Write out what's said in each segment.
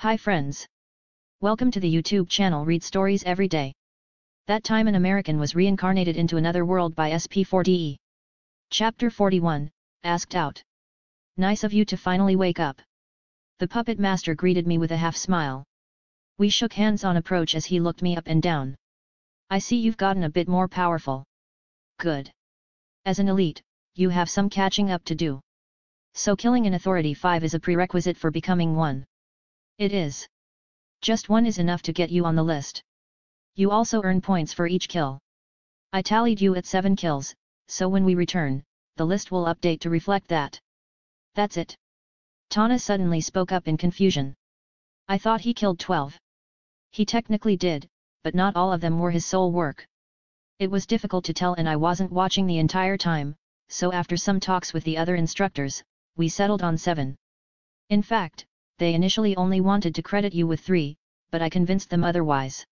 Hi friends. Welcome to the YouTube channel Read Stories Every Day. That time an American was reincarnated into another world by SP4DE. Chapter 41, Asked Out. Nice of you to finally wake up. The puppet master greeted me with a half smile. We shook hands on approach as he looked me up and down. I see you've gotten a bit more powerful. Good. As an elite, you have some catching up to do. So killing an authority 5 is a prerequisite for becoming one. It is. Just one is enough to get you on the list. You also earn points for each kill. I tallied you at 7 kills, so when we return, the list will update to reflect that. That's it. Tana suddenly spoke up in confusion. I thought he killed 12. He technically did, but not all of them were his sole work. It was difficult to tell and I wasn't watching the entire time, so after some talks with the other instructors, we settled on 7. In fact, they initially only wanted to credit you with 3, but I convinced them otherwise.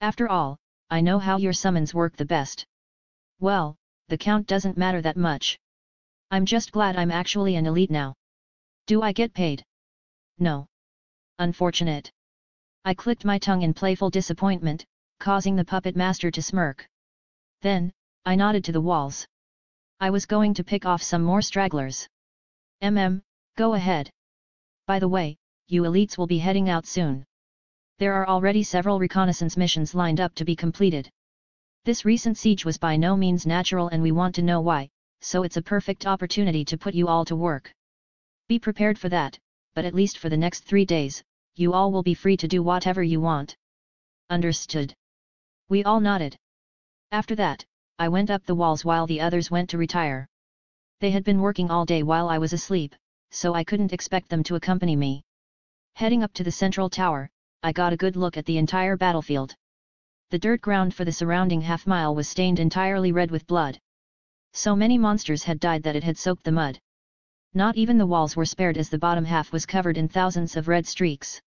After all, I know how your summons work the best. Well, the count doesn't matter that much. I'm just glad I'm actually an elite now. Do I get paid? No. Unfortunate. I clicked my tongue in playful disappointment, causing the puppet master to smirk. Then, I nodded to the walls. I was going to pick off some more stragglers. MM, go ahead. By the way, you elites will be heading out soon. There are already several reconnaissance missions lined up to be completed. This recent siege was by no means natural and we want to know why, so it's a perfect opportunity to put you all to work. Be prepared for that, but at least for the next three days, you all will be free to do whatever you want. Understood. We all nodded. After that, I went up the walls while the others went to retire. They had been working all day while I was asleep, so I couldn't expect them to accompany me. Heading up to the central tower, I got a good look at the entire battlefield. The dirt ground for the surrounding half mile was stained entirely red with blood. So many monsters had died that it had soaked the mud. Not even the walls were spared as the bottom half was covered in thousands of red streaks.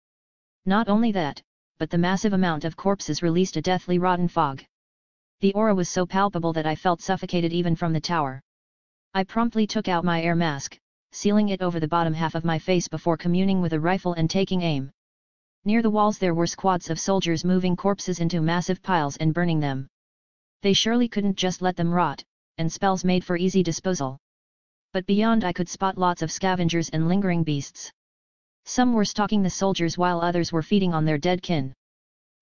Not only that, but the massive amount of corpses released a deathly rotten fog. The aura was so palpable that I felt suffocated even from the tower. I promptly took out my air mask, sealing it over the bottom half of my face before communing with a rifle and taking aim. Near the walls there were squads of soldiers moving corpses into massive piles and burning them. They surely couldn't just let them rot, and spells made for easy disposal but beyond I could spot lots of scavengers and lingering beasts. Some were stalking the soldiers while others were feeding on their dead kin.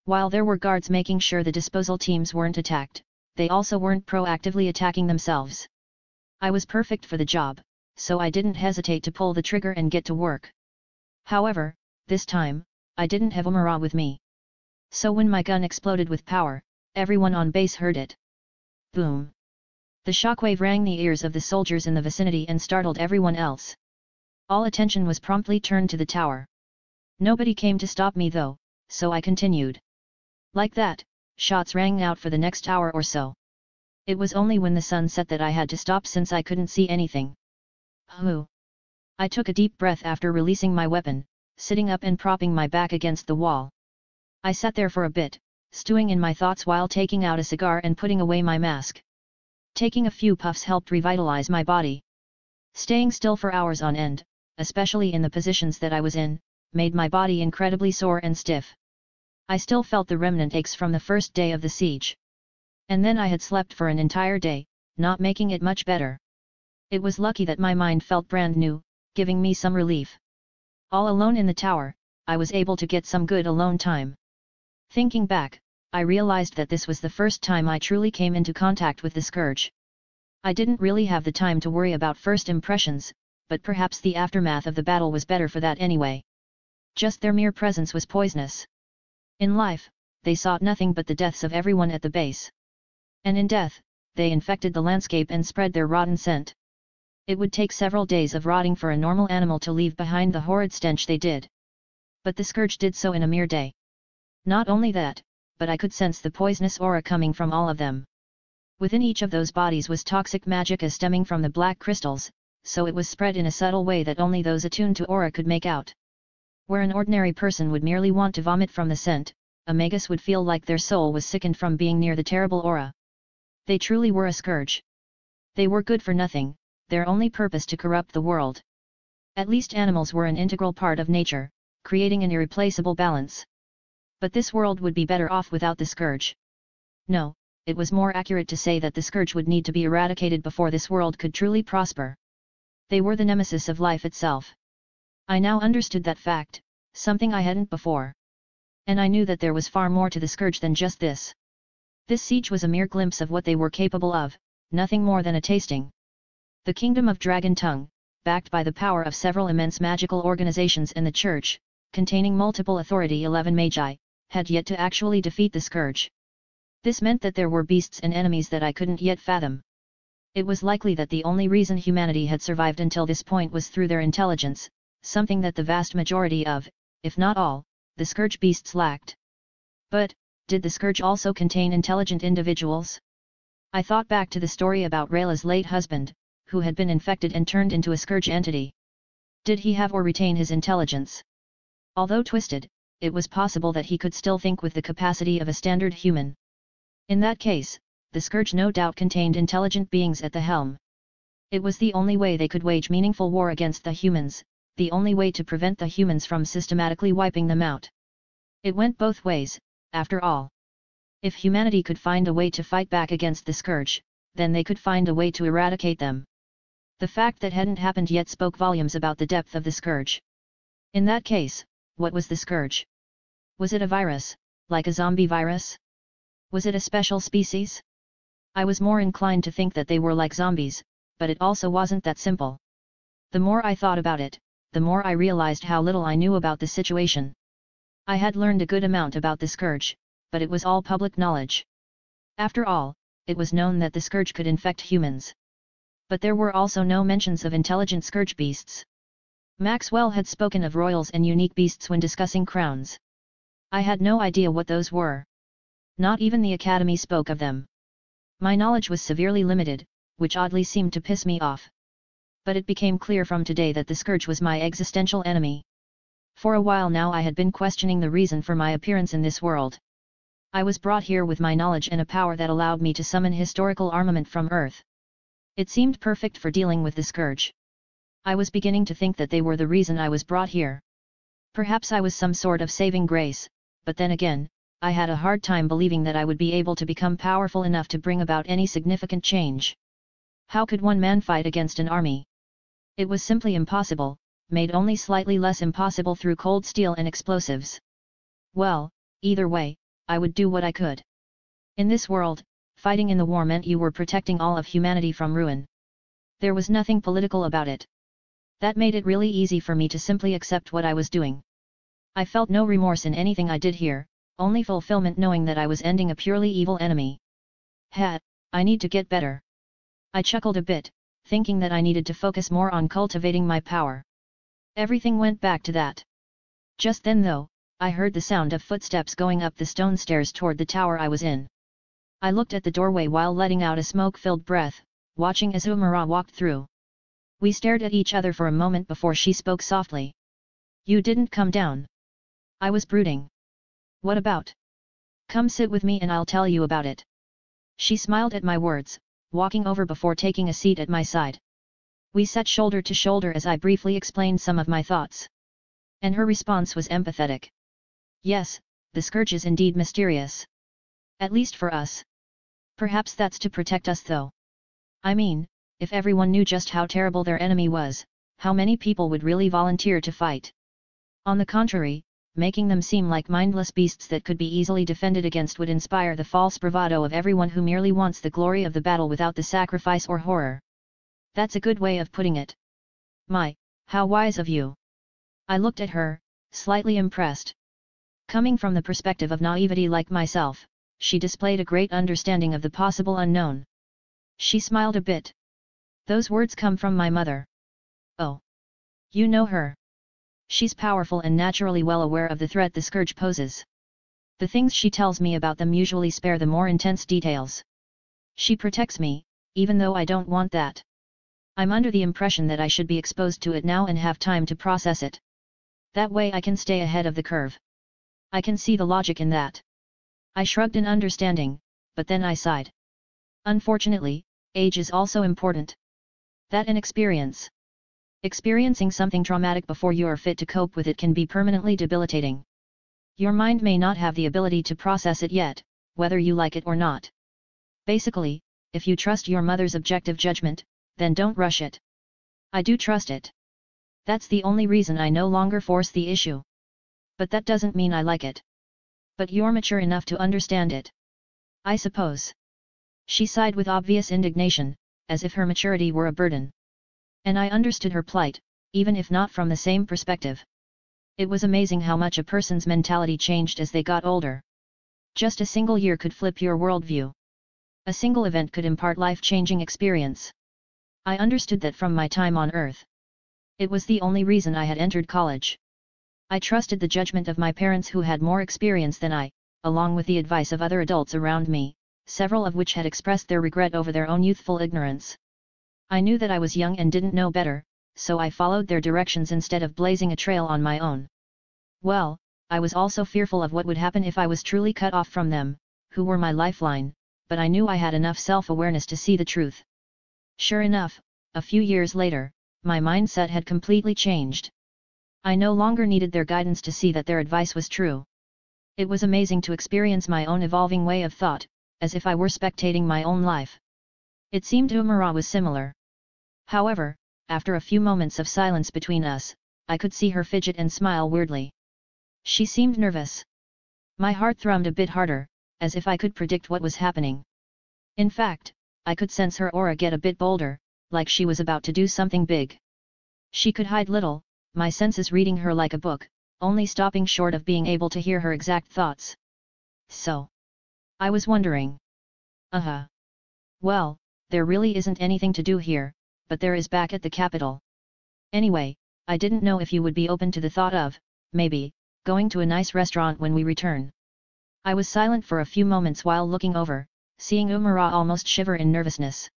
While there were guards making sure the disposal teams weren't attacked, they also weren't proactively attacking themselves. I was perfect for the job, so I didn't hesitate to pull the trigger and get to work. However, this time, I didn't have Umara with me. So when my gun exploded with power, everyone on base heard it. Boom! The shockwave rang the ears of the soldiers in the vicinity and startled everyone else. All attention was promptly turned to the tower. Nobody came to stop me though, so I continued. Like that, shots rang out for the next hour or so. It was only when the sun set that I had to stop since I couldn't see anything. I took a deep breath after releasing my weapon, sitting up and propping my back against the wall. I sat there for a bit, stewing in my thoughts while taking out a cigar and putting away my mask. Taking a few puffs helped revitalize my body. Staying still for hours on end, especially in the positions that I was in, made my body incredibly sore and stiff. I still felt the remnant aches from the first day of the siege. And then I had slept for an entire day, not making it much better. It was lucky that my mind felt brand new, giving me some relief. All alone in the tower, I was able to get some good alone time. Thinking back, I realized that this was the first time I truly came into contact with the scourge. I didn't really have the time to worry about first impressions, but perhaps the aftermath of the battle was better for that anyway. Just their mere presence was poisonous. In life, they sought nothing but the deaths of everyone at the base. And in death, they infected the landscape and spread their rotten scent. It would take several days of rotting for a normal animal to leave behind the horrid stench they did. But the scourge did so in a mere day. Not only that, but I could sense the poisonous aura coming from all of them. Within each of those bodies was toxic magic stemming from the black crystals, so it was spread in a subtle way that only those attuned to aura could make out. Where an ordinary person would merely want to vomit from the scent, a magus would feel like their soul was sickened from being near the terrible aura. They truly were a scourge. They were good for nothing, their only purpose to corrupt the world. At least animals were an integral part of nature, creating an irreplaceable balance. But this world would be better off without the scourge. No, it was more accurate to say that the scourge would need to be eradicated before this world could truly prosper. They were the nemesis of life itself. I now understood that fact, something I hadn't before. And I knew that there was far more to the scourge than just this. This siege was a mere glimpse of what they were capable of, nothing more than a tasting. The kingdom of Dragon Tongue, backed by the power of several immense magical organizations and the church, containing multiple authority 11 magi, had yet to actually defeat the scourge. This meant that there were beasts and enemies that I couldn't yet fathom. It was likely that the only reason humanity had survived until this point was through their intelligence, something that the vast majority of, if not all, the scourge beasts lacked. But, did the scourge also contain intelligent individuals? I thought back to the story about Rayla's late husband, who had been infected and turned into a scourge entity. Did he have or retain his intelligence? Although twisted, it was possible that he could still think with the capacity of a standard human. In that case, the scourge no doubt contained intelligent beings at the helm. It was the only way they could wage meaningful war against the humans, the only way to prevent the humans from systematically wiping them out. It went both ways, after all. If humanity could find a way to fight back against the scourge, then they could find a way to eradicate them. The fact that hadn't happened yet spoke volumes about the depth of the scourge. In that case, what was the scourge? Was it a virus, like a zombie virus? Was it a special species? I was more inclined to think that they were like zombies, but it also wasn't that simple. The more I thought about it, the more I realized how little I knew about the situation. I had learned a good amount about the scourge, but it was all public knowledge. After all, it was known that the scourge could infect humans. But there were also no mentions of intelligent scourge beasts. Maxwell had spoken of royals and unique beasts when discussing crowns. I had no idea what those were. Not even the Academy spoke of them. My knowledge was severely limited, which oddly seemed to piss me off but it became clear from today that the scourge was my existential enemy. For a while now I had been questioning the reason for my appearance in this world. I was brought here with my knowledge and a power that allowed me to summon historical armament from Earth. It seemed perfect for dealing with the scourge. I was beginning to think that they were the reason I was brought here. Perhaps I was some sort of saving grace, but then again, I had a hard time believing that I would be able to become powerful enough to bring about any significant change. How could one man fight against an army? It was simply impossible, made only slightly less impossible through cold steel and explosives. Well, either way, I would do what I could. In this world, fighting in the war meant you were protecting all of humanity from ruin. There was nothing political about it. That made it really easy for me to simply accept what I was doing. I felt no remorse in anything I did here, only fulfillment knowing that I was ending a purely evil enemy. Ha, I need to get better. I chuckled a bit, thinking that I needed to focus more on cultivating my power. Everything went back to that. Just then though, I heard the sound of footsteps going up the stone stairs toward the tower I was in. I looked at the doorway while letting out a smoke-filled breath, watching as Umara walked through. We stared at each other for a moment before she spoke softly. You didn't come down. I was brooding. What about? Come sit with me and I'll tell you about it. She smiled at my words, walking over before taking a seat at my side. We sat shoulder to shoulder as I briefly explained some of my thoughts. And her response was empathetic. Yes, the scourge is indeed mysterious. At least for us. Perhaps that's to protect us though. I mean, if everyone knew just how terrible their enemy was, how many people would really volunteer to fight? On the contrary, making them seem like mindless beasts that could be easily defended against would inspire the false bravado of everyone who merely wants the glory of the battle without the sacrifice or horror. That's a good way of putting it. My, how wise of you! I looked at her, slightly impressed. Coming from the perspective of naivety like myself, she displayed a great understanding of the possible unknown. She smiled a bit. Those words come from my mother. Oh. You know her. She's powerful and naturally well aware of the threat the scourge poses. The things she tells me about them usually spare the more intense details. She protects me, even though I don't want that. I'm under the impression that I should be exposed to it now and have time to process it. That way I can stay ahead of the curve. I can see the logic in that. I shrugged in understanding, but then I sighed. Unfortunately, age is also important. That and experience. Experiencing something traumatic before you are fit to cope with it can be permanently debilitating. Your mind may not have the ability to process it yet, whether you like it or not. Basically, if you trust your mother's objective judgment, then don't rush it. I do trust it. That's the only reason I no longer force the issue. But that doesn't mean I like it. But you're mature enough to understand it. I suppose. She sighed with obvious indignation, as if her maturity were a burden. And I understood her plight, even if not from the same perspective. It was amazing how much a person's mentality changed as they got older. Just a single year could flip your worldview. A single event could impart life-changing experience. I understood that from my time on Earth. It was the only reason I had entered college. I trusted the judgment of my parents who had more experience than I, along with the advice of other adults around me, several of which had expressed their regret over their own youthful ignorance. I knew that I was young and didn't know better, so I followed their directions instead of blazing a trail on my own. Well, I was also fearful of what would happen if I was truly cut off from them, who were my lifeline, but I knew I had enough self-awareness to see the truth. Sure enough, a few years later, my mindset had completely changed. I no longer needed their guidance to see that their advice was true. It was amazing to experience my own evolving way of thought, as if I were spectating my own life. It seemed Umara was similar. However, after a few moments of silence between us, I could see her fidget and smile weirdly. She seemed nervous. My heart thrummed a bit harder, as if I could predict what was happening. In fact, I could sense her aura get a bit bolder, like she was about to do something big. She could hide little, my senses reading her like a book, only stopping short of being able to hear her exact thoughts. So. I was wondering. Uh-huh. Well, there really isn't anything to do here, but there is back at the capital. Anyway, I didn't know if you would be open to the thought of, maybe, going to a nice restaurant when we return. I was silent for a few moments while looking over, seeing Umara almost shiver in nervousness.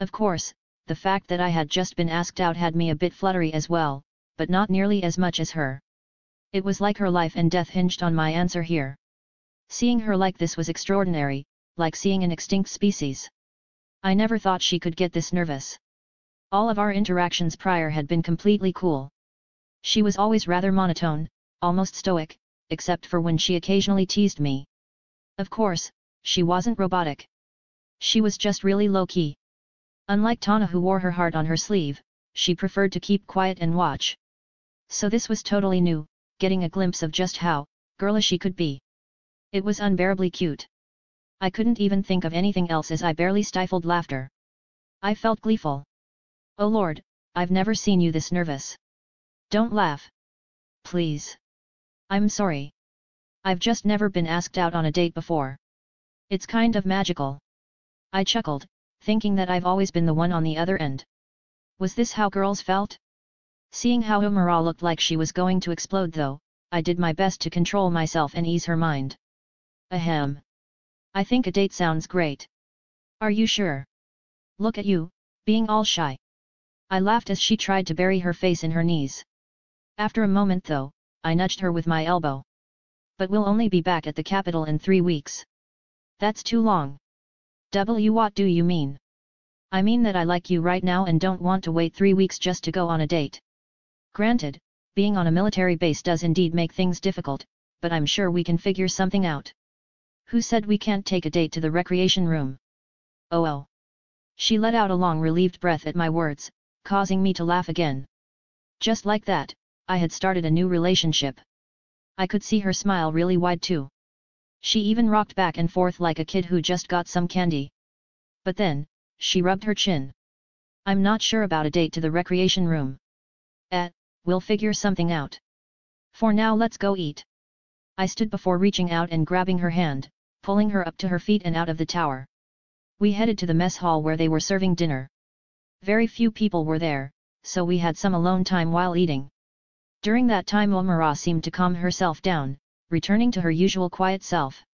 Of course, the fact that I had just been asked out had me a bit fluttery as well, but not nearly as much as her. It was like her life and death hinged on my answer here. Seeing her like this was extraordinary, like seeing an extinct species. I never thought she could get this nervous. All of our interactions prior had been completely cool. She was always rather monotone, almost stoic, except for when she occasionally teased me. Of course, she wasn't robotic. She was just really low-key. Unlike Tana who wore her heart on her sleeve, she preferred to keep quiet and watch. So this was totally new, getting a glimpse of just how girlish she could be. It was unbearably cute. I couldn't even think of anything else as I barely stifled laughter. I felt gleeful. Oh lord, I've never seen you this nervous. Don't laugh. Please. I'm sorry. I've just never been asked out on a date before. It's kind of magical. I chuckled, thinking that I've always been the one on the other end. Was this how girls felt? Seeing how Umara looked like she was going to explode though, I did my best to control myself and ease her mind. Ahem. I think a date sounds great. Are you sure? Look at you, being all shy. I laughed as she tried to bury her face in her knees. After a moment though, I nudged her with my elbow. But we'll only be back at the capital in three weeks. That's too long. W what do you mean? I mean that I like you right now and don't want to wait three weeks just to go on a date. Granted, being on a military base does indeed make things difficult, but I'm sure we can figure something out. Who said we can't take a date to the recreation room? Oh oh. She let out a long relieved breath at my words, causing me to laugh again. Just like that, I had started a new relationship. I could see her smile really wide too. She even rocked back and forth like a kid who just got some candy. But then, she rubbed her chin. I'm not sure about a date to the recreation room. Eh, we'll figure something out. For now let's go eat. I stood before reaching out and grabbing her hand, pulling her up to her feet and out of the tower. We headed to the mess hall where they were serving dinner. Very few people were there, so we had some alone time while eating. During that time Umara seemed to calm herself down, returning to her usual quiet self.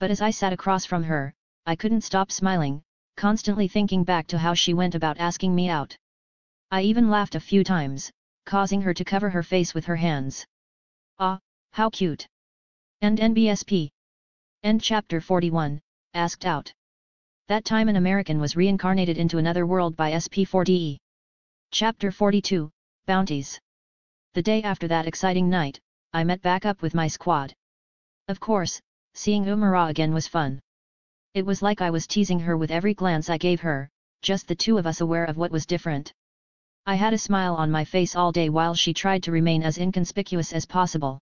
But as I sat across from her, I couldn't stop smiling, constantly thinking back to how she went about asking me out. I even laughed a few times, causing her to cover her face with her hands. Ah, how cute! End NBSP. End chapter 41, asked out. That time an American was reincarnated into another world by SP4DE. Chapter 42, Bounties. The day after that exciting night, I met back up with my squad. Of course, seeing Umara again was fun. It was like I was teasing her with every glance I gave her, just the two of us aware of what was different. I had a smile on my face all day while she tried to remain as inconspicuous as possible.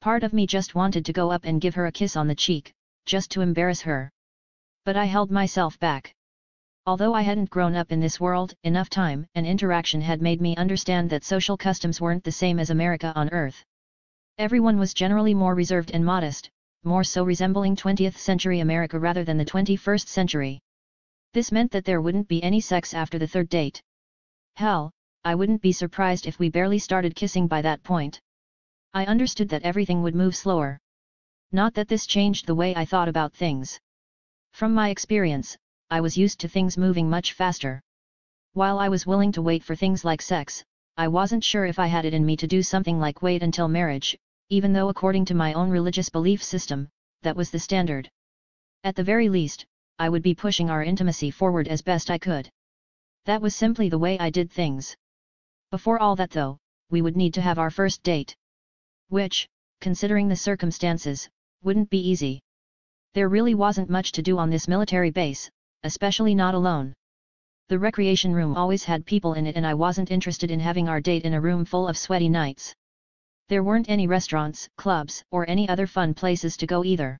Part of me just wanted to go up and give her a kiss on the cheek, just to embarrass her. But I held myself back. Although I hadn't grown up in this world, enough time and interaction had made me understand that social customs weren't the same as America on Earth. Everyone was generally more reserved and modest, more so resembling 20th century America rather than the 21st century. This meant that there wouldn't be any sex after the third date. Hell, I wouldn't be surprised if we barely started kissing by that point. I understood that everything would move slower. Not that this changed the way I thought about things. From my experience, I was used to things moving much faster. While I was willing to wait for things like sex, I wasn't sure if I had it in me to do something like wait until marriage, even though according to my own religious belief system, that was the standard. At the very least, I would be pushing our intimacy forward as best I could. That was simply the way I did things. Before all that though, we would need to have our first date. Which, considering the circumstances, wouldn't be easy. There really wasn't much to do on this military base, especially not alone. The recreation room always had people in it and I wasn't interested in having our date in a room full of sweaty knights. There weren't any restaurants, clubs, or any other fun places to go either.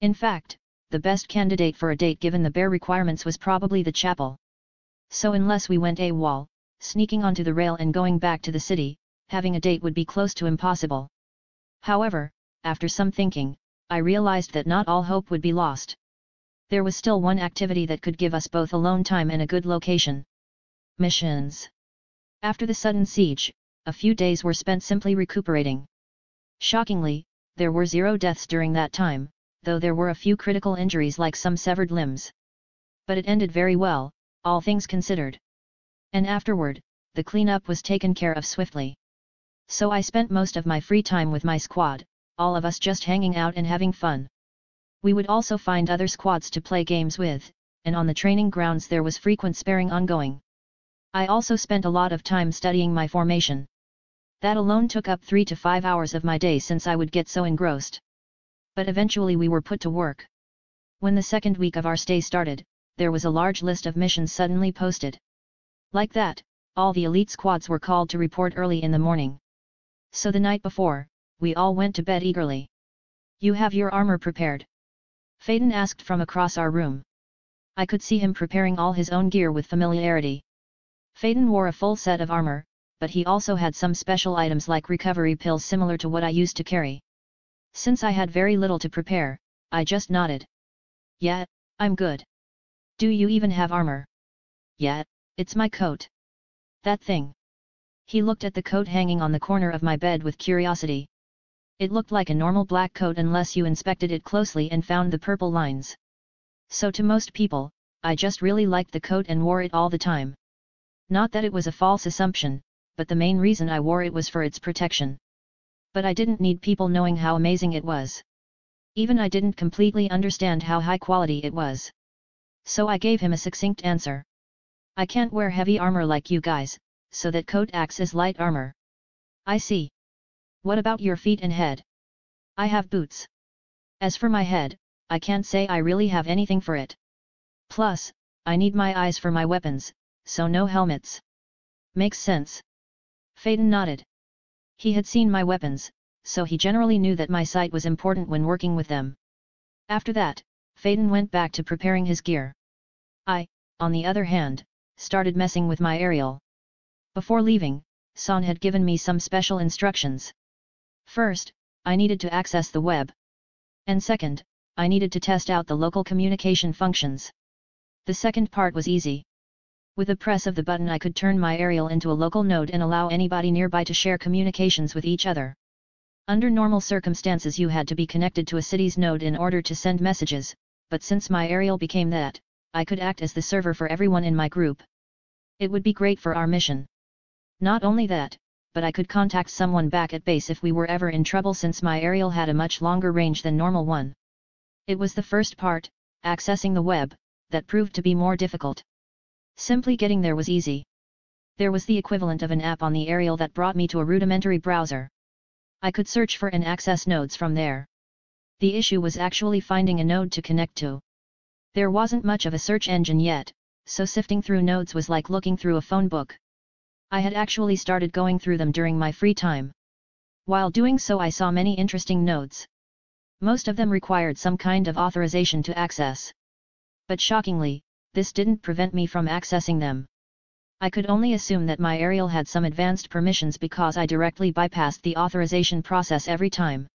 In fact, the best candidate for a date given the bare requirements was probably the chapel. So unless we went AWOL, sneaking onto the rail and going back to the city, having a date would be close to impossible. However, after some thinking, I realized that not all hope would be lost. There was still one activity that could give us both alone time and a good location. Missions. After the sudden siege, a few days were spent simply recuperating. Shockingly, there were zero deaths during that time, though there were a few critical injuries like some severed limbs. But it ended very well, all things considered. And afterward, the cleanup was taken care of swiftly. So I spent most of my free time with my squad, all of us just hanging out and having fun. We would also find other squads to play games with, and on the training grounds there was frequent sparring ongoing. I also spent a lot of time studying my formation. That alone took up three to five hours of my day since I would get so engrossed but eventually we were put to work. When the second week of our stay started, there was a large list of missions suddenly posted. Like that, all the elite squads were called to report early in the morning. So the night before, we all went to bed eagerly. You have your armor prepared? Faden asked from across our room. I could see him preparing all his own gear with familiarity. Faden wore a full set of armor, but he also had some special items like recovery pills similar to what I used to carry. Since I had very little to prepare, I just nodded. Yeah, I'm good. Do you even have armor? Yeah, it's my coat. That thing. He looked at the coat hanging on the corner of my bed with curiosity. It looked like a normal black coat unless you inspected it closely and found the purple lines. So to most people, I just really liked the coat and wore it all the time. Not that it was a false assumption, but the main reason I wore it was for its protection but I didn't need people knowing how amazing it was. Even I didn't completely understand how high quality it was. So I gave him a succinct answer. I can't wear heavy armor like you guys, so that coat acts as light armor. I see. What about your feet and head? I have boots. As for my head, I can't say I really have anything for it. Plus, I need my eyes for my weapons, so no helmets. Makes sense. Faden nodded. He had seen my weapons, so he generally knew that my sight was important when working with them. After that, Faden went back to preparing his gear. I, on the other hand, started messing with my aerial. Before leaving, Son had given me some special instructions. First, I needed to access the web. And second, I needed to test out the local communication functions. The second part was easy. With a press of the button I could turn my aerial into a local node and allow anybody nearby to share communications with each other. Under normal circumstances you had to be connected to a city's node in order to send messages, but since my aerial became that, I could act as the server for everyone in my group. It would be great for our mission. Not only that, but I could contact someone back at base if we were ever in trouble since my aerial had a much longer range than normal one. It was the first part, accessing the web, that proved to be more difficult. Simply getting there was easy. There was the equivalent of an app on the aerial that brought me to a rudimentary browser. I could search for and access nodes from there. The issue was actually finding a node to connect to. There wasn't much of a search engine yet, so sifting through nodes was like looking through a phone book. I had actually started going through them during my free time. While doing so I saw many interesting nodes. Most of them required some kind of authorization to access. But shockingly, this didn't prevent me from accessing them. I could only assume that my aerial had some advanced permissions because I directly bypassed the authorization process every time.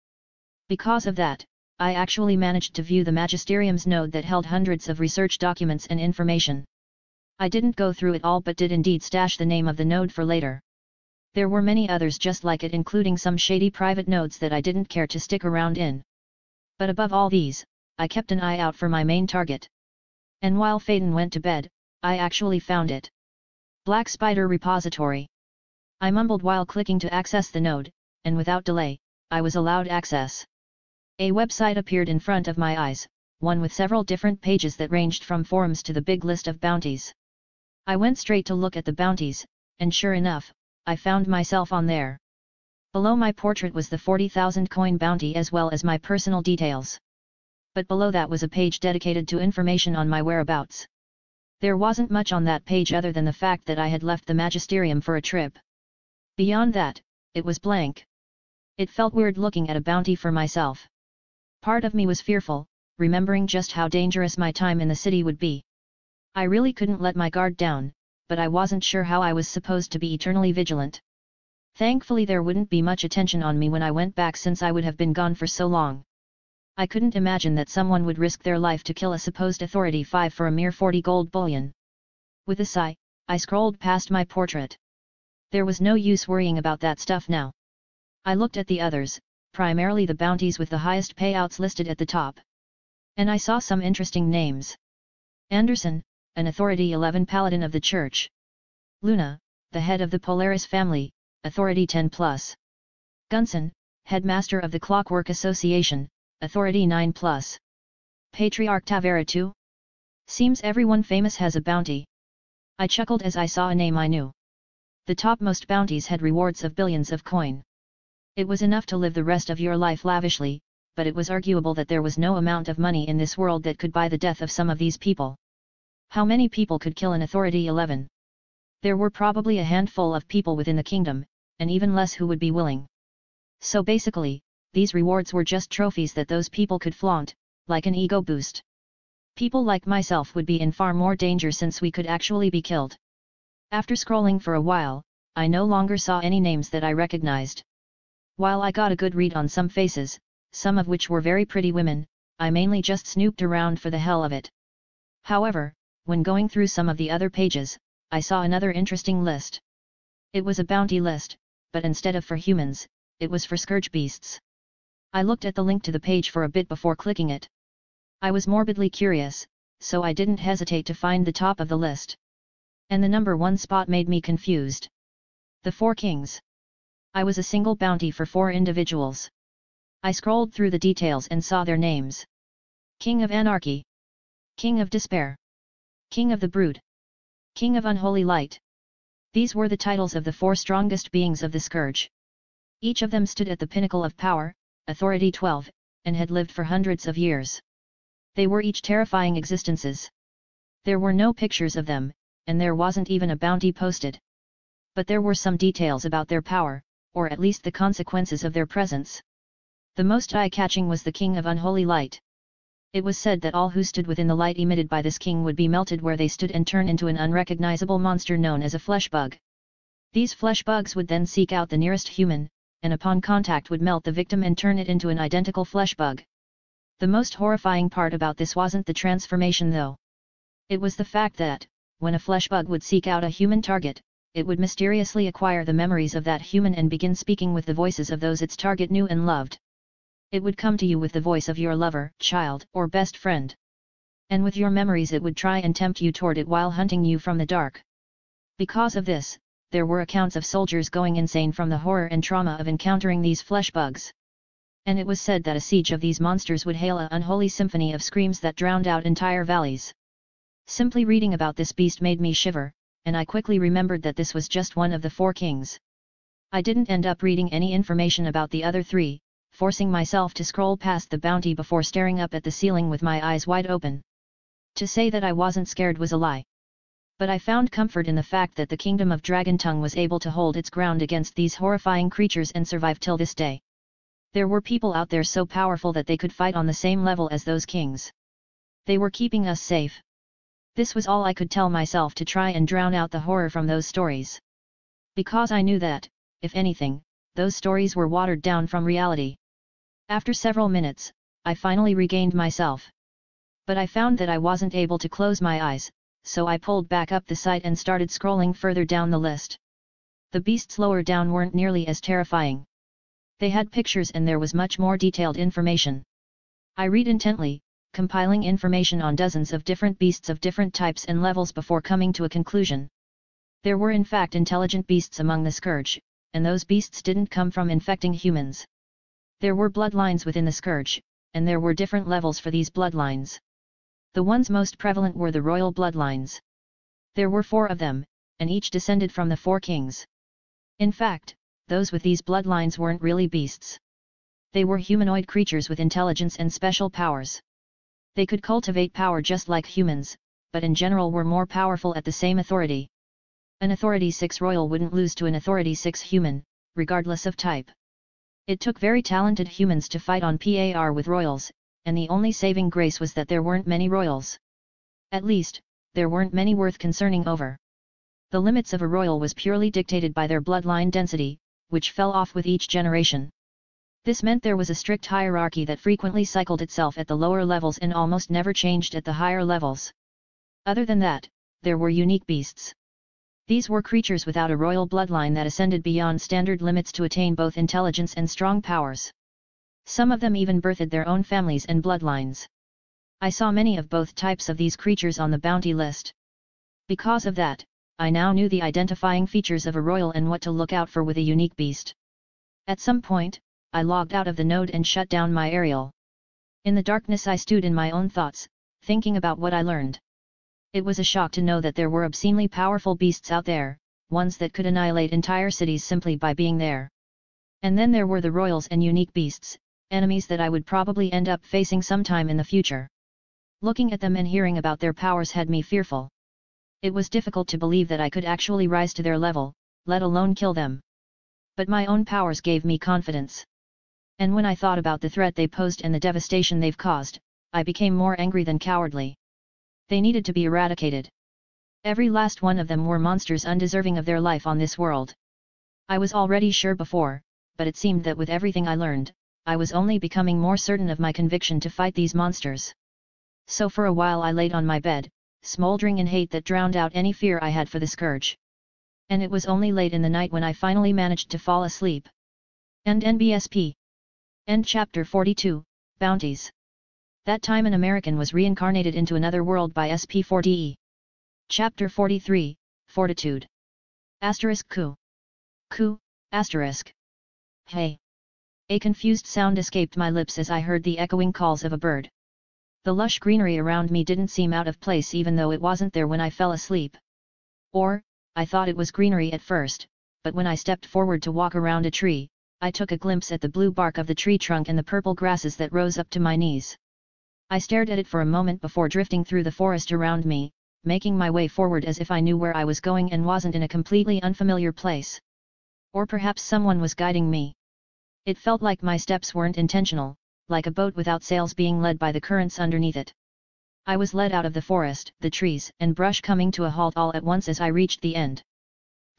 Because of that, I actually managed to view the Magisterium's node that held hundreds of research documents and information. I didn't go through it all but did indeed stash the name of the node for later. There were many others just like it including some shady private nodes that I didn't care to stick around in. But above all these, I kept an eye out for my main target. And while Faden went to bed, I actually found it. Black Spider Repository. I mumbled while clicking to access the node, and without delay, I was allowed access. A website appeared in front of my eyes, one with several different pages that ranged from forums to the big list of bounties. I went straight to look at the bounties, and sure enough, I found myself on there. Below my portrait was the 40,000 coin bounty as well as my personal details. But below that was a page dedicated to information on my whereabouts. There wasn't much on that page other than the fact that I had left the magisterium for a trip. Beyond that, it was blank. It felt weird looking at a bounty for myself. Part of me was fearful, remembering just how dangerous my time in the city would be. I really couldn't let my guard down, but I wasn't sure how I was supposed to be eternally vigilant. Thankfully there wouldn't be much attention on me when I went back since I would have been gone for so long. I couldn't imagine that someone would risk their life to kill a supposed authority 5 for a mere 40 gold bullion. With a sigh, I scrolled past my portrait. There was no use worrying about that stuff now. I looked at the others, primarily the bounties with the highest payouts listed at the top. And I saw some interesting names. Anderson, an Authority 11 Paladin of the Church. Luna, the head of the Polaris family, Authority 10 plus. Gunson, headmaster of the Clockwork Association, Authority 9 plus. Patriarch Tavera 2? Seems everyone famous has a bounty. I chuckled as I saw a name I knew. The topmost bounties had rewards of billions of coin. It was enough to live the rest of your life lavishly, but it was arguable that there was no amount of money in this world that could buy the death of some of these people. How many people could kill an Authority 11? There were probably a handful of people within the kingdom, and even less who would be willing. So basically, these rewards were just trophies that those people could flaunt, like an ego boost. People like myself would be in far more danger since we could actually be killed. After scrolling for a while, I no longer saw any names that I recognized. While I got a good read on some faces, some of which were very pretty women, I mainly just snooped around for the hell of it. However, when going through some of the other pages, I saw another interesting list. It was a bounty list, but instead of for humans, it was for scourge beasts. I looked at the link to the page for a bit before clicking it. I was morbidly curious, so I didn't hesitate to find the top of the list. And the number one spot made me confused. The Four Kings. I was a single bounty for four individuals. I scrolled through the details and saw their names. King of Anarchy. King of Despair. King of the Brood. King of Unholy Light. These were the titles of the four strongest beings of the Scourge. Each of them stood at the pinnacle of power, Authority 12, and had lived for hundreds of years. They were each terrifying existences. There were no pictures of them, and there wasn't even a bounty posted. But there were some details about their power, or at least the consequences of their presence. The most eye-catching was the King of Unholy Light. It was said that all who stood within the light emitted by this king would be melted where they stood and turn into an unrecognizable monster known as a flesh bug. These flesh bugs would then seek out the nearest human, and upon contact would melt the victim and turn it into an identical flesh bug. The most horrifying part about this wasn't the transformation though. It was the fact that, when a flesh bug would seek out a human target, it would mysteriously acquire the memories of that human and begin speaking with the voices of those its target knew and loved. It would come to you with the voice of your lover, child, or best friend. And with your memories it would try and tempt you toward it while hunting you from the dark. Because of this, there were accounts of soldiers going insane from the horror and trauma of encountering these flesh bugs. And it was said that a siege of these monsters would hail a unholy symphony of screams that drowned out entire valleys. Simply reading about this beast made me shiver, and I quickly remembered that this was just one of the four kings. I didn't end up reading any information about the other three, forcing myself to scroll past the bounty before staring up at the ceiling with my eyes wide open. To say that I wasn't scared was a lie. But I found comfort in the fact that the kingdom of Dragon Tongue was able to hold its ground against these horrifying creatures and survive till this day. There were people out there so powerful that they could fight on the same level as those kings. They were keeping us safe. This was all I could tell myself to try and drown out the horror from those stories. Because I knew that, if anything, those stories were watered down from reality. After several minutes, I finally regained myself. But I found that I wasn't able to close my eyes, so I pulled back up the site and started scrolling further down the list. The beasts lower down weren't nearly as terrifying. They had pictures and there was much more detailed information. I read intently, compiling information on dozens of different beasts of different types and levels before coming to a conclusion. There were in fact intelligent beasts among the Scourge, and those beasts didn't come from infecting humans. There were bloodlines within the Scourge, and there were different levels for these bloodlines. The ones most prevalent were the royal bloodlines. There were four of them, and each descended from the four kings. In fact, those with these bloodlines weren't really beasts. They were humanoid creatures with intelligence and special powers. They could cultivate power just like humans, but in general were more powerful at the same authority. An Authority 6 royal wouldn't lose to an Authority 6 human, regardless of type. It took very talented humans to fight on PAR with royals, and the only saving grace was that there weren't many royals. At least, there weren't many worth concerning over. The limits of a royal was purely dictated by their bloodline density, which fell off with each generation. This meant there was a strict hierarchy that frequently cycled itself at the lower levels and almost never changed at the higher levels. Other than that, there were unique beasts. These were creatures without a royal bloodline that ascended beyond standard limits to attain both intelligence and strong powers. Some of them even birthed their own families and bloodlines. I saw many of both types of these creatures on the bounty list. Because of that, I now knew the identifying features of a royal and what to look out for with a unique beast. At some point, I logged out of the node and shut down my aerial. In the darkness I stewed in my own thoughts, thinking about what I learned. It was a shock to know that there were obscenely powerful beasts out there, ones that could annihilate entire cities simply by being there. And then there were the royals and unique beasts, enemies that I would probably end up facing sometime in the future. Looking at them and hearing about their powers had me fearful. It was difficult to believe that I could actually rise to their level, let alone kill them. But my own powers gave me confidence. And when I thought about the threat they posed and the devastation they've caused, I became more angry than cowardly. They needed to be eradicated. Every last one of them were monsters undeserving of their life on this world. I was already sure before, but it seemed that with everything I learned, I was only becoming more certain of my conviction to fight these monsters. So for a while I laid on my bed, smoldering in hate that drowned out any fear I had for the scourge. And it was only late in the night when I finally managed to fall asleep. End NBSP. End Chapter 42, Bounties. That time an American was reincarnated into another world by SP4DE. Chapter 43, Fortitude. Asterisk coup. Coup, asterisk. Hey. A confused sound escaped my lips as I heard the echoing calls of a bird. The lush greenery around me didn't seem out of place even though it wasn't there when I fell asleep. Or, I thought it was greenery at first, but when I stepped forward to walk around a tree, I took a glimpse at the blue bark of the tree trunk and the purple grasses that rose up to my knees. I stared at it for a moment before drifting through the forest around me, making my way forward as if I knew where I was going and wasn't in a completely unfamiliar place. Or perhaps someone was guiding me. It felt like my steps weren't intentional, like a boat without sails being led by the currents underneath it. I was led out of the forest, the trees and brush coming to a halt all at once as I reached the end.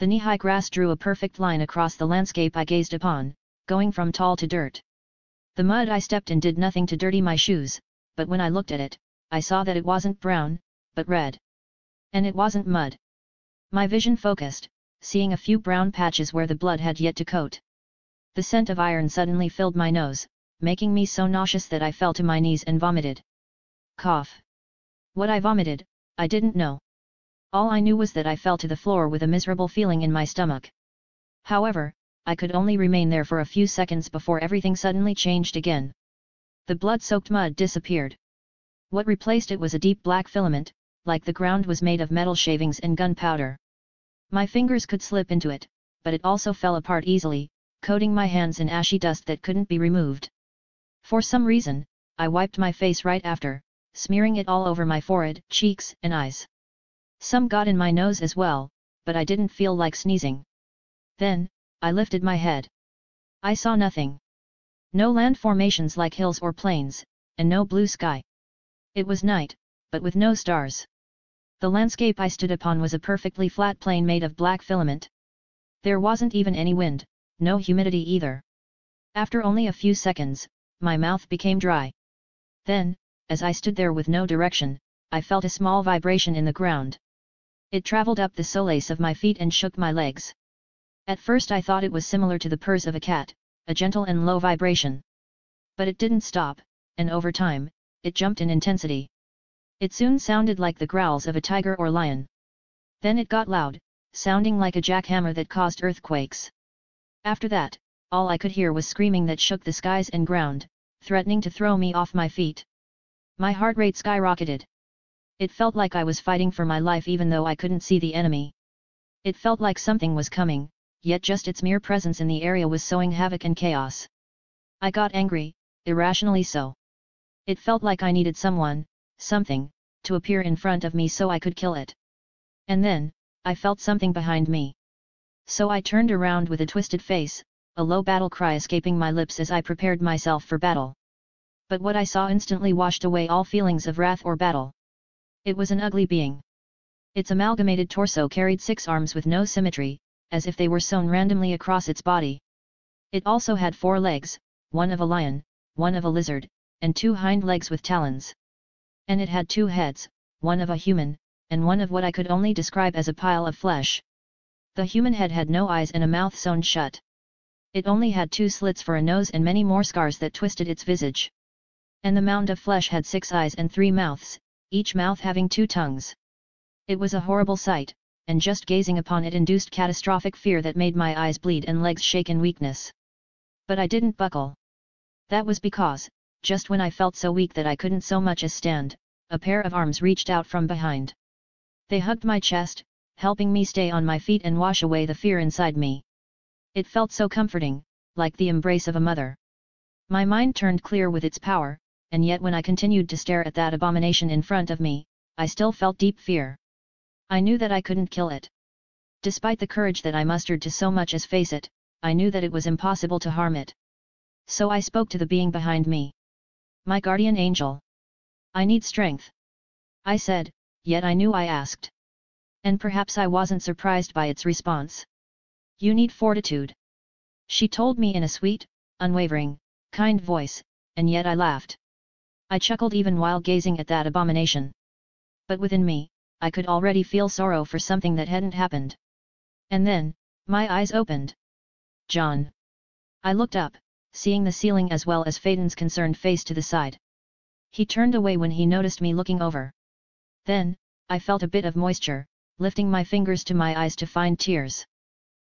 The knee-high grass drew a perfect line across the landscape I gazed upon, going from tall to dirt. The mud I stepped in did nothing to dirty my shoes, but when I looked at it, I saw that it wasn't brown, but red. And it wasn't mud. My vision focused, seeing a few brown patches where the blood had yet to coat. The scent of iron suddenly filled my nose, making me so nauseous that I fell to my knees and vomited. Cough. What I vomited, I didn't know. All I knew was that I fell to the floor with a miserable feeling in my stomach. However, I could only remain there for a few seconds before everything suddenly changed again. The blood-soaked mud disappeared. What replaced it was a deep black filament, like the ground was made of metal shavings and gunpowder. My fingers could slip into it, but it also fell apart easily, coating my hands in ashy dust that couldn't be removed. For some reason, I wiped my face right after, smearing it all over my forehead, cheeks, and eyes. Some got in my nose as well, but I didn't feel like sneezing. Then, I lifted my head. I saw nothing. No land formations like hills or plains, and no blue sky. It was night, but with no stars. The landscape I stood upon was a perfectly flat plain made of black filament. There wasn't even any wind, no humidity either. After only a few seconds, my mouth became dry. Then, as I stood there with no direction, I felt a small vibration in the ground. It traveled up the soles of my feet and shook my legs. At first I thought it was similar to the purrs of a cat, a gentle and low vibration. But it didn't stop, and over time, it jumped in intensity. It soon sounded like the growls of a tiger or lion. Then it got loud, sounding like a jackhammer that caused earthquakes. After that, all I could hear was screaming that shook the skies and ground, threatening to throw me off my feet. My heart rate skyrocketed. It felt like I was fighting for my life even though I couldn't see the enemy. It felt like something was coming, yet just its mere presence in the area was sowing havoc and chaos. I got angry, irrationally so. It felt like I needed someone, something, to appear in front of me so I could kill it. And then, I felt something behind me. So I turned around with a twisted face, a low battle cry escaping my lips as I prepared myself for battle. But what I saw instantly washed away all feelings of wrath or battle. It was an ugly being. Its amalgamated torso carried six arms with no symmetry, as if they were sewn randomly across its body. It also had four legs, one of a lion, one of a lizard, and two hind legs with talons and it had two heads, one of a human, and one of what I could only describe as a pile of flesh. The human head had no eyes and a mouth sewn shut. It only had two slits for a nose and many more scars that twisted its visage. And the mound of flesh had six eyes and three mouths, each mouth having two tongues. It was a horrible sight, and just gazing upon it induced catastrophic fear that made my eyes bleed and legs shake in weakness. But I didn't buckle. That was because, just when I felt so weak that I couldn't so much as stand, a pair of arms reached out from behind. They hugged my chest, helping me stay on my feet and wash away the fear inside me. It felt so comforting, like the embrace of a mother. My mind turned clear with its power, and yet when I continued to stare at that abomination in front of me, I still felt deep fear. I knew that I couldn't kill it. Despite the courage that I mustered to so much as face it, I knew that it was impossible to harm it. So I spoke to the being behind me. My guardian angel. I need strength. I said, yet I knew I asked. And perhaps I wasn't surprised by its response. You need fortitude. She told me in a sweet, unwavering, kind voice, and yet I laughed. I chuckled even while gazing at that abomination. But within me, I could already feel sorrow for something that hadn't happened. And then, my eyes opened. John. I looked up, seeing the ceiling as well as Faden's concerned face to the side. He turned away when he noticed me looking over. Then, I felt a bit of moisture, lifting my fingers to my eyes to find tears.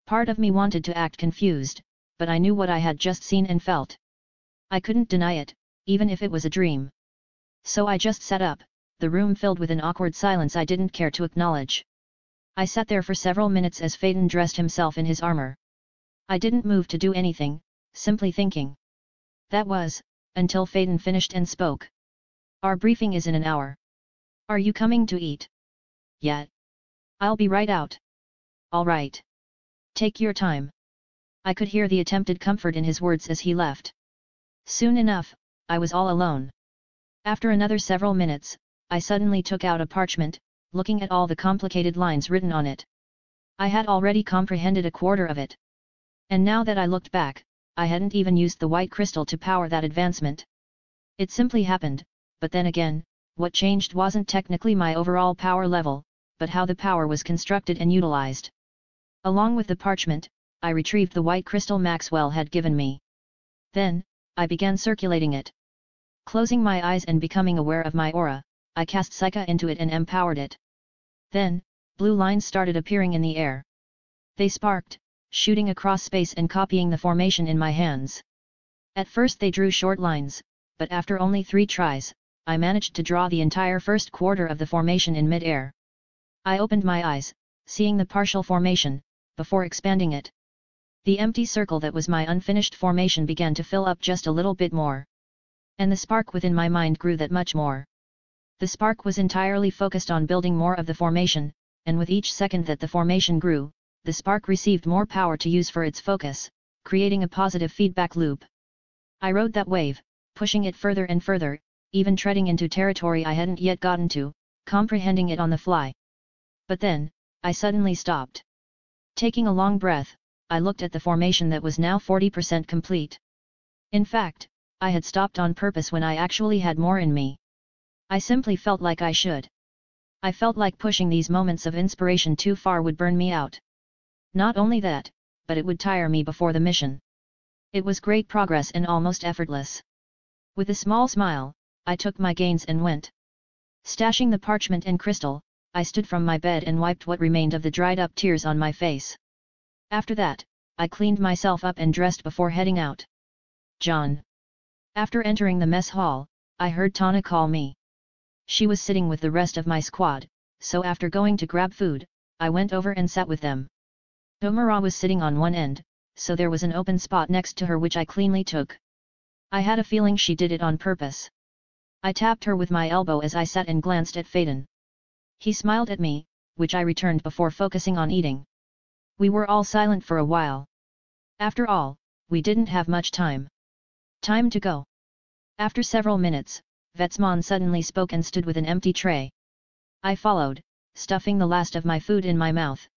Part of me wanted to act confused, but I knew what I had just seen and felt. I couldn't deny it, even if it was a dream. So I just sat up, the room filled with an awkward silence I didn't care to acknowledge. I sat there for several minutes as Faden dressed himself in his armor. I didn't move to do anything, simply thinking. That was, until Faden finished and spoke. Our briefing is in an hour. Are you coming to eat? Yet. I'll be right out. All right. Take your time. I could hear the attempted comfort in his words as he left. Soon enough, I was all alone. After another several minutes, I suddenly took out a parchment, looking at all the complicated lines written on it. I had already comprehended a quarter of it. And now that I looked back, I hadn't even used the white crystal to power that advancement. It simply happened, but then again, what changed wasn't technically my overall power level, but how the power was constructed and utilized. Along with the parchment, I retrieved the white crystal Maxwell had given me. Then, I began circulating it. Closing my eyes and becoming aware of my aura, I cast Psyche into it and empowered it. Then, blue lines started appearing in the air. They sparked, shooting across space and copying the formation in my hands. At first they drew short lines, but after only three tries, I managed to draw the entire first quarter of the formation in mid-air. I opened my eyes, seeing the partial formation, before expanding it. The empty circle that was my unfinished formation began to fill up just a little bit more. And the spark within my mind grew that much more. The spark was entirely focused on building more of the formation, and with each second that the formation grew, the spark received more power to use for its focus, creating a positive feedback loop. I rode that wave, pushing it further and further, even treading into territory I hadn't yet gotten to, comprehending it on the fly. But then, I suddenly stopped. Taking a long breath, I looked at the formation that was now 40% complete. In fact, I had stopped on purpose when I actually had more in me. I simply felt like I should. I felt like pushing these moments of inspiration too far would burn me out. Not only that, but it would tire me before the mission. It was great progress and almost effortless. With a small smile, I took my gains and went. Stashing the parchment and crystal, I stood from my bed and wiped what remained of the dried up tears on my face. After that, I cleaned myself up and dressed before heading out. John. After entering the mess hall, I heard Tana call me. She was sitting with the rest of my squad, so after going to grab food, I went over and sat with them. Omura was sitting on one end, so there was an open spot next to her which I cleanly took. I had a feeling she did it on purpose. I tapped her with my elbow as I sat and glanced at Faden. He smiled at me, which I returned before focusing on eating. We were all silent for a while. After all, we didn't have much time. Time to go. After several minutes, Vetsman suddenly spoke and stood with an empty tray. I followed, stuffing the last of my food in my mouth.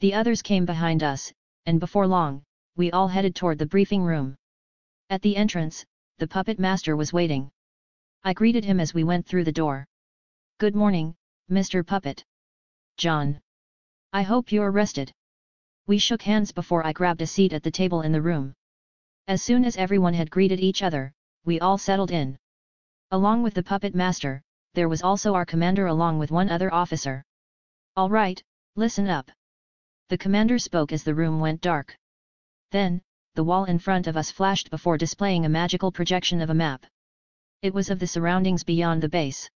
The others came behind us, and before long, we all headed toward the briefing room. At the entrance, the puppet master was waiting. I greeted him as we went through the door. Good morning, Mr. Puppet. John. I hope you're rested. We shook hands before I grabbed a seat at the table in the room. As soon as everyone had greeted each other, we all settled in. Along with the puppet master, there was also our commander along with one other officer. Alright, listen up the commander spoke as the room went dark. Then, the wall in front of us flashed before displaying a magical projection of a map. It was of the surroundings beyond the base.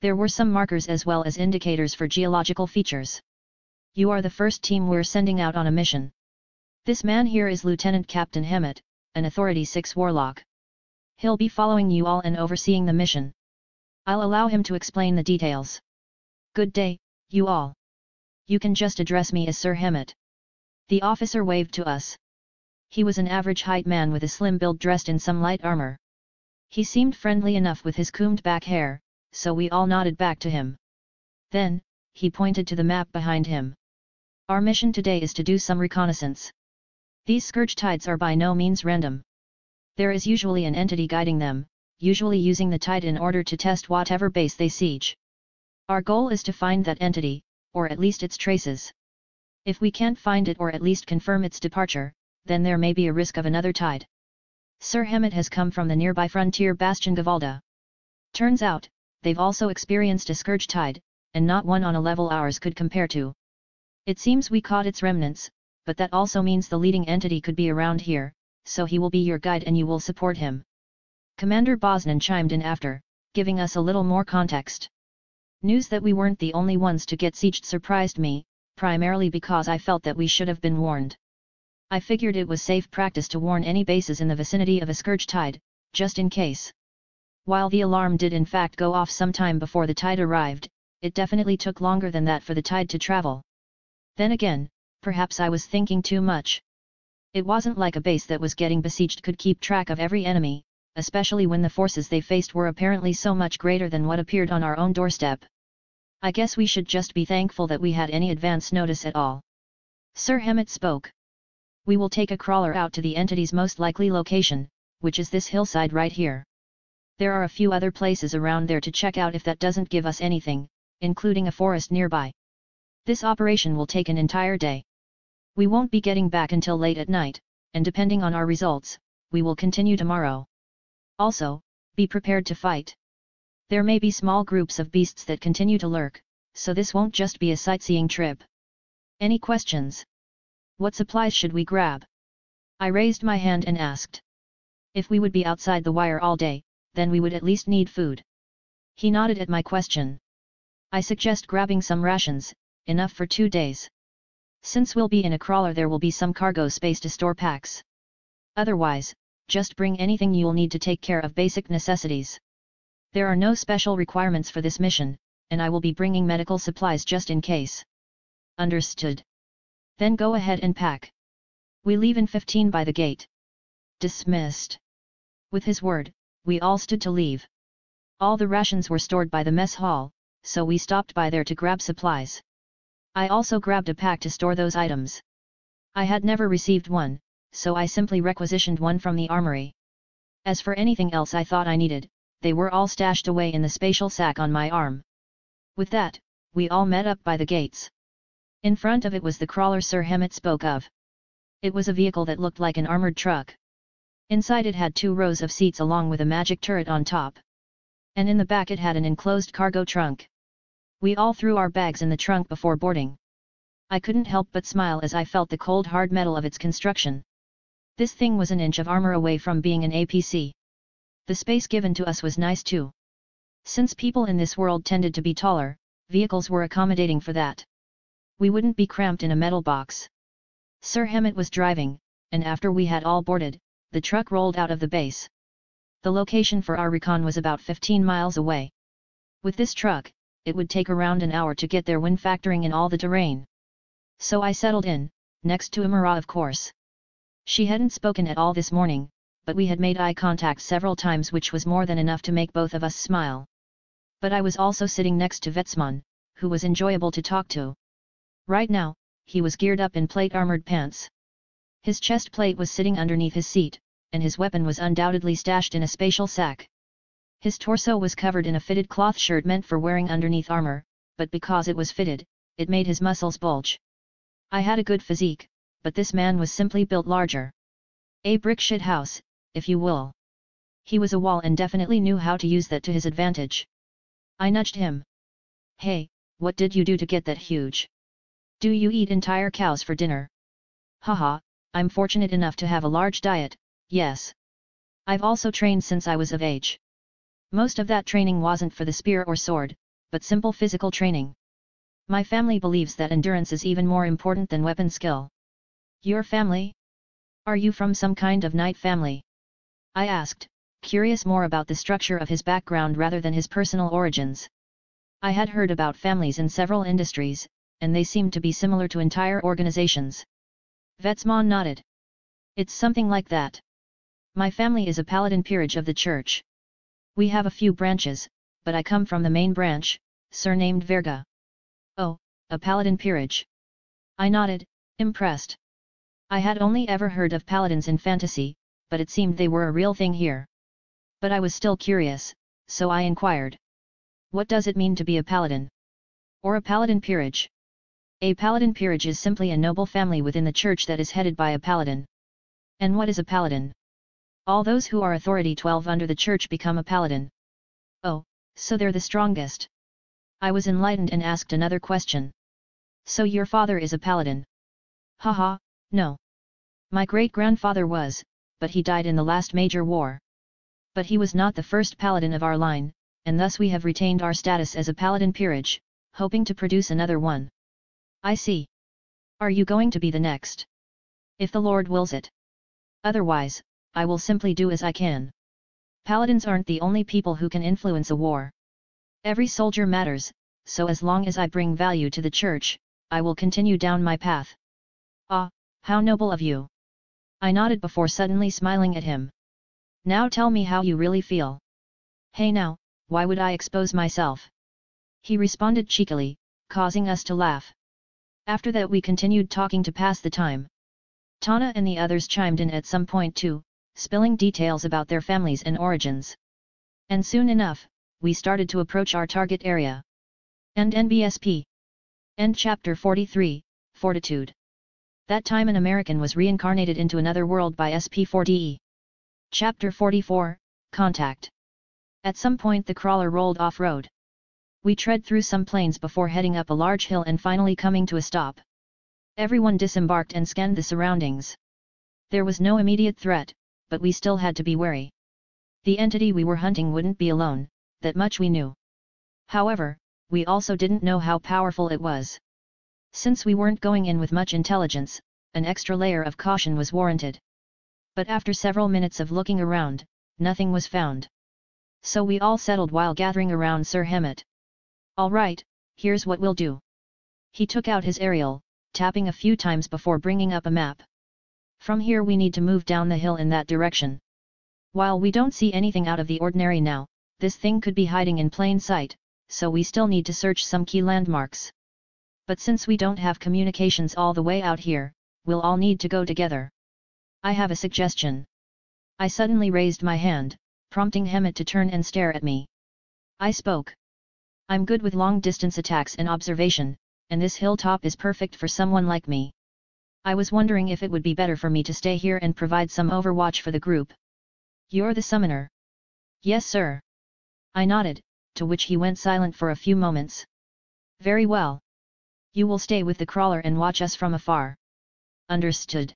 There were some markers as well as indicators for geological features. You are the first team we're sending out on a mission. This man here is Lieutenant Captain Hemet, an Authority 6 warlock. He'll be following you all and overseeing the mission. I'll allow him to explain the details. Good day, you all. You can just address me as Sir Hemet. The officer waved to us. He was an average height man with a slim build dressed in some light armor. He seemed friendly enough with his combed back hair, so we all nodded back to him. Then, he pointed to the map behind him. Our mission today is to do some reconnaissance. These scourge tides are by no means random. There is usually an entity guiding them, usually using the tide in order to test whatever base they siege. Our goal is to find that entity, or at least its traces. If we can't find it or at least confirm its departure, then there may be a risk of another tide. Sir Hemet has come from the nearby frontier bastion Gavalda. Turns out, they've also experienced a scourge tide, and not one on a level ours could compare to. It seems we caught its remnants, but that also means the leading entity could be around here, so he will be your guide and you will support him. Commander Bosnan chimed in after, giving us a little more context. News that we weren't the only ones to get sieged surprised me, primarily because I felt that we should have been warned. I figured it was safe practice to warn any bases in the vicinity of a scourge tide, just in case. While the alarm did in fact go off sometime before the tide arrived, it definitely took longer than that for the tide to travel. Then again, perhaps I was thinking too much. It wasn't like a base that was getting besieged could keep track of every enemy, especially when the forces they faced were apparently so much greater than what appeared on our own doorstep. I guess we should just be thankful that we had any advance notice at all. Sir Hemet spoke. We will take a crawler out to the entity's most likely location, which is this hillside right here. There are a few other places around there to check out if that doesn't give us anything, including a forest nearby. This operation will take an entire day. We won't be getting back until late at night, and depending on our results, we will continue tomorrow. Also, be prepared to fight. There may be small groups of beasts that continue to lurk, so this won't just be a sightseeing trip. Any questions? What supplies should we grab? I raised my hand and asked. If we would be outside the wire all day, then we would at least need food. He nodded at my question. I suggest grabbing some rations, enough for two days. Since we'll be in a crawler there will be some cargo space to store packs. Otherwise, just bring anything you'll need to take care of basic necessities. There are no special requirements for this mission, and I will be bringing medical supplies just in case. Understood. Then go ahead and pack. We leave in 15 by the gate. Dismissed. With his word, we all stood to leave. All the rations were stored by the mess hall, so we stopped by there to grab supplies. I also grabbed a pack to store those items. I had never received one, so I simply requisitioned one from the armory. As for anything else I thought I needed, they were all stashed away in the spatial sack on my arm. With that, we all met up by the gates. In front of it was the crawler Sir Hemet spoke of. It was a vehicle that looked like an armored truck. Inside it had two rows of seats along with a magic turret on top. And in the back it had an enclosed cargo trunk. We all threw our bags in the trunk before boarding. I couldn't help but smile as I felt the cold hard metal of its construction. This thing was an inch of armor away from being an APC. The space given to us was nice too. Since people in this world tended to be taller, vehicles were accommodating for that. We wouldn't be cramped in a metal box. Sir Hemet was driving, and after we had all boarded, the truck rolled out of the base. The location for our recon was about 15 miles away. With this truck, it would take around an hour to get there when factoring in all the terrain. So I settled in, next to Amara of course. She hadn't spoken at all this morning, but we had made eye contact several times which was more than enough to make both of us smile. But I was also sitting next to Vetsman, who was enjoyable to talk to. Right now, he was geared up in plate-armored pants. His chest plate was sitting underneath his seat, and his weapon was undoubtedly stashed in a spatial sack. His torso was covered in a fitted cloth shirt meant for wearing underneath armor, but because it was fitted, it made his muscles bulge. I had a good physique, but this man was simply built larger. A brick shit house, if you will. He was a wall and definitely knew how to use that to his advantage. I nudged him. Hey, what did you do to get that huge? Do you eat entire cows for dinner? Haha, I'm fortunate enough to have a large diet, yes. I've also trained since I was of age. Most of that training wasn't for the spear or sword, but simple physical training. My family believes that endurance is even more important than weapon skill. Your family? Are you from some kind of knight family? I asked, curious more about the structure of his background rather than his personal origins. I had heard about families in several industries, and they seemed to be similar to entire organizations. Vetsman nodded. It's something like that. My family is a paladin peerage of the church. We have a few branches, but I come from the main branch, surnamed Verga. Oh, a paladin peerage. I nodded, impressed. I had only ever heard of paladins in fantasy, but it seemed they were a real thing here. But I was still curious, so I inquired. What does it mean to be a paladin? Or a paladin peerage? A paladin peerage is simply a noble family within the church that is headed by a paladin. And what is a paladin? All those who are authority 12 under the church become a paladin. Oh, so they're the strongest. I was enlightened and asked another question. So your father is a paladin? Haha, no. My great-grandfather was, but he died in the last major war. But he was not the first paladin of our line, and thus we have retained our status as a paladin peerage, hoping to produce another one. I see. Are you going to be the next? If the Lord wills it. Otherwise, I will simply do as I can. Paladins aren't the only people who can influence a war. Every soldier matters, so as long as I bring value to the church, I will continue down my path. Ah, how noble of you! I nodded before suddenly smiling at him. Now tell me how you really feel. Hey now, why would I expose myself? He responded cheekily, causing us to laugh. After that we continued talking to pass the time. Tana and the others chimed in at some point too, spilling details about their families and origins. And soon enough, we started to approach our target area. End NBSP. End Chapter 43, Fortitude. That time an American was reincarnated into another world by SP4DE. Chapter 44, Contact. At some point the crawler rolled off-road. We tread through some plains before heading up a large hill and finally coming to a stop. Everyone disembarked and scanned the surroundings. There was no immediate threat, but we still had to be wary. The entity we were hunting wouldn't be alone, that much we knew. However, we also didn't know how powerful it was. Since we weren't going in with much intelligence, an extra layer of caution was warranted. But after several minutes of looking around, nothing was found. So we all settled while gathering around Sir Hemet. Alright, here's what we'll do. He took out his aerial, tapping a few times before bringing up a map. From here we need to move down the hill in that direction. While we don't see anything out of the ordinary now, this thing could be hiding in plain sight, so we still need to search some key landmarks. But since we don't have communications all the way out here, we'll all need to go together. I have a suggestion. I suddenly raised my hand, prompting Hemet to turn and stare at me. I spoke. I'm good with long-distance attacks and observation, and this hilltop is perfect for someone like me. I was wondering if it would be better for me to stay here and provide some overwatch for the group. You're the summoner. Yes sir. I nodded, to which he went silent for a few moments. Very well. You will stay with the crawler and watch us from afar. Understood.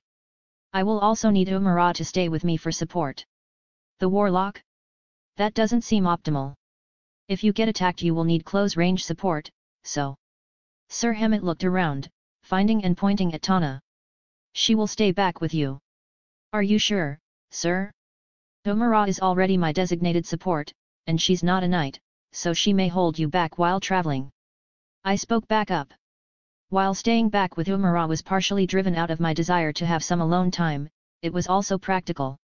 I will also need Umara to stay with me for support. The warlock? That doesn't seem optimal. If you get attacked you will need close range support, so... Sir Hemet looked around, finding and pointing at Tana. She will stay back with you. Are you sure, sir? Umara is already my designated support, and she's not a knight, so she may hold you back while traveling. I spoke back up. While staying back with Umara was partially driven out of my desire to have some alone time, it was also practical.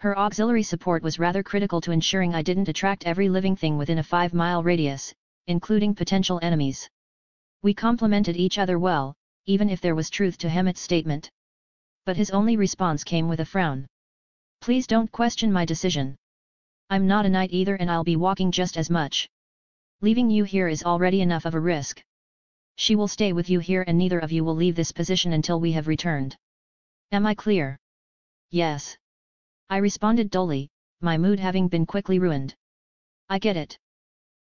Her auxiliary support was rather critical to ensuring I didn't attract every living thing within a 5-mile radius, including potential enemies. We complemented each other well, even if there was truth to Hemet's statement. But his only response came with a frown. Please don't question my decision. I'm not a knight either and I'll be walking just as much. Leaving you here is already enough of a risk. She will stay with you here and neither of you will leave this position until we have returned. Am I clear? Yes. I responded dully, my mood having been quickly ruined. I get it.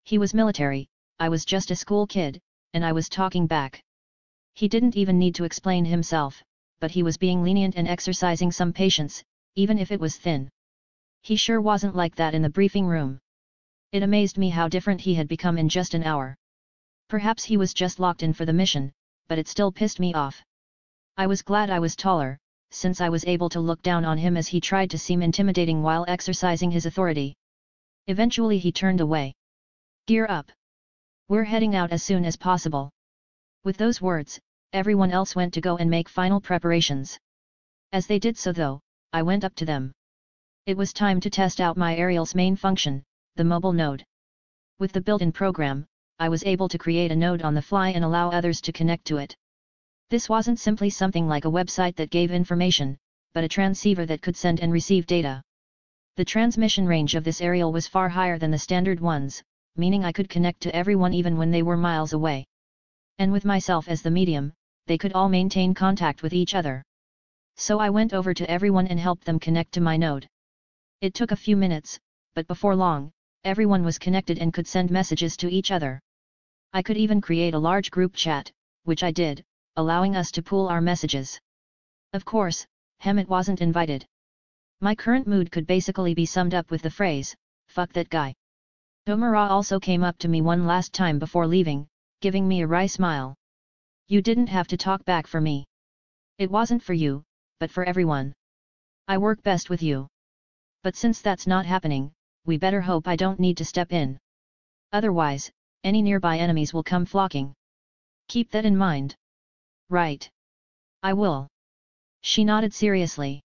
He was military, I was just a school kid, and I was talking back. He didn't even need to explain himself, but he was being lenient and exercising some patience, even if it was thin. He sure wasn't like that in the briefing room. It amazed me how different he had become in just an hour. Perhaps he was just locked in for the mission, but it still pissed me off. I was glad I was taller, since I was able to look down on him as he tried to seem intimidating while exercising his authority. Eventually he turned away. Gear up! We're heading out as soon as possible. With those words, everyone else went to go and make final preparations. As they did so though, I went up to them. It was time to test out my aerial's main function, the mobile node. With the built-in program, I was able to create a node on the fly and allow others to connect to it. This wasn't simply something like a website that gave information, but a transceiver that could send and receive data. The transmission range of this aerial was far higher than the standard ones, meaning I could connect to everyone even when they were miles away. And with myself as the medium, they could all maintain contact with each other. So I went over to everyone and helped them connect to my node. It took a few minutes, but before long, everyone was connected and could send messages to each other. I could even create a large group chat, which I did, allowing us to pool our messages. Of course, Hemet wasn't invited. My current mood could basically be summed up with the phrase, fuck that guy. Umara also came up to me one last time before leaving, giving me a wry smile. You didn't have to talk back for me. It wasn't for you, but for everyone. I work best with you. But since that's not happening, we better hope I don't need to step in. Otherwise, any nearby enemies will come flocking. Keep that in mind. Right. I will. She nodded seriously.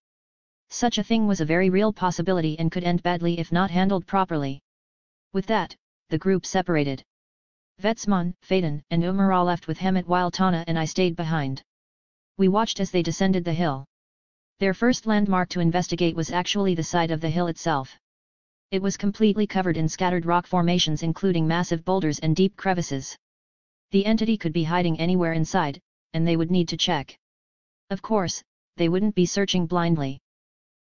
Such a thing was a very real possibility and could end badly if not handled properly. With that, the group separated. Vetsmon, Faden and Umara left with Hemet while Tana and I stayed behind. We watched as they descended the hill. Their first landmark to investigate was actually the side of the hill itself. It was completely covered in scattered rock formations including massive boulders and deep crevices. The entity could be hiding anywhere inside, and they would need to check. Of course, they wouldn't be searching blindly.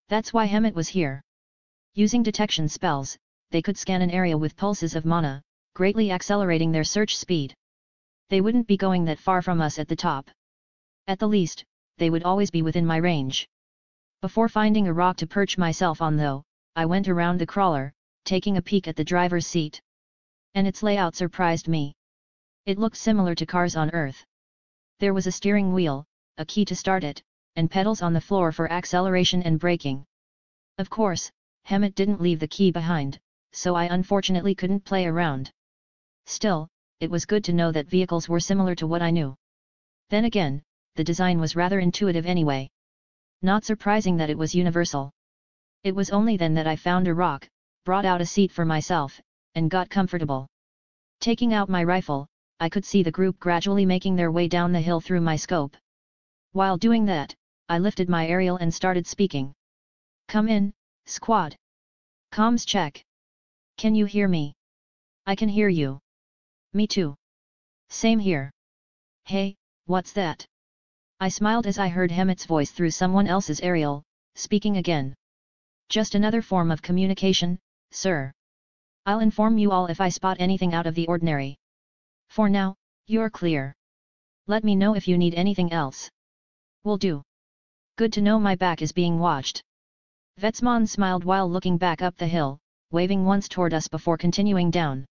That's why Hemet was here. Using detection spells, they could scan an area with pulses of mana, greatly accelerating their search speed. They wouldn't be going that far from us at the top. At the least, they would always be within my range. Before finding a rock to perch myself on though, I went around the crawler, taking a peek at the driver's seat. And its layout surprised me. It looked similar to cars on Earth. There was a steering wheel, a key to start it, and pedals on the floor for acceleration and braking. Of course, Hemet didn't leave the key behind, so I unfortunately couldn't play around. Still, it was good to know that vehicles were similar to what I knew. Then again, the design was rather intuitive anyway. Not surprising that it was universal. It was only then that I found a rock, brought out a seat for myself, and got comfortable. Taking out my rifle, I could see the group gradually making their way down the hill through my scope. While doing that, I lifted my aerial and started speaking. Come in, squad. Comms check. Can you hear me? I can hear you. Me too. Same here. Hey, what's that? I smiled as I heard Hemet's voice through someone else's aerial, speaking again. Just another form of communication, sir. I'll inform you all if I spot anything out of the ordinary. For now, you're clear. Let me know if you need anything else. Will do. Good to know my back is being watched. Vetsman smiled while looking back up the hill, waving once toward us before continuing down.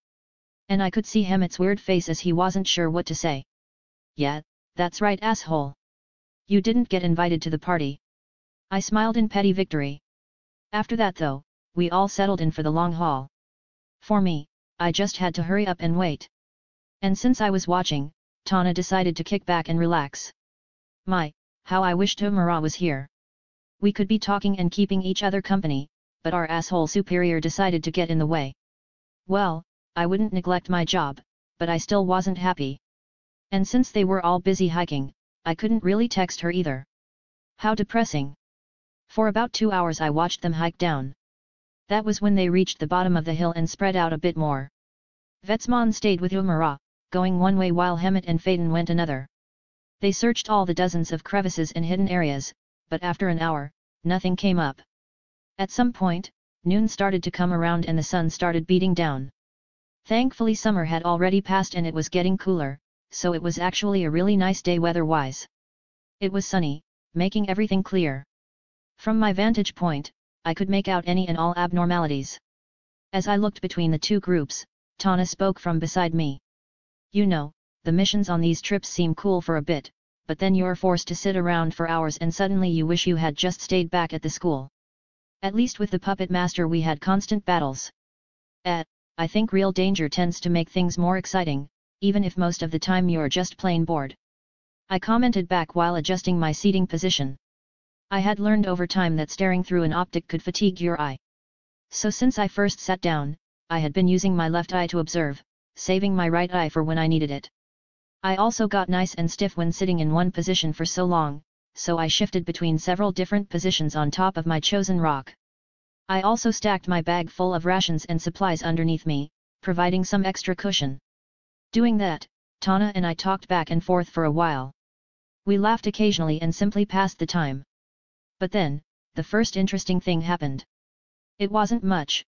And I could see Hemet's weird face as he wasn't sure what to say. Yeah, that's right asshole. You didn't get invited to the party. I smiled in petty victory. After that though, we all settled in for the long haul. For me, I just had to hurry up and wait. And since I was watching, Tana decided to kick back and relax. My, how I wished Umara was here. We could be talking and keeping each other company, but our asshole superior decided to get in the way. Well, I wouldn't neglect my job, but I still wasn't happy. And since they were all busy hiking, I couldn't really text her either. How depressing. For about two hours I watched them hike down. That was when they reached the bottom of the hill and spread out a bit more. Vetsman stayed with Umara, going one way while Hemet and Faden went another. They searched all the dozens of crevices and hidden areas, but after an hour, nothing came up. At some point, noon started to come around and the sun started beating down. Thankfully summer had already passed and it was getting cooler, so it was actually a really nice day weather-wise. It was sunny, making everything clear. From my vantage point, I could make out any and all abnormalities. As I looked between the two groups, Tana spoke from beside me. You know, the missions on these trips seem cool for a bit, but then you're forced to sit around for hours and suddenly you wish you had just stayed back at the school. At least with the puppet master we had constant battles. Eh, I think real danger tends to make things more exciting, even if most of the time you're just plain bored. I commented back while adjusting my seating position. I had learned over time that staring through an optic could fatigue your eye. So since I first sat down, I had been using my left eye to observe, saving my right eye for when I needed it. I also got nice and stiff when sitting in one position for so long, so I shifted between several different positions on top of my chosen rock. I also stacked my bag full of rations and supplies underneath me, providing some extra cushion. Doing that, Tana and I talked back and forth for a while. We laughed occasionally and simply passed the time. But then, the first interesting thing happened. It wasn't much.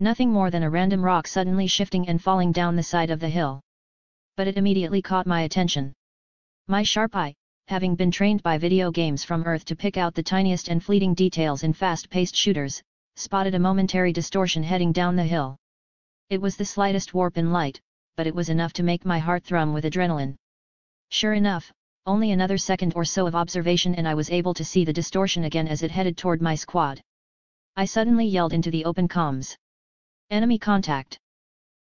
Nothing more than a random rock suddenly shifting and falling down the side of the hill but it immediately caught my attention. My sharp eye, having been trained by video games from Earth to pick out the tiniest and fleeting details in fast-paced shooters, spotted a momentary distortion heading down the hill. It was the slightest warp in light, but it was enough to make my heart thrum with adrenaline. Sure enough, only another second or so of observation and I was able to see the distortion again as it headed toward my squad. I suddenly yelled into the open comms. Enemy contact.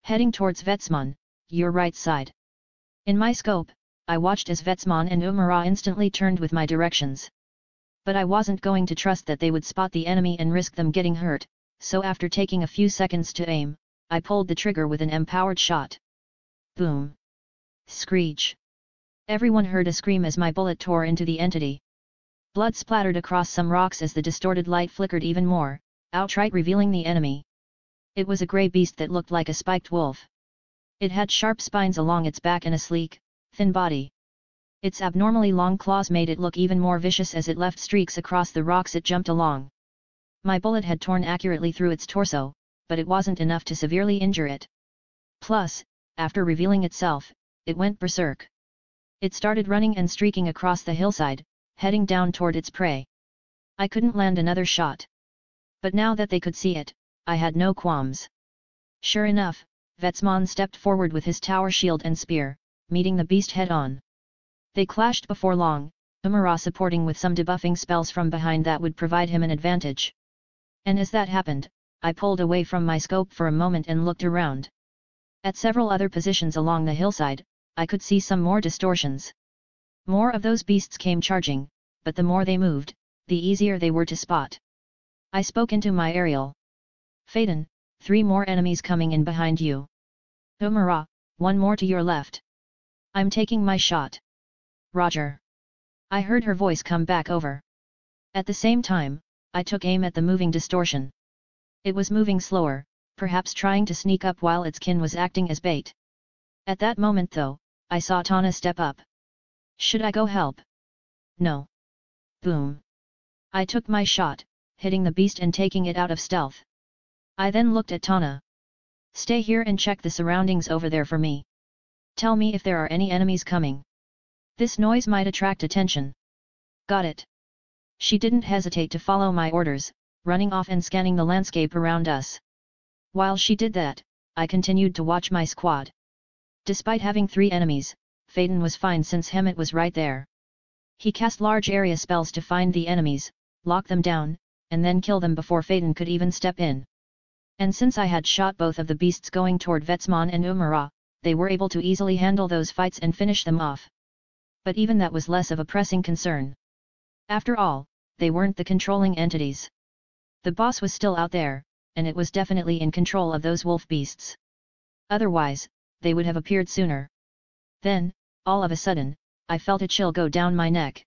Heading towards Vetsman, your right side. In my scope, I watched as Vetsman and Umara instantly turned with my directions. But I wasn't going to trust that they would spot the enemy and risk them getting hurt, so after taking a few seconds to aim, I pulled the trigger with an empowered shot. Boom! Screech! Everyone heard a scream as my bullet tore into the entity. Blood splattered across some rocks as the distorted light flickered even more, outright revealing the enemy. It was a grey beast that looked like a spiked wolf. It had sharp spines along its back and a sleek, thin body. Its abnormally long claws made it look even more vicious as it left streaks across the rocks it jumped along. My bullet had torn accurately through its torso, but it wasn't enough to severely injure it. Plus, after revealing itself, it went berserk. It started running and streaking across the hillside, heading down toward its prey. I couldn't land another shot. But now that they could see it, I had no qualms. Sure enough, Vetsman stepped forward with his tower shield and spear, meeting the beast head-on. They clashed before long, Umara supporting with some debuffing spells from behind that would provide him an advantage. And as that happened, I pulled away from my scope for a moment and looked around. At several other positions along the hillside, I could see some more distortions. More of those beasts came charging, but the more they moved, the easier they were to spot. I spoke into my aerial. Faden, three more enemies coming in behind you. Umara, one more to your left. I'm taking my shot. Roger. I heard her voice come back over. At the same time, I took aim at the moving distortion. It was moving slower, perhaps trying to sneak up while its kin was acting as bait. At that moment though, I saw Tana step up. Should I go help? No. Boom. I took my shot, hitting the beast and taking it out of stealth. I then looked at Tana. Stay here and check the surroundings over there for me. Tell me if there are any enemies coming. This noise might attract attention. Got it. She didn't hesitate to follow my orders, running off and scanning the landscape around us. While she did that, I continued to watch my squad. Despite having three enemies, Faden was fine since Hemet was right there. He cast large area spells to find the enemies, lock them down, and then kill them before Faden could even step in. And since I had shot both of the beasts going toward Vetsmon and Umara, they were able to easily handle those fights and finish them off but even that was less of a pressing concern. After all, they weren't the controlling entities. The boss was still out there, and it was definitely in control of those wolf beasts. Otherwise, they would have appeared sooner. Then, all of a sudden, I felt a chill go down my neck.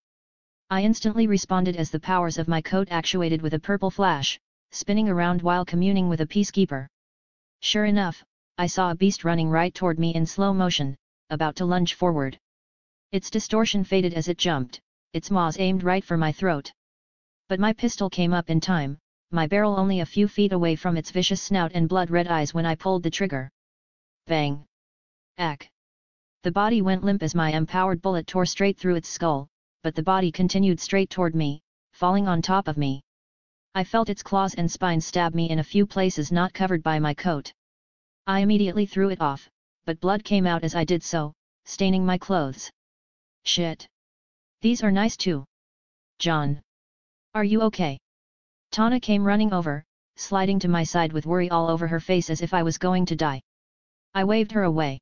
I instantly responded as the powers of my coat actuated with a purple flash, spinning around while communing with a peacekeeper. Sure enough, I saw a beast running right toward me in slow motion, about to lunge forward. Its distortion faded as it jumped, its maws aimed right for my throat. But my pistol came up in time, my barrel only a few feet away from its vicious snout and blood-red eyes when I pulled the trigger. Bang! Ack! The body went limp as my empowered bullet tore straight through its skull, but the body continued straight toward me, falling on top of me. I felt its claws and spine stab me in a few places not covered by my coat. I immediately threw it off, but blood came out as I did so, staining my clothes. Shit. These are nice too. John. Are you okay? Tana came running over, sliding to my side with worry all over her face as if I was going to die. I waved her away.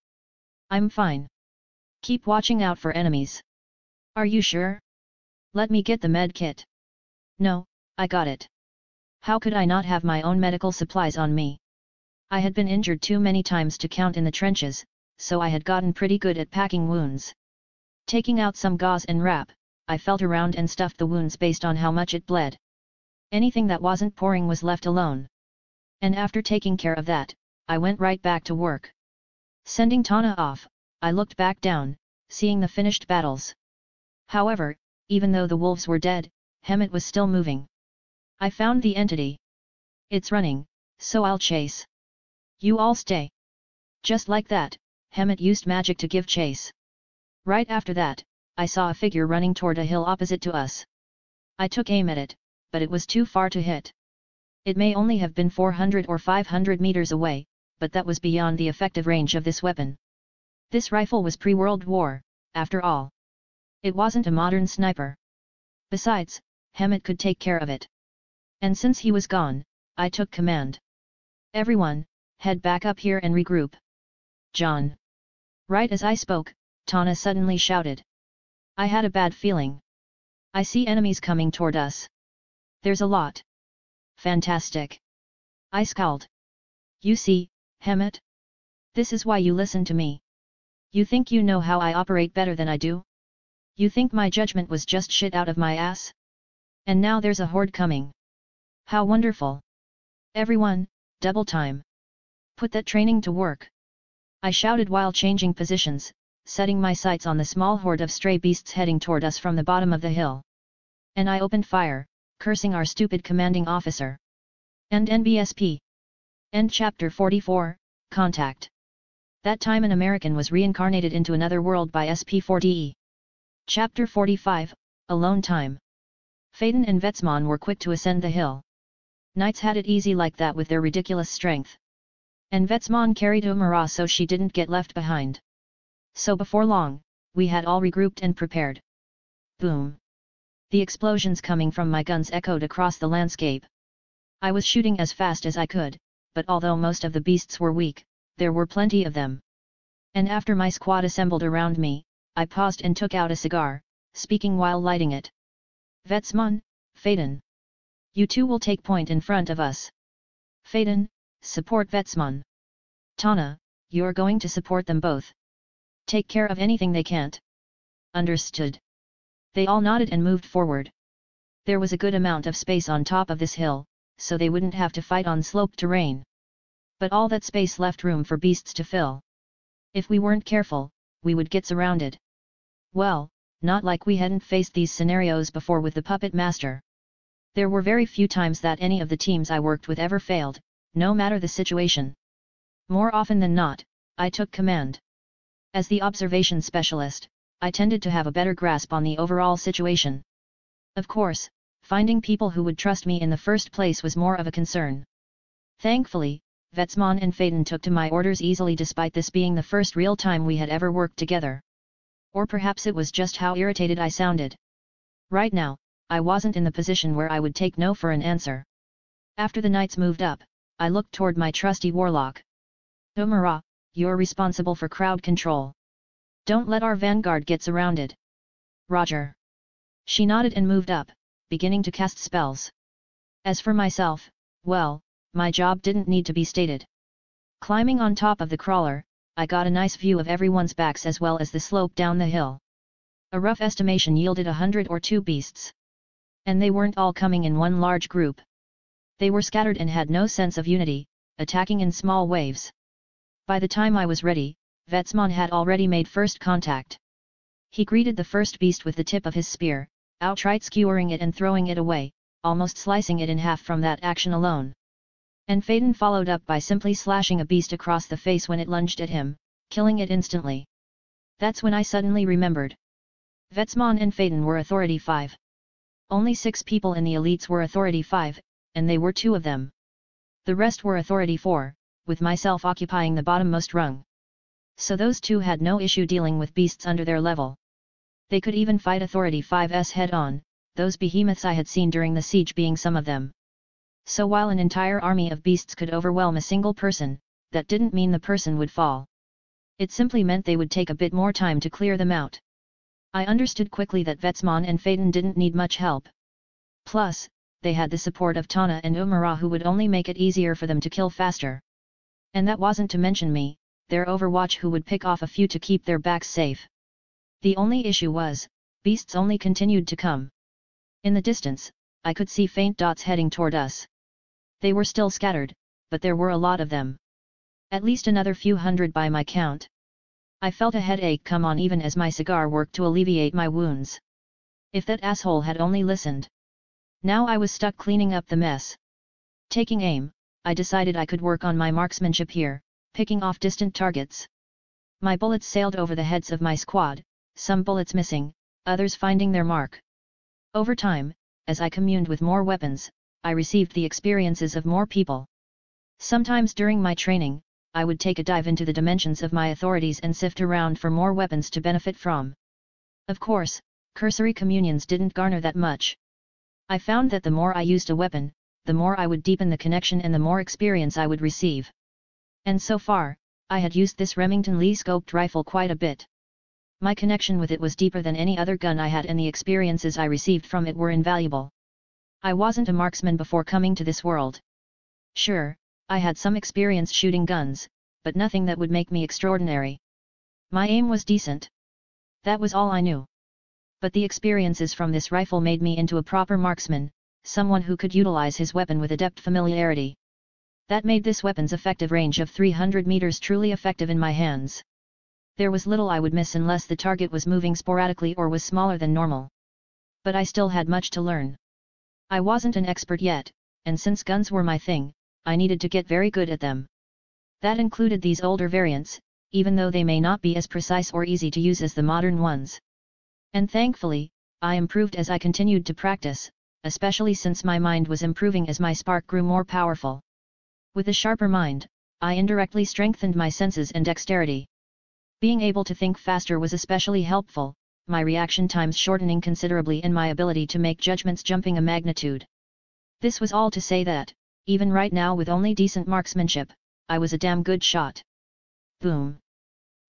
I'm fine. Keep watching out for enemies. Are you sure? Let me get the med kit. No, I got it. How could I not have my own medical supplies on me? I had been injured too many times to count in the trenches, so I had gotten pretty good at packing wounds. Taking out some gauze and wrap, I felt around and stuffed the wounds based on how much it bled. Anything that wasn't pouring was left alone. And after taking care of that, I went right back to work. Sending Tana off, I looked back down, seeing the finished battles. However, even though the wolves were dead, Hemet was still moving. I found the entity. It's running, so I'll chase. You all stay. Just like that, Hemet used magic to give chase. Right after that, I saw a figure running toward a hill opposite to us. I took aim at it, but it was too far to hit. It may only have been 400 or 500 meters away, but that was beyond the effective range of this weapon. This rifle was pre-World War, after all. It wasn't a modern sniper. Besides, Hemet could take care of it. And since he was gone, I took command. Everyone, head back up here and regroup. John. Right as I spoke, Tana suddenly shouted. I had a bad feeling. I see enemies coming toward us. There's a lot. Fantastic. I scowled. You see, Hemet? This is why you listen to me. You think you know how I operate better than I do? You think my judgment was just shit out of my ass? And now there's a horde coming. How wonderful! Everyone, double time. Put that training to work. I shouted while changing positions, setting my sights on the small horde of stray beasts heading toward us from the bottom of the hill. And I opened fire, cursing our stupid commanding officer. End NBSP. End Chapter 44, Contact. That time an American was reincarnated into another world by SP4DE. Chapter 45, Alone Time. Faden and Vetsmon were quick to ascend the hill. Knights had it easy like that with their ridiculous strength. And Vetsmon carried Umara so she didn't get left behind. So before long, we had all regrouped and prepared. Boom! The explosions coming from my guns echoed across the landscape. I was shooting as fast as I could, but although most of the beasts were weak, there were plenty of them. And after my squad assembled around me, I paused and took out a cigar, speaking while lighting it. Vetsmon, Faden. You two will take point in front of us. Faden, support Vetsmon. Tana, you're going to support them both. Take care of anything they can't. Understood. They all nodded and moved forward. There was a good amount of space on top of this hill, so they wouldn't have to fight on sloped terrain. But all that space left room for beasts to fill. If we weren't careful, we would get surrounded. Well, not like we hadn't faced these scenarios before with the puppet master. There were very few times that any of the teams I worked with ever failed, no matter the situation. More often than not, I took command. As the observation specialist, I tended to have a better grasp on the overall situation. Of course, finding people who would trust me in the first place was more of a concern. Thankfully, Vetsman and Faden took to my orders easily despite this being the first real time we had ever worked together. Or perhaps it was just how irritated I sounded. Right now, I wasn't in the position where I would take no for an answer. After the knights moved up, I looked toward my trusty warlock. Umara, you're responsible for crowd control. Don't let our vanguard get surrounded. Roger. She nodded and moved up, beginning to cast spells. As for myself, well, my job didn't need to be stated. Climbing on top of the crawler, I got a nice view of everyone's backs as well as the slope down the hill. A rough estimation yielded a hundred or two beasts. And they weren't all coming in one large group. They were scattered and had no sense of unity, attacking in small waves. By the time I was ready, Vetsman had already made first contact. He greeted the first beast with the tip of his spear, outright skewering it and throwing it away, almost slicing it in half from that action alone. And Faden followed up by simply slashing a beast across the face when it lunged at him, killing it instantly. That's when I suddenly remembered. Vetsman and Faden were Authority 5. Only six people in the elites were Authority 5, and they were two of them. The rest were Authority 4, with myself occupying the bottommost rung. So those two had no issue dealing with beasts under their level. They could even fight Authority 5's head-on, those behemoths I had seen during the siege being some of them. So while an entire army of beasts could overwhelm a single person, that didn't mean the person would fall. It simply meant they would take a bit more time to clear them out. I understood quickly that Vetsman and Faden didn't need much help. Plus, they had the support of Tana and Umara who would only make it easier for them to kill faster. And that wasn't to mention me, their overwatch who would pick off a few to keep their backs safe. The only issue was, beasts only continued to come. In the distance, I could see faint dots heading toward us. They were still scattered, but there were a lot of them. At least another few hundred by my count. I felt a headache come on even as my cigar worked to alleviate my wounds. If that asshole had only listened. Now I was stuck cleaning up the mess. Taking aim, I decided I could work on my marksmanship here, picking off distant targets. My bullets sailed over the heads of my squad, some bullets missing, others finding their mark. Over time, as I communed with more weapons, I received the experiences of more people. Sometimes during my training, I would take a dive into the dimensions of my authorities and sift around for more weapons to benefit from. Of course, cursory communions didn't garner that much. I found that the more I used a weapon, the more I would deepen the connection and the more experience I would receive. And so far, I had used this Remington Lee scoped rifle quite a bit. My connection with it was deeper than any other gun I had and the experiences I received from it were invaluable. I wasn't a marksman before coming to this world. Sure, I had some experience shooting guns, but nothing that would make me extraordinary. My aim was decent. That was all I knew. But the experiences from this rifle made me into a proper marksman, someone who could utilize his weapon with adept familiarity. That made this weapon's effective range of 300 meters truly effective in my hands there was little I would miss unless the target was moving sporadically or was smaller than normal. But I still had much to learn. I wasn't an expert yet, and since guns were my thing, I needed to get very good at them. That included these older variants, even though they may not be as precise or easy to use as the modern ones. And thankfully, I improved as I continued to practice, especially since my mind was improving as my spark grew more powerful. With a sharper mind, I indirectly strengthened my senses and dexterity. Being able to think faster was especially helpful, my reaction times shortening considerably and my ability to make judgments jumping a magnitude. This was all to say that, even right now with only decent marksmanship, I was a damn good shot. Boom.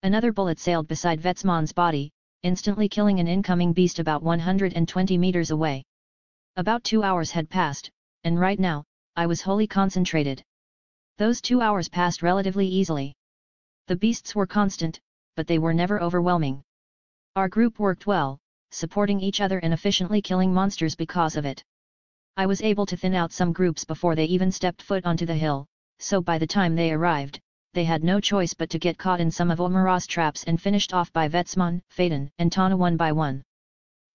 Another bullet sailed beside Vetsman's body, instantly killing an incoming beast about 120 meters away. About two hours had passed, and right now, I was wholly concentrated. Those two hours passed relatively easily. The beasts were constant, but they were never overwhelming. Our group worked well, supporting each other and efficiently killing monsters because of it. I was able to thin out some groups before they even stepped foot onto the hill, so by the time they arrived, they had no choice but to get caught in some of Umara's traps and finished off by Vetsman, Faden, and Tana one by one.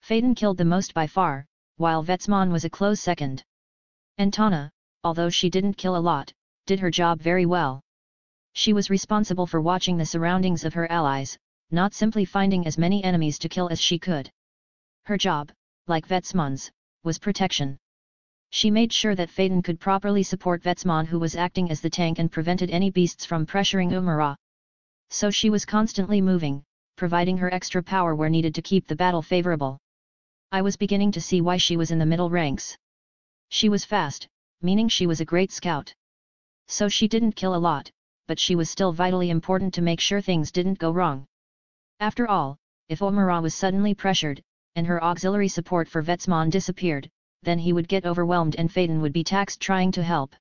Faden killed the most by far, while Vetsman was a close second. And Tana, although she didn't kill a lot, did her job very well. She was responsible for watching the surroundings of her allies, not simply finding as many enemies to kill as she could. Her job, like Vetsman's, was protection. She made sure that Faden could properly support Vetsman who was acting as the tank and prevented any beasts from pressuring Umara. So she was constantly moving, providing her extra power where needed to keep the battle favorable. I was beginning to see why she was in the middle ranks. She was fast, meaning she was a great scout. So she didn't kill a lot, but she was still vitally important to make sure things didn't go wrong. After all, if Umara was suddenly pressured, and her auxiliary support for Vetsman disappeared, then he would get overwhelmed and Faden would be taxed trying to help.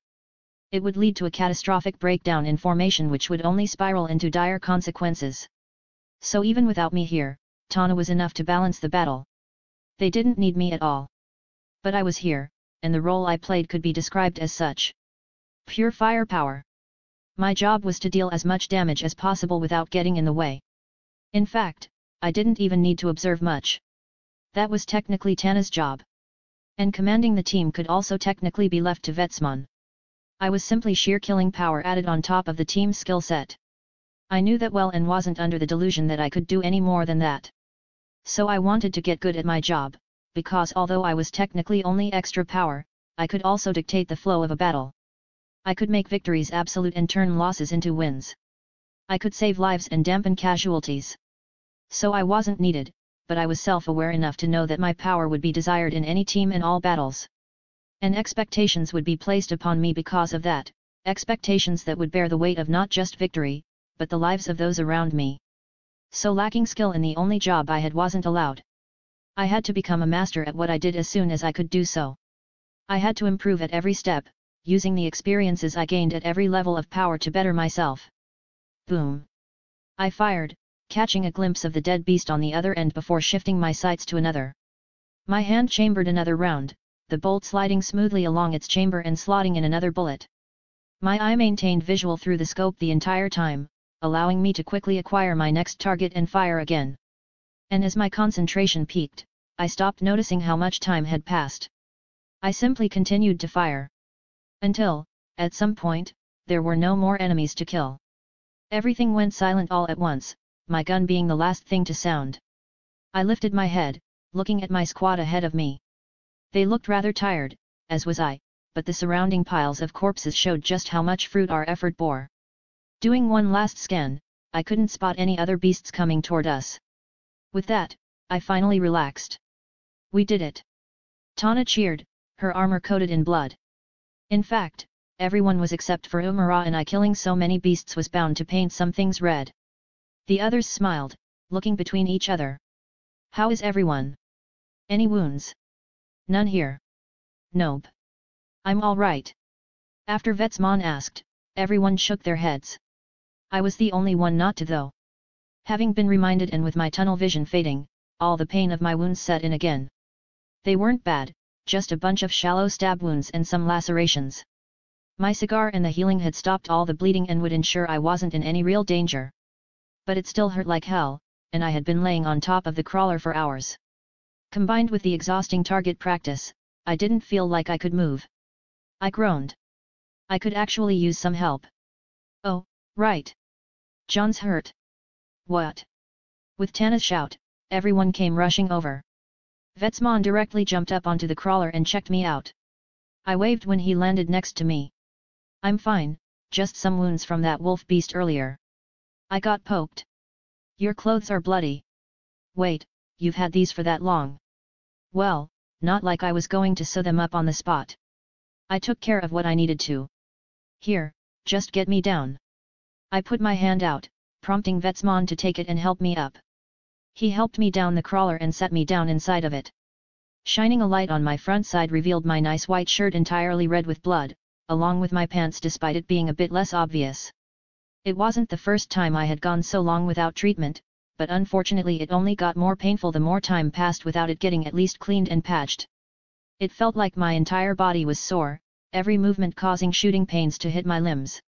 It would lead to a catastrophic breakdown in formation which would only spiral into dire consequences. So even without me here, Tana was enough to balance the battle. They didn't need me at all. But I was here, and the role I played could be described as such. Pure firepower. My job was to deal as much damage as possible without getting in the way. In fact, I didn't even need to observe much. That was technically Tana's job and commanding the team could also technically be left to Vetsman. I was simply sheer killing power added on top of the team's skill set. I knew that well and wasn't under the delusion that I could do any more than that. So I wanted to get good at my job, because although I was technically only extra power, I could also dictate the flow of a battle. I could make victories absolute and turn losses into wins. I could save lives and dampen casualties. So I wasn't needed, but I was self-aware enough to know that my power would be desired in any team in all battles. And expectations would be placed upon me because of that, expectations that would bear the weight of not just victory, but the lives of those around me. So lacking skill in the only job I had wasn't allowed. I had to become a master at what I did as soon as I could do so. I had to improve at every step, using the experiences I gained at every level of power to better myself. Boom! I fired, catching a glimpse of the dead beast on the other end before shifting my sights to another. My hand chambered another round, the bolt sliding smoothly along its chamber and slotting in another bullet. My eye maintained visual through the scope the entire time, allowing me to quickly acquire my next target and fire again. And as my concentration peaked, I stopped noticing how much time had passed. I simply continued to fire. Until, at some point, there were no more enemies to kill. Everything went silent all at once, my gun being the last thing to sound. I lifted my head, looking at my squad ahead of me. They looked rather tired, as was I, but the surrounding piles of corpses showed just how much fruit our effort bore. Doing one last scan, I couldn't spot any other beasts coming toward us. With that, I finally relaxed. We did it. Tana cheered, her armor coated in blood. In fact, everyone was except for Umara and I killing so many beasts was bound to paint some things red. The others smiled, looking between each other. How is everyone? Any wounds? None here. Nope. I'm all right. After Vetsman asked, everyone shook their heads. I was the only one not to though. Having been reminded and with my tunnel vision fading, all the pain of my wounds set in again. They weren't bad, just a bunch of shallow stab wounds and some lacerations. My cigar and the healing had stopped all the bleeding and would ensure I wasn't in any real danger but it still hurt like hell, and I had been laying on top of the crawler for hours. Combined with the exhausting target practice, I didn't feel like I could move. I groaned. I could actually use some help. Oh, right. John's hurt. What? With Tana's shout, everyone came rushing over. Vetsman directly jumped up onto the crawler and checked me out. I waved when he landed next to me. I'm fine, just some wounds from that wolf beast earlier. I got poked. Your clothes are bloody. Wait, you've had these for that long. Well, not like I was going to sew them up on the spot. I took care of what I needed to. Here, just get me down. I put my hand out, prompting Vetsman to take it and help me up. He helped me down the crawler and set me down inside of it. Shining a light on my front side revealed my nice white shirt entirely red with blood, along with my pants despite it being a bit less obvious. It wasn't the first time I had gone so long without treatment, but unfortunately it only got more painful the more time passed without it getting at least cleaned and patched. It felt like my entire body was sore, every movement causing shooting pains to hit my limbs.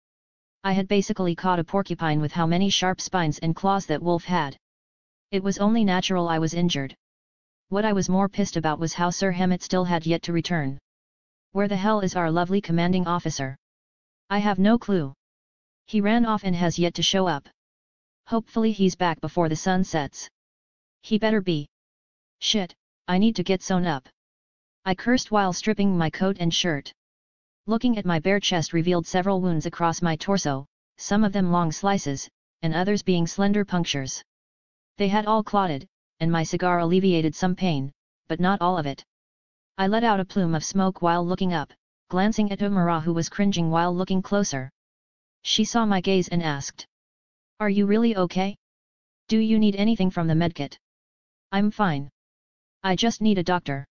I had basically caught a porcupine with how many sharp spines and claws that wolf had. It was only natural I was injured. What I was more pissed about was how Sir Hemet still had yet to return. Where the hell is our lovely commanding officer? I have no clue. He ran off and has yet to show up. Hopefully he's back before the sun sets. He better be. Shit, I need to get sewn up. I cursed while stripping my coat and shirt. Looking at my bare chest revealed several wounds across my torso, some of them long slices, and others being slender punctures. They had all clotted, and my cigar alleviated some pain, but not all of it. I let out a plume of smoke while looking up, glancing at Umara who was cringing while looking closer. She saw my gaze and asked. Are you really okay? Do you need anything from the medkit? I'm fine. I just need a doctor.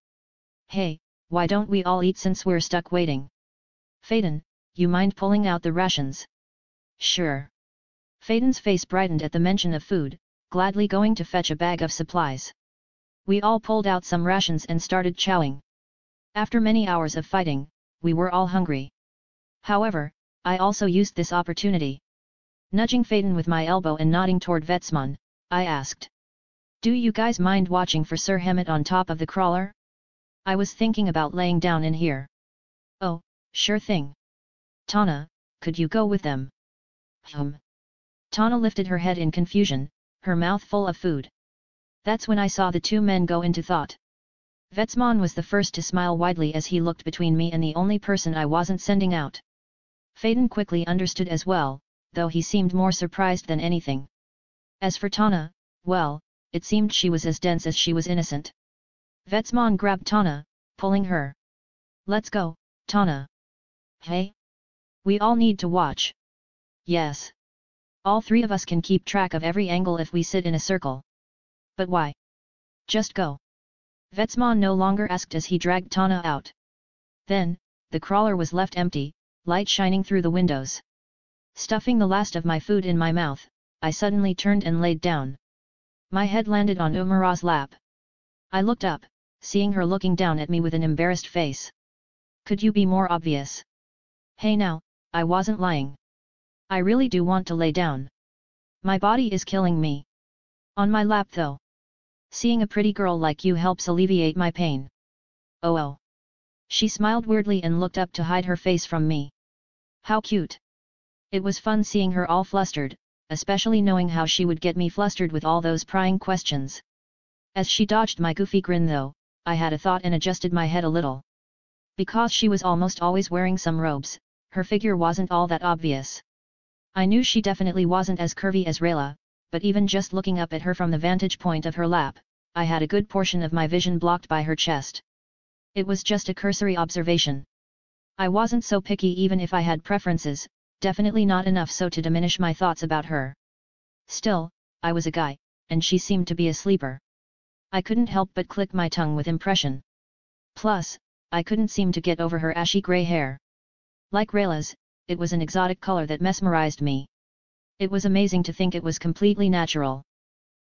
Hey, why don't we all eat since we're stuck waiting? Faden, you mind pulling out the rations? Sure. Faden's face brightened at the mention of food, gladly going to fetch a bag of supplies. We all pulled out some rations and started chowing. After many hours of fighting, we were all hungry. However, I also used this opportunity. Nudging Faden with my elbow and nodding toward Vetsman, I asked. Do you guys mind watching for Sir Hemet on top of the crawler? I was thinking about laying down in here. Sure thing. Tana, could you go with them? Hum. Tana lifted her head in confusion, her mouth full of food. That's when I saw the two men go into thought. Vetsman was the first to smile widely as he looked between me and the only person I wasn't sending out. Faden quickly understood as well, though he seemed more surprised than anything. As for Tana, well, it seemed she was as dense as she was innocent. Vetsman grabbed Tana, pulling her. Let's go, Tana. Hey? We all need to watch. Yes. All three of us can keep track of every angle if we sit in a circle. But why? Just go. Vetsman no longer asked as he dragged Tana out. Then, the crawler was left empty, light shining through the windows. Stuffing the last of my food in my mouth, I suddenly turned and laid down. My head landed on Umara's lap. I looked up, seeing her looking down at me with an embarrassed face. Could you be more obvious? Hey now, I wasn't lying. I really do want to lay down. My body is killing me. On my lap though. Seeing a pretty girl like you helps alleviate my pain. Oh oh. She smiled weirdly and looked up to hide her face from me. How cute. It was fun seeing her all flustered, especially knowing how she would get me flustered with all those prying questions. As she dodged my goofy grin though, I had a thought and adjusted my head a little. Because she was almost always wearing some robes, her figure wasn't all that obvious. I knew she definitely wasn't as curvy as Rayla, but even just looking up at her from the vantage point of her lap, I had a good portion of my vision blocked by her chest. It was just a cursory observation. I wasn't so picky even if I had preferences, definitely not enough so to diminish my thoughts about her. Still, I was a guy, and she seemed to be a sleeper. I couldn't help but click my tongue with impression. Plus, I couldn't seem to get over her ashy grey hair. Like Rayla's, it was an exotic color that mesmerized me. It was amazing to think it was completely natural.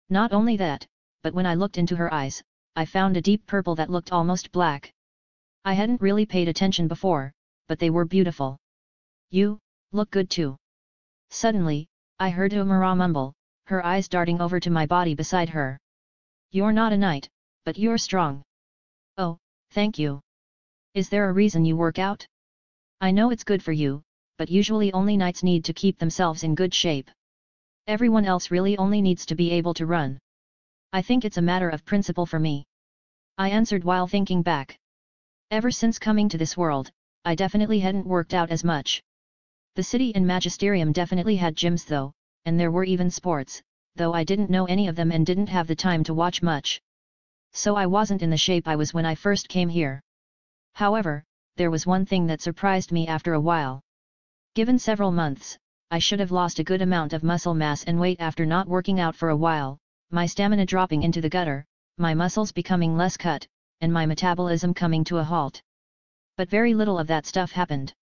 Not only that, but when I looked into her eyes, I found a deep purple that looked almost black. I hadn't really paid attention before, but they were beautiful. You, look good too. Suddenly, I heard Umara mumble, her eyes darting over to my body beside her. You're not a knight, but you're strong. Oh, thank you. Is there a reason you work out? I know it's good for you, but usually only knights need to keep themselves in good shape. Everyone else really only needs to be able to run. I think it's a matter of principle for me. I answered while thinking back. Ever since coming to this world, I definitely hadn't worked out as much. The city and magisterium definitely had gyms though, and there were even sports, though I didn't know any of them and didn't have the time to watch much. So I wasn't in the shape I was when I first came here. However, there was one thing that surprised me after a while. Given several months, I should have lost a good amount of muscle mass and weight after not working out for a while, my stamina dropping into the gutter, my muscles becoming less cut, and my metabolism coming to a halt. But very little of that stuff happened.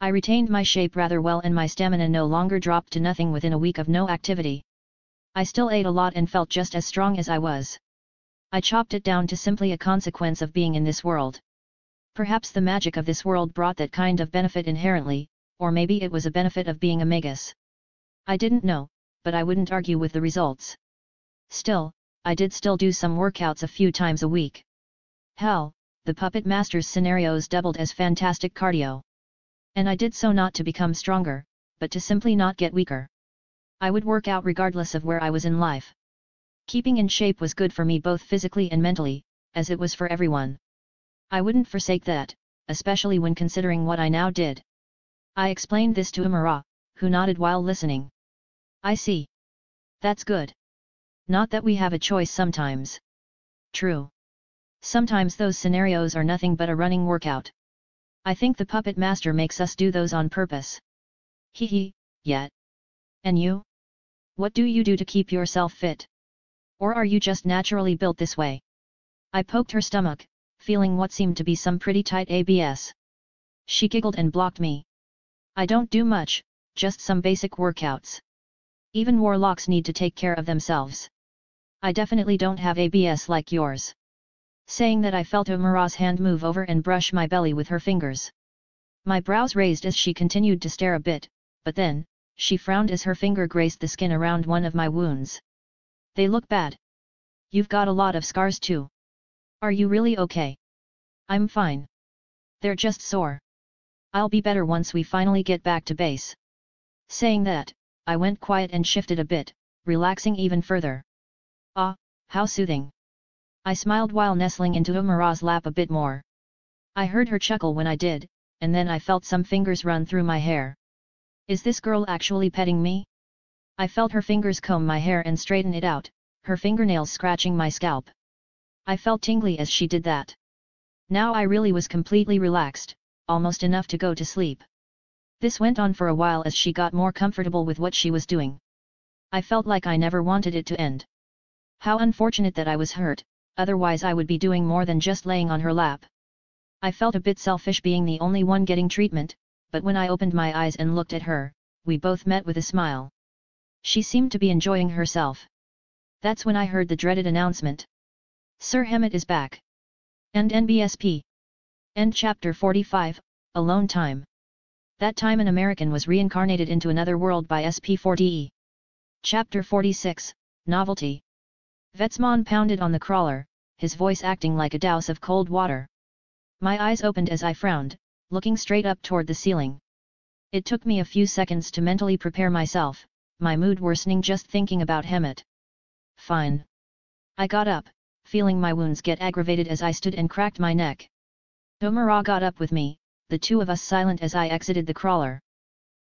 I retained my shape rather well and my stamina no longer dropped to nothing within a week of no activity. I still ate a lot and felt just as strong as I was. I chopped it down to simply a consequence of being in this world. Perhaps the magic of this world brought that kind of benefit inherently, or maybe it was a benefit of being a magus. I didn't know, but I wouldn't argue with the results. Still, I did still do some workouts a few times a week. Hell, the Puppet Master's scenarios doubled as fantastic cardio. And I did so not to become stronger, but to simply not get weaker. I would work out regardless of where I was in life. Keeping in shape was good for me both physically and mentally, as it was for everyone. I wouldn't forsake that, especially when considering what I now did. I explained this to Umara, who nodded while listening. I see. That's good. Not that we have a choice sometimes. True. Sometimes those scenarios are nothing but a running workout. I think the puppet master makes us do those on purpose. Hee hee, yet. And you? What do you do to keep yourself fit? Or are you just naturally built this way? I poked her stomach, feeling what seemed to be some pretty tight ABS. She giggled and blocked me. I don't do much, just some basic workouts. Even warlocks need to take care of themselves. I definitely don't have ABS like yours. Saying that I felt Umara's hand move over and brush my belly with her fingers. My brows raised as she continued to stare a bit, but then, she frowned as her finger grazed the skin around one of my wounds. They look bad. You've got a lot of scars too. Are you really okay? I'm fine. They're just sore. I'll be better once we finally get back to base. Saying that, I went quiet and shifted a bit, relaxing even further. Ah, how soothing. I smiled while nestling into Umara's lap a bit more. I heard her chuckle when I did, and then I felt some fingers run through my hair. Is this girl actually petting me? I felt her fingers comb my hair and straighten it out, her fingernails scratching my scalp. I felt tingly as she did that. Now I really was completely relaxed, almost enough to go to sleep. This went on for a while as she got more comfortable with what she was doing. I felt like I never wanted it to end. How unfortunate that I was hurt, otherwise I would be doing more than just laying on her lap. I felt a bit selfish being the only one getting treatment, but when I opened my eyes and looked at her, we both met with a smile. She seemed to be enjoying herself. That's when I heard the dreaded announcement. Sir Hemet is back. End NBSP. End chapter 45, Alone Time. That time an American was reincarnated into another world by SP4DE. Chapter 46, Novelty. Vetsman pounded on the crawler, his voice acting like a douse of cold water. My eyes opened as I frowned, looking straight up toward the ceiling. It took me a few seconds to mentally prepare myself, my mood worsening just thinking about Hemet. Fine. I got up, feeling my wounds get aggravated as I stood and cracked my neck. Domara got up with me, the two of us silent as I exited the crawler.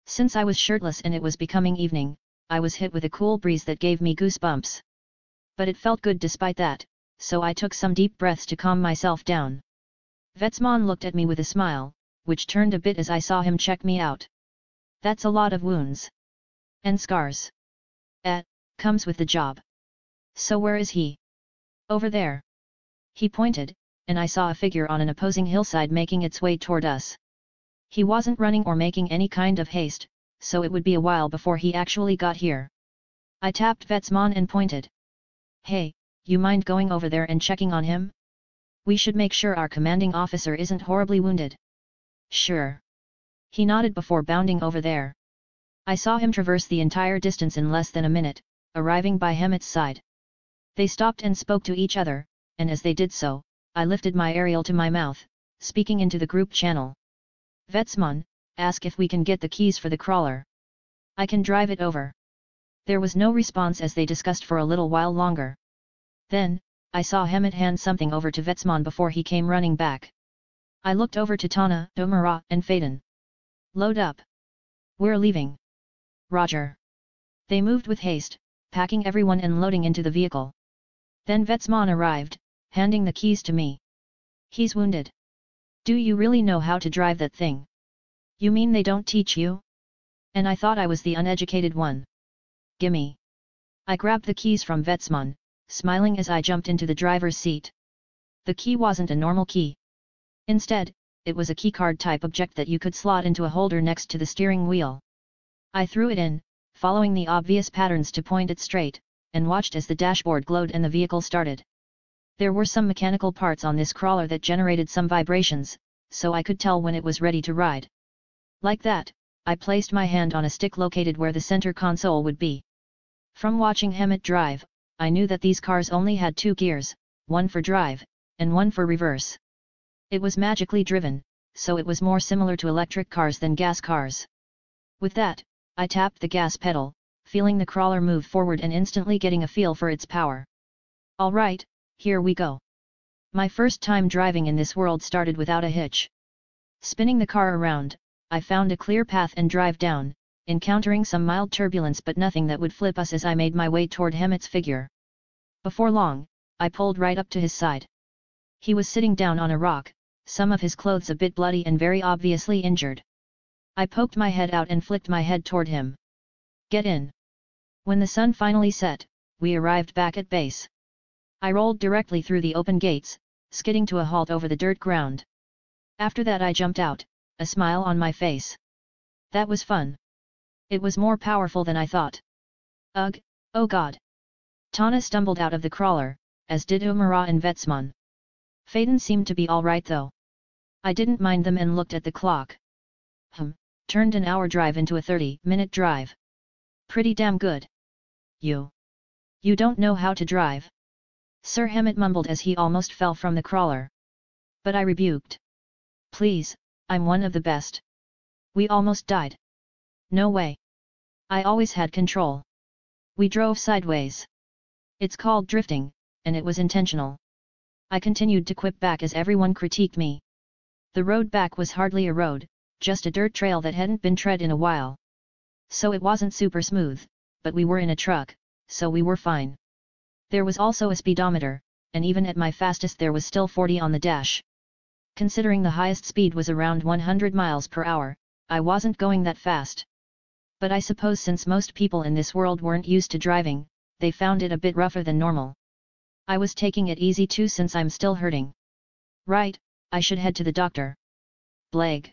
Since I was shirtless and it was becoming evening, I was hit with a cool breeze that gave me goosebumps. But it felt good despite that, so I took some deep breaths to calm myself down. Vetsman looked at me with a smile, which turned a bit as I saw him check me out. That's a lot of wounds. And scars. Eh, comes with the job. So where is he? Over there. He pointed, and I saw a figure on an opposing hillside making its way toward us. He wasn't running or making any kind of haste, so it would be a while before he actually got here. I tapped Vetsman and pointed. Hey, you mind going over there and checking on him? We should make sure our commanding officer isn't horribly wounded. Sure. He nodded before bounding over there. I saw him traverse the entire distance in less than a minute, arriving by Hemet's side. They stopped and spoke to each other, and as they did so, I lifted my aerial to my mouth, speaking into the group channel. Vetsman, ask if we can get the keys for the crawler. I can drive it over. There was no response as they discussed for a little while longer. Then, I saw Hemet hand something over to Vetsman before he came running back. I looked over to Tana, Domara, and Faden. Load up. We're leaving. Roger. They moved with haste, packing everyone and loading into the vehicle. Then Vetsman arrived, handing the keys to me. He's wounded. Do you really know how to drive that thing? You mean they don't teach you? And I thought I was the uneducated one. Gimme. I grabbed the keys from Vetsman, smiling as I jumped into the driver's seat. The key wasn't a normal key. Instead, it was a keycard type object that you could slot into a holder next to the steering wheel. I threw it in, following the obvious patterns to point it straight, and watched as the dashboard glowed and the vehicle started. There were some mechanical parts on this crawler that generated some vibrations, so I could tell when it was ready to ride. Like that, I placed my hand on a stick located where the center console would be. From watching Hemet drive, I knew that these cars only had two gears, one for drive, and one for reverse. It was magically driven, so it was more similar to electric cars than gas cars. With that, I tapped the gas pedal, feeling the crawler move forward and instantly getting a feel for its power. Alright, here we go. My first time driving in this world started without a hitch. Spinning the car around, I found a clear path and drive down, encountering some mild turbulence but nothing that would flip us as I made my way toward Hemet's figure. Before long, I pulled right up to his side. He was sitting down on a rock, some of his clothes a bit bloody and very obviously injured. I poked my head out and flicked my head toward him. Get in. When the sun finally set, we arrived back at base. I rolled directly through the open gates, skidding to a halt over the dirt ground. After that I jumped out, a smile on my face. That was fun. It was more powerful than I thought. Ugh, oh god. Tana stumbled out of the crawler, as did Umara and Vetsman. Faden seemed to be alright though. I didn't mind them and looked at the clock. Hmm, turned an hour drive into a 30-minute drive. Pretty damn good. You. You don't know how to drive? Sir Hemet mumbled as he almost fell from the crawler. But I rebuked. Please, I'm one of the best. We almost died. No way. I always had control. We drove sideways. It's called drifting, and it was intentional. I continued to quip back as everyone critiqued me. The road back was hardly a road, just a dirt trail that hadn't been tread in a while. So it wasn't super smooth, but we were in a truck, so we were fine. There was also a speedometer, and even at my fastest there was still 40 on the dash. Considering the highest speed was around 100 miles per hour, I wasn't going that fast but I suppose since most people in this world weren't used to driving, they found it a bit rougher than normal. I was taking it easy too since I'm still hurting. Right, I should head to the doctor. Blag.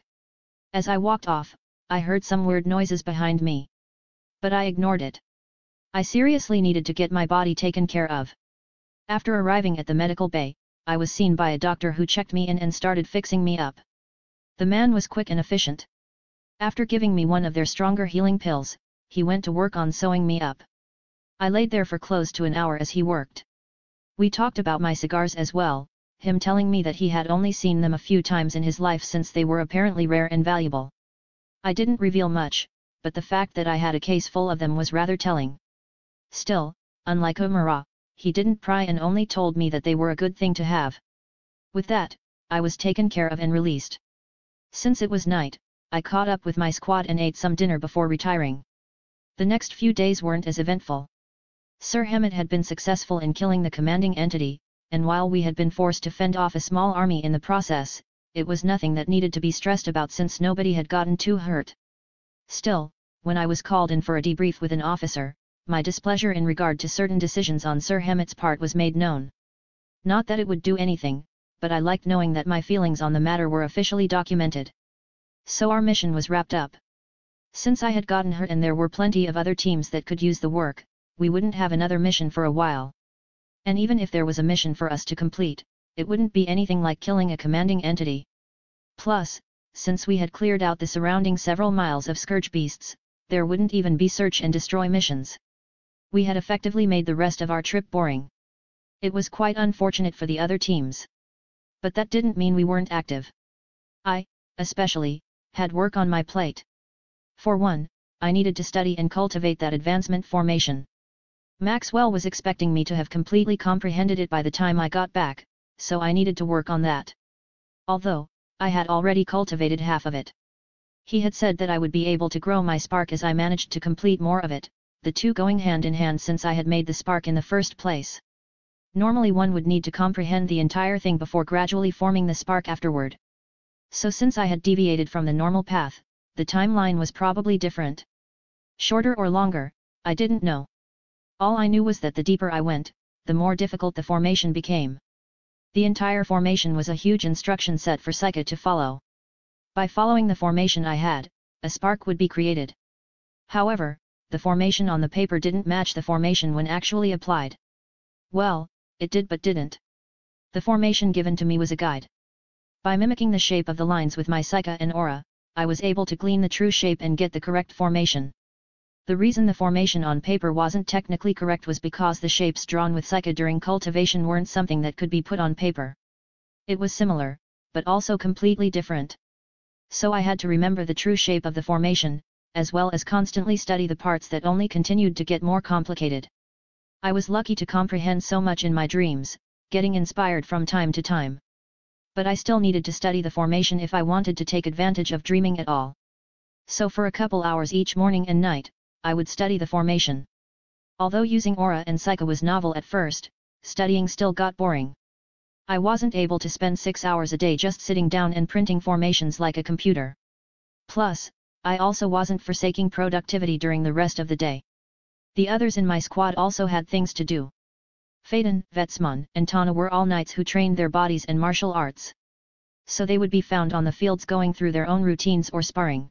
As I walked off, I heard some weird noises behind me. But I ignored it. I seriously needed to get my body taken care of. After arriving at the medical bay, I was seen by a doctor who checked me in and started fixing me up. The man was quick and efficient. After giving me one of their stronger healing pills, he went to work on sewing me up. I laid there for close to an hour as he worked. We talked about my cigars as well, him telling me that he had only seen them a few times in his life since they were apparently rare and valuable. I didn't reveal much, but the fact that I had a case full of them was rather telling. Still, unlike Umara, he didn't pry and only told me that they were a good thing to have. With that, I was taken care of and released. Since it was night, I caught up with my squad and ate some dinner before retiring. The next few days weren't as eventful. Sir Hemet had been successful in killing the commanding entity, and while we had been forced to fend off a small army in the process, it was nothing that needed to be stressed about since nobody had gotten too hurt. Still, when I was called in for a debrief with an officer, my displeasure in regard to certain decisions on Sir Hemet's part was made known. Not that it would do anything, but I liked knowing that my feelings on the matter were officially documented. So our mission was wrapped up. Since I had gotten hurt and there were plenty of other teams that could use the work, we wouldn't have another mission for a while. And even if there was a mission for us to complete, it wouldn't be anything like killing a commanding entity. Plus, since we had cleared out the surrounding several miles of scourge beasts, there wouldn't even be search and destroy missions. We had effectively made the rest of our trip boring. It was quite unfortunate for the other teams. But that didn't mean we weren't active. I, especially, had work on my plate. For one, I needed to study and cultivate that advancement formation. Maxwell was expecting me to have completely comprehended it by the time I got back, so I needed to work on that. Although, I had already cultivated half of it. He had said that I would be able to grow my spark as I managed to complete more of it, the two going hand in hand since I had made the spark in the first place. Normally one would need to comprehend the entire thing before gradually forming the spark afterward. So since I had deviated from the normal path, the timeline was probably different. Shorter or longer, I didn't know. All I knew was that the deeper I went, the more difficult the formation became. The entire formation was a huge instruction set for Psyche to follow. By following the formation I had, a spark would be created. However, the formation on the paper didn't match the formation when actually applied. Well, it did but didn't. The formation given to me was a guide. By mimicking the shape of the lines with my psyche and aura, I was able to glean the true shape and get the correct formation. The reason the formation on paper wasn't technically correct was because the shapes drawn with Psyche during cultivation weren't something that could be put on paper. It was similar, but also completely different. So I had to remember the true shape of the formation, as well as constantly study the parts that only continued to get more complicated. I was lucky to comprehend so much in my dreams, getting inspired from time to time. But I still needed to study the formation if I wanted to take advantage of dreaming at all. So for a couple hours each morning and night, I would study the formation. Although using aura and psyche was novel at first, studying still got boring. I wasn't able to spend six hours a day just sitting down and printing formations like a computer. Plus, I also wasn't forsaking productivity during the rest of the day. The others in my squad also had things to do. Faden, Vetsman, and Tana were all knights who trained their bodies in martial arts. So they would be found on the fields going through their own routines or sparring.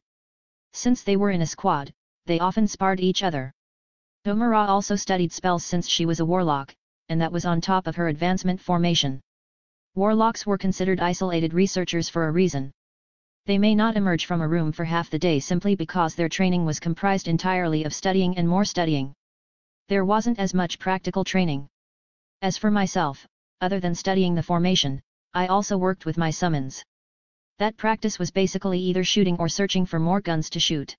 Since they were in a squad, they often sparred each other. Umara also studied spells since she was a warlock, and that was on top of her advancement formation. Warlocks were considered isolated researchers for a reason. They may not emerge from a room for half the day simply because their training was comprised entirely of studying and more studying. There wasn't as much practical training. As for myself, other than studying the formation, I also worked with my summons. That practice was basically either shooting or searching for more guns to shoot.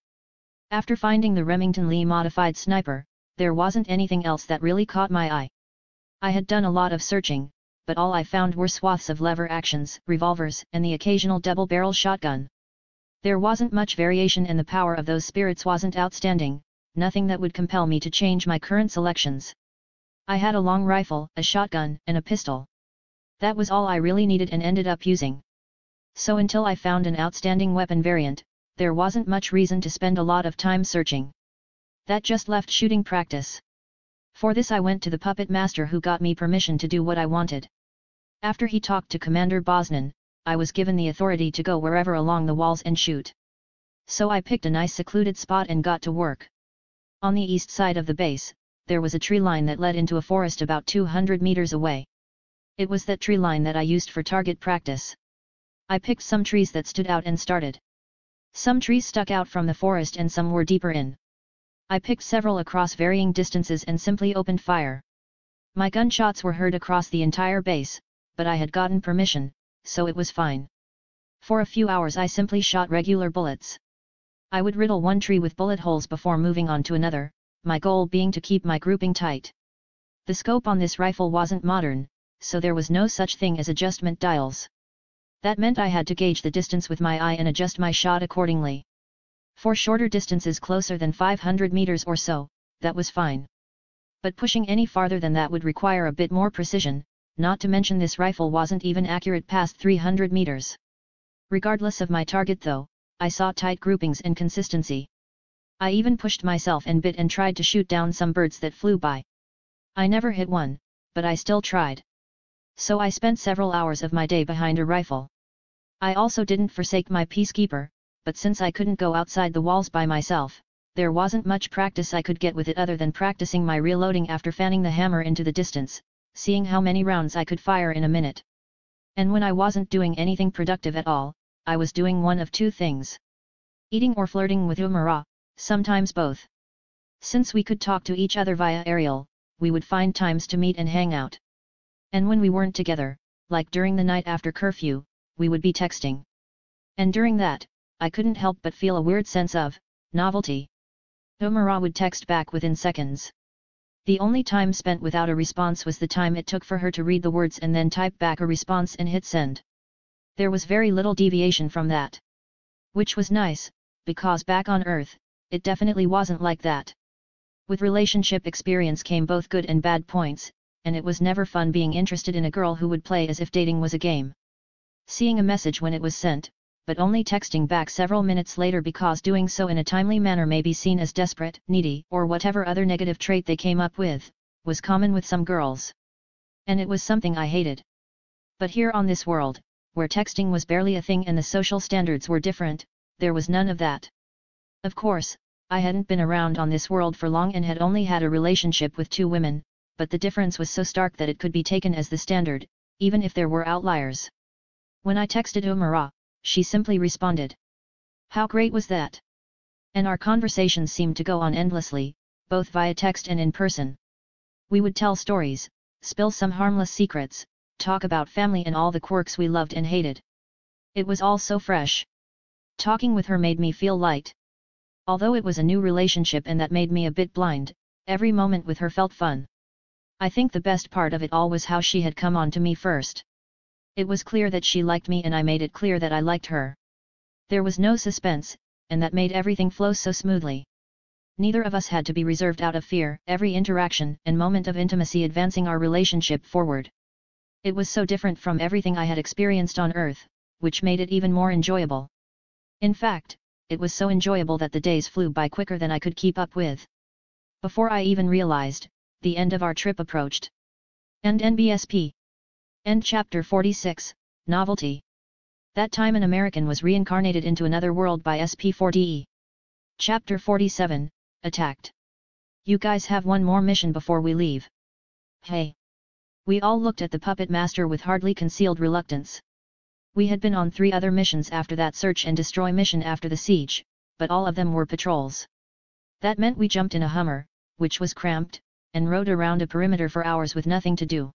After finding the Remington Lee modified sniper, there wasn't anything else that really caught my eye. I had done a lot of searching, but all I found were swaths of lever actions, revolvers, and the occasional double-barrel shotgun. There wasn't much variation and the power of those spirits wasn't outstanding, nothing that would compel me to change my current selections. I had a long rifle, a shotgun, and a pistol. That was all I really needed and ended up using. So until I found an outstanding weapon variant, there wasn't much reason to spend a lot of time searching. That just left shooting practice. For this I went to the puppet master who got me permission to do what I wanted. After he talked to Commander Bosnan, I was given the authority to go wherever along the walls and shoot. So I picked a nice secluded spot and got to work. On the east side of the base, there was a tree line that led into a forest about 200 meters away. It was that tree line that I used for target practice. I picked some trees that stood out and started. Some trees stuck out from the forest and some were deeper in. I picked several across varying distances and simply opened fire. My gunshots were heard across the entire base, but I had gotten permission, so it was fine. For a few hours I simply shot regular bullets. I would riddle one tree with bullet holes before moving on to another, my goal being to keep my grouping tight. The scope on this rifle wasn't modern, so there was no such thing as adjustment dials. That meant I had to gauge the distance with my eye and adjust my shot accordingly. For shorter distances closer than 500 meters or so, that was fine. But pushing any farther than that would require a bit more precision, not to mention this rifle wasn't even accurate past 300 meters. Regardless of my target though, I saw tight groupings and consistency. I even pushed myself and bit and tried to shoot down some birds that flew by. I never hit one, but I still tried so I spent several hours of my day behind a rifle. I also didn't forsake my peacekeeper, but since I couldn't go outside the walls by myself, there wasn't much practice I could get with it other than practicing my reloading after fanning the hammer into the distance, seeing how many rounds I could fire in a minute. And when I wasn't doing anything productive at all, I was doing one of two things. Eating or flirting with Umara, sometimes both. Since we could talk to each other via aerial, we would find times to meet and hang out. And when we weren't together, like during the night after curfew, we would be texting. And during that, I couldn't help but feel a weird sense of novelty. Umara would text back within seconds. The only time spent without a response was the time it took for her to read the words and then type back a response and hit send. There was very little deviation from that. Which was nice, because back on Earth, it definitely wasn't like that. With relationship experience came both good and bad points, and it was never fun being interested in a girl who would play as if dating was a game. Seeing a message when it was sent, but only texting back several minutes later because doing so in a timely manner may be seen as desperate, needy, or whatever other negative trait they came up with, was common with some girls. And it was something I hated. But here on this world, where texting was barely a thing and the social standards were different, there was none of that. Of course, I hadn't been around on this world for long and had only had a relationship with two women, but the difference was so stark that it could be taken as the standard, even if there were outliers. When I texted Umara, she simply responded. How great was that? And our conversations seemed to go on endlessly, both via text and in person. We would tell stories, spill some harmless secrets, talk about family and all the quirks we loved and hated. It was all so fresh. Talking with her made me feel light. Although it was a new relationship and that made me a bit blind, every moment with her felt fun. I think the best part of it all was how she had come on to me first. It was clear that she liked me and I made it clear that I liked her. There was no suspense, and that made everything flow so smoothly. Neither of us had to be reserved out of fear, every interaction and moment of intimacy advancing our relationship forward. It was so different from everything I had experienced on Earth, which made it even more enjoyable. In fact, it was so enjoyable that the days flew by quicker than I could keep up with. Before I even realized, the end of our trip approached. End NBSP. End Chapter 46, Novelty. That time an American was reincarnated into another world by SP4DE. Chapter 47, Attacked. You guys have one more mission before we leave. Hey. We all looked at the puppet master with hardly concealed reluctance. We had been on three other missions after that search and destroy mission after the siege, but all of them were patrols. That meant we jumped in a Hummer, which was cramped, and rode around a perimeter for hours with nothing to do.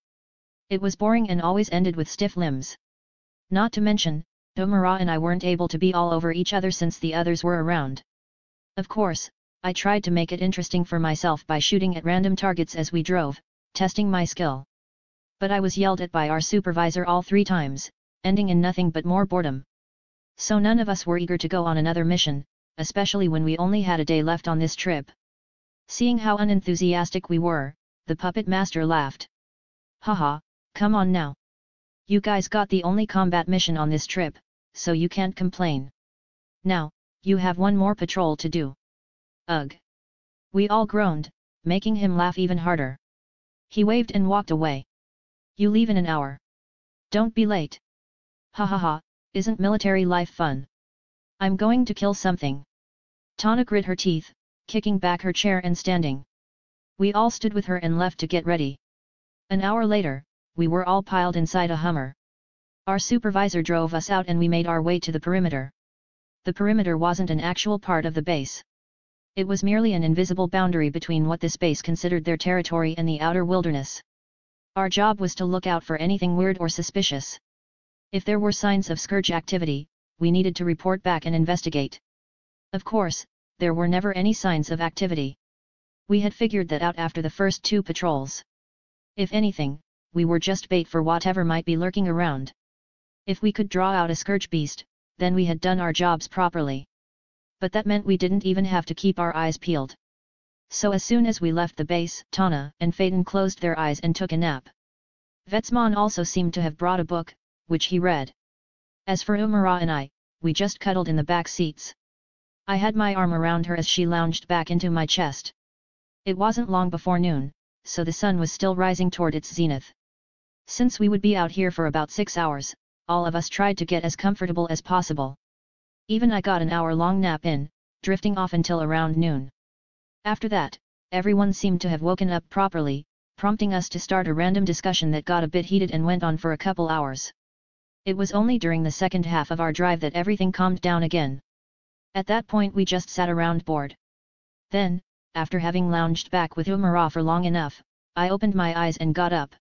It was boring and always ended with stiff limbs. Not to mention, Umara and I weren't able to be all over each other since the others were around. Of course, I tried to make it interesting for myself by shooting at random targets as we drove, testing my skill. But I was yelled at by our supervisor all three times, ending in nothing but more boredom. So none of us were eager to go on another mission, especially when we only had a day left on this trip. Seeing how unenthusiastic we were, the puppet master laughed. Haha, come on now. You guys got the only combat mission on this trip, so you can't complain. Now, you have one more patrol to do. Ugh. We all groaned, making him laugh even harder. He waved and walked away. You leave in an hour. Don't be late. Ha ha ha, isn't military life fun? I'm going to kill something. Tana grit her teeth, kicking back her chair and standing. We all stood with her and left to get ready. An hour later, we were all piled inside a Hummer. Our supervisor drove us out and we made our way to the perimeter. The perimeter wasn't an actual part of the base. It was merely an invisible boundary between what this base considered their territory and the outer wilderness. Our job was to look out for anything weird or suspicious. If there were signs of scourge activity, we needed to report back and investigate. Of course, there were never any signs of activity. We had figured that out after the first two patrols. If anything, we were just bait for whatever might be lurking around. If we could draw out a scourge beast, then we had done our jobs properly. But that meant we didn't even have to keep our eyes peeled. So as soon as we left the base, Tana and Faden closed their eyes and took a nap. Vetsman also seemed to have brought a book, which he read. As for Umara and I, we just cuddled in the back seats. I had my arm around her as she lounged back into my chest. It wasn't long before noon, so the sun was still rising toward its zenith. Since we would be out here for about six hours, all of us tried to get as comfortable as possible. Even I got an hour-long nap in, drifting off until around noon. After that, everyone seemed to have woken up properly, prompting us to start a random discussion that got a bit heated and went on for a couple hours. It was only during the second half of our drive that everything calmed down again. At that point we just sat around bored. Then, after having lounged back with Umara for long enough, I opened my eyes and got up.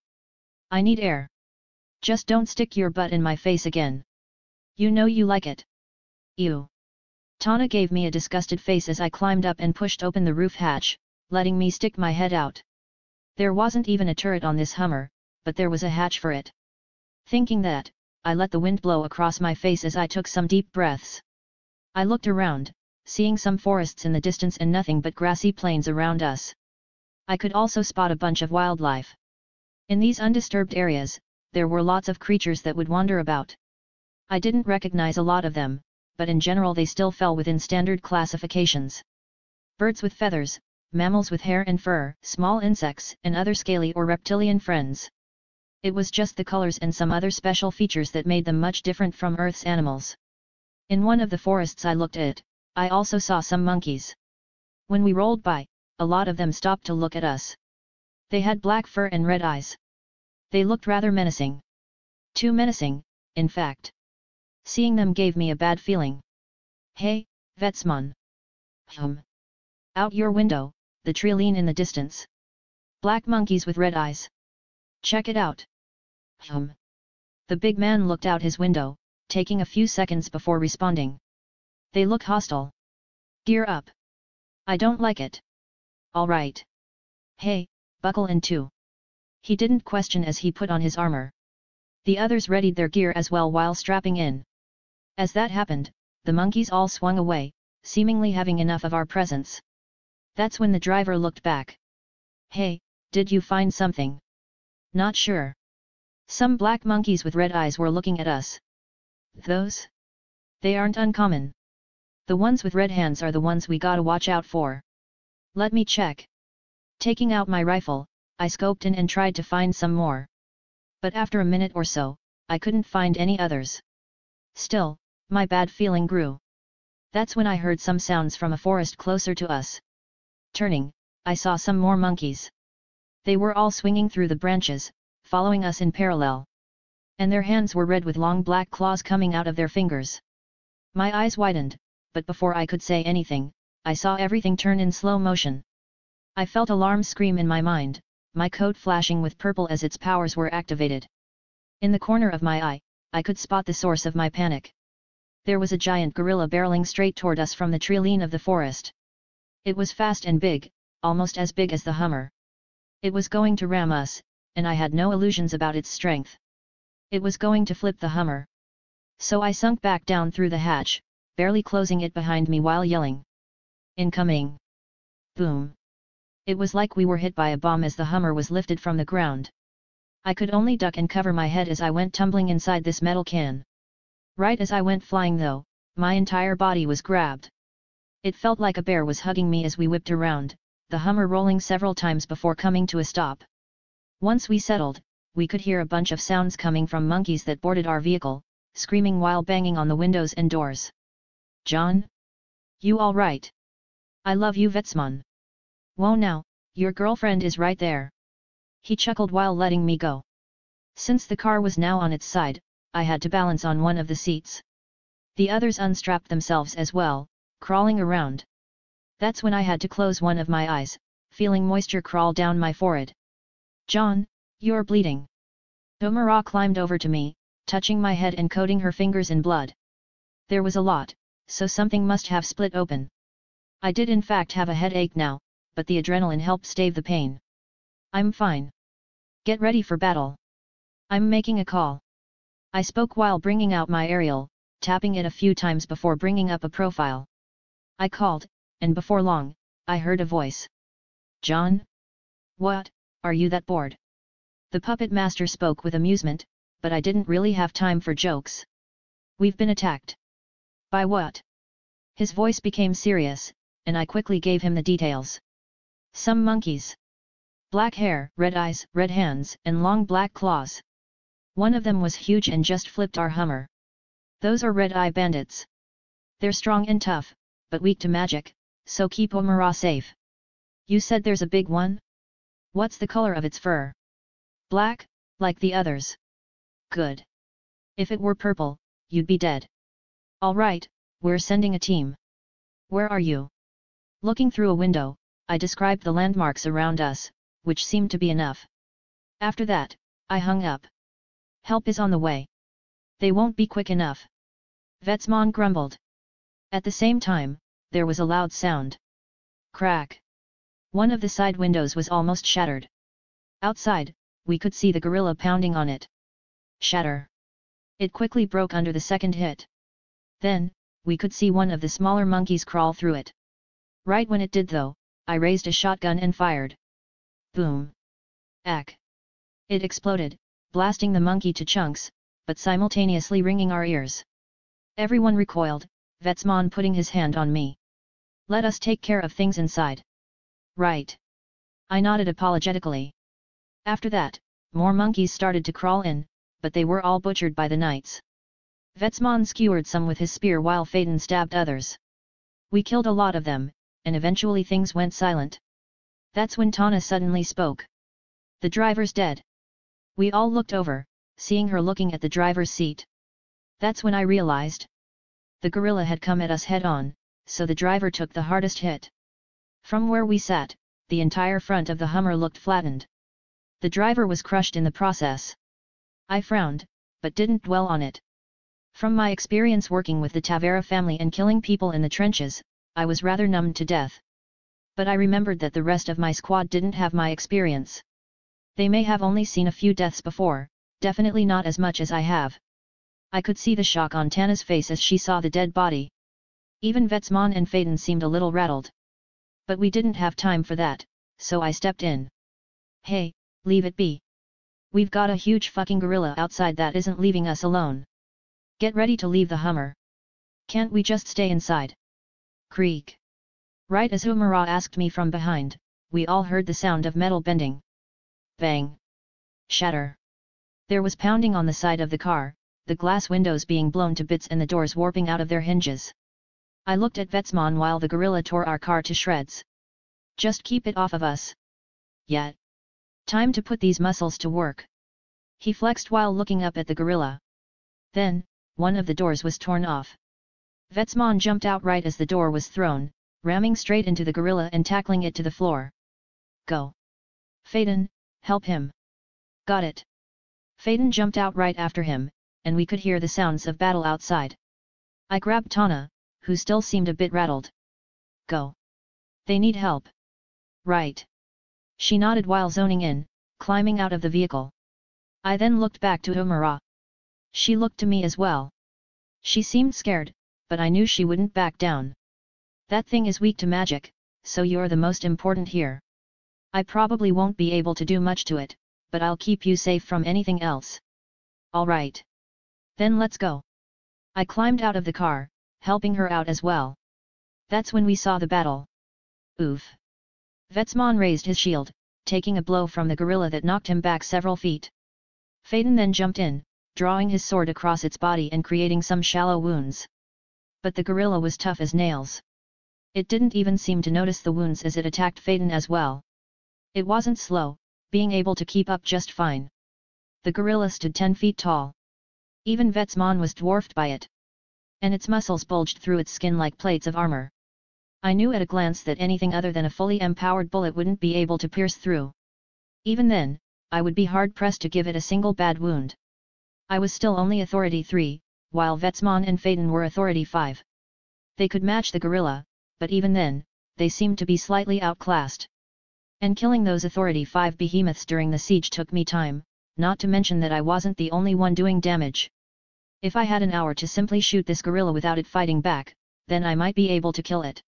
I need air. Just don't stick your butt in my face again. You know you like it. Ew. Tana gave me a disgusted face as I climbed up and pushed open the roof hatch, letting me stick my head out. There wasn't even a turret on this Hummer, but there was a hatch for it. Thinking that, I let the wind blow across my face as I took some deep breaths. I looked around, seeing some forests in the distance and nothing but grassy plains around us. I could also spot a bunch of wildlife. In these undisturbed areas, there were lots of creatures that would wander about. I didn't recognize a lot of them, but in general they still fell within standard classifications. Birds with feathers, mammals with hair and fur, small insects and other scaly or reptilian friends. It was just the colors and some other special features that made them much different from Earth's animals. In one of the forests I looked at, I also saw some monkeys. When we rolled by, a lot of them stopped to look at us. They had black fur and red eyes. They looked rather menacing. Too menacing, in fact. Seeing them gave me a bad feeling. Hey, Vetsman. Hum. Out your window, the trilene in the distance. Black monkeys with red eyes. Check it out. Hum. The big man looked out his window, taking a few seconds before responding. They look hostile. Gear up. I don't like it. Alright. Hey, buckle in too. He didn't question as he put on his armor. The others readied their gear as well while strapping in. As that happened, the monkeys all swung away, seemingly having enough of our presence. That's when the driver looked back. Hey, did you find something? Not sure. Some black monkeys with red eyes were looking at us. Those? They aren't uncommon. The ones with red hands are the ones we gotta watch out for. Let me check. Taking out my rifle, I scoped in and tried to find some more. But after a minute or so, I couldn't find any others. Still, my bad feeling grew. That's when I heard some sounds from a forest closer to us. Turning, I saw some more monkeys. They were all swinging through the branches, following us in parallel. And their hands were red with long black claws coming out of their fingers. My eyes widened, but before I could say anything, I saw everything turn in slow motion. I felt alarm scream in my mind, my coat flashing with purple as its powers were activated. In the corner of my eye, I could spot the source of my panic. There was a giant gorilla barreling straight toward us from the trilene of the forest. It was fast and big, almost as big as the Hummer. It was going to ram us, and I had no illusions about its strength. It was going to flip the Hummer. So I sunk back down through the hatch, barely closing it behind me while yelling. Incoming! Boom! It was like we were hit by a bomb as the Hummer was lifted from the ground. I could only duck and cover my head as I went tumbling inside this metal can. Right as I went flying though, my entire body was grabbed. It felt like a bear was hugging me as we whipped around, the Hummer rolling several times before coming to a stop. Once we settled, we could hear a bunch of sounds coming from monkeys that boarded our vehicle, screaming while banging on the windows and doors. John? You alright? I love you Vetsman. Whoa now, your girlfriend is right there. He chuckled while letting me go. Since the car was now on its side, I had to balance on one of the seats. The others unstrapped themselves as well, crawling around. That's when I had to close one of my eyes, feeling moisture crawl down my forehead. John, you're bleeding. Umara climbed over to me, touching my head and coating her fingers in blood. There was a lot, so something must have split open. I did in fact have a headache now, but the adrenaline helped stave the pain. I'm fine. Get ready for battle. I'm making a call. I spoke while bringing out my aerial, tapping it a few times before bringing up a profile. I called, and before long, I heard a voice. John? What, are you that bored? The puppet master spoke with amusement, but I didn't really have time for jokes. We've been attacked. By what? His voice became serious, and I quickly gave him the details. Some monkeys. Black hair, red eyes, red hands, and long black claws. One of them was huge and just flipped our Hummer. Those are red eye bandits. They're strong and tough, but weak to magic, so keep Umara safe. You said there's a big one? What's the color of its fur? Black, like the others. Good. If it were purple, you'd be dead. Alright, we're sending a team. Where are you? Looking through a window, I described the landmarks around us, which seemed to be enough. After that, I hung up. Help is on the way. They won't be quick enough. Vetsman grumbled. At the same time, there was a loud sound. Crack. One of the side windows was almost shattered. Outside, we could see the gorilla pounding on it. Shatter. It quickly broke under the second hit. Then, we could see one of the smaller monkeys crawl through it. Right when it did though, I raised a shotgun and fired. Boom. Ack. It exploded, blasting the monkey to chunks, but simultaneously ringing our ears. Everyone recoiled, Vetsman putting his hand on me. Let us take care of things inside. Right. I nodded apologetically. After that, more monkeys started to crawl in, but they were all butchered by the knights. Vetsman skewered some with his spear while Faden stabbed others. We killed a lot of them, and eventually things went silent. That's when Tana suddenly spoke. The driver's dead. We all looked over, seeing her looking at the driver's seat. That's when I realized. The gorilla had come at us head-on, so the driver took the hardest hit. From where we sat, the entire front of the Hummer looked flattened. The driver was crushed in the process. I frowned, but didn't dwell on it. From my experience working with the Tavera family and killing people in the trenches, I was rather numbed to death. But I remembered that the rest of my squad didn't have my experience. They may have only seen a few deaths before, definitely not as much as I have. I could see the shock on Tana's face as she saw the dead body. Even Vetsman and Faden seemed a little rattled. But we didn't have time for that, so I stepped in. Hey, leave it be. We've got a huge fucking gorilla outside that isn't leaving us alone. Get ready to leave the Hummer. Can't we just stay inside? Creak. Right as Umara asked me from behind, we all heard the sound of metal bending. Bang. Shatter. There was pounding on the side of the car, the glass windows being blown to bits and the doors warping out of their hinges. I looked at Vetsman while the gorilla tore our car to shreds. Just keep it off of us. Yet. Time to put these muscles to work. He flexed while looking up at the gorilla. Then, one of the doors was torn off. Vetsman jumped out right as the door was thrown, ramming straight into the gorilla and tackling it to the floor. Go! Faden, help him! Got it! Faden jumped out right after him, and we could hear the sounds of battle outside. I grabbed Tana, who still seemed a bit rattled. Go! They need help. Right. She nodded while zoning in, climbing out of the vehicle. I then looked back to Umara. She looked to me as well. She seemed scared, but I knew she wouldn't back down. That thing is weak to magic, so you're the most important here. I probably won't be able to do much to it, but I'll keep you safe from anything else. Alright. Then let's go. I climbed out of the car, helping her out as well. That's when we saw the battle. Oof. Vetsman raised his shield, taking a blow from the gorilla that knocked him back several feet. Faden then jumped in, drawing his sword across its body and creating some shallow wounds. But the gorilla was tough as nails. It didn't even seem to notice the wounds as it attacked Faden as well. It wasn't slow, being able to keep up just fine. The gorilla stood 10 feet tall. Even Vetsman was dwarfed by it. And its muscles bulged through its skin like plates of armor. I knew at a glance that anything other than a fully empowered bullet wouldn't be able to pierce through. Even then, I would be hard-pressed to give it a single bad wound. I was still only Authority 3, while Vetsman and Faden were Authority 5. They could match the gorilla, but even then, they seemed to be slightly outclassed. And killing those Authority 5 behemoths during the siege took me time, not to mention that I wasn't the only one doing damage. If I had an hour to simply shoot this gorilla without it fighting back, then I might be able to kill it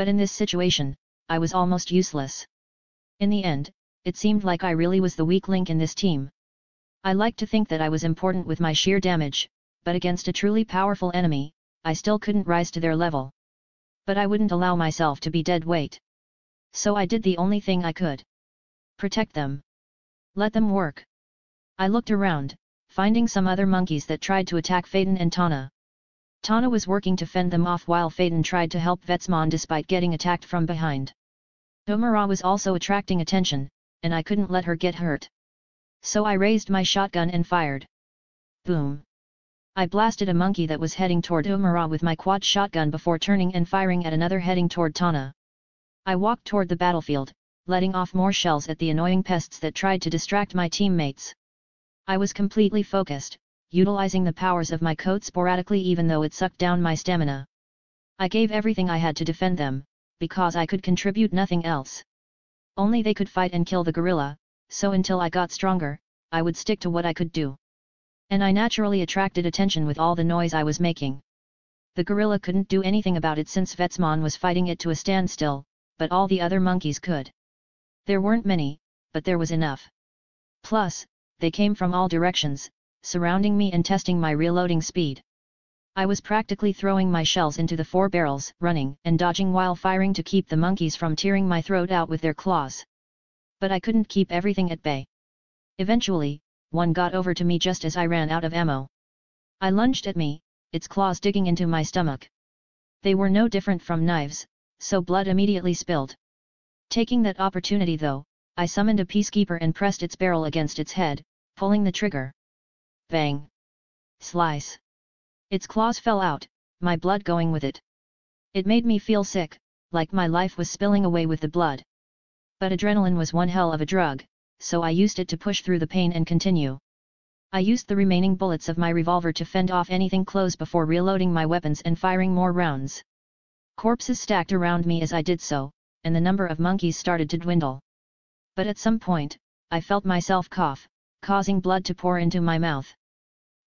but in this situation, I was almost useless. In the end, it seemed like I really was the weak link in this team. I like to think that I was important with my sheer damage, but against a truly powerful enemy, I still couldn't rise to their level. But I wouldn't allow myself to be dead weight. So I did the only thing I could. Protect them. Let them work. I looked around, finding some other monkeys that tried to attack Faden and Tana. Tana was working to fend them off while Faden tried to help Vetsman despite getting attacked from behind. Umara was also attracting attention, and I couldn't let her get hurt. So I raised my shotgun and fired. Boom! I blasted a monkey that was heading toward Umara with my quad shotgun before turning and firing at another heading toward Tana. I walked toward the battlefield, letting off more shells at the annoying pests that tried to distract my teammates. I was completely focused, utilizing the powers of my coat sporadically even though it sucked down my stamina. I gave everything I had to defend them, because I could contribute nothing else. Only they could fight and kill the gorilla, so until I got stronger, I would stick to what I could do. And I naturally attracted attention with all the noise I was making. The gorilla couldn't do anything about it since Vetsman was fighting it to a standstill, but all the other monkeys could. There weren't many, but there was enough. Plus, they came from all directions, surrounding me and testing my reloading speed. I was practically throwing my shells into the four barrels, running and dodging while firing to keep the monkeys from tearing my throat out with their claws. But I couldn't keep everything at bay. Eventually, one got over to me just as I ran out of ammo. I lunged at me, its claws digging into my stomach. They were no different from knives, so blood immediately spilled. Taking that opportunity though, I summoned a peacekeeper and pressed its barrel against its head, pulling the trigger. Bang! Slice! Its claws fell out, my blood going with it. It made me feel sick, like my life was spilling away with the blood. But adrenaline was one hell of a drug, so I used it to push through the pain and continue. I used the remaining bullets of my revolver to fend off anything close before reloading my weapons and firing more rounds. Corpses stacked around me as I did so, and the number of monkeys started to dwindle. But at some point, I felt myself cough, causing blood to pour into my mouth.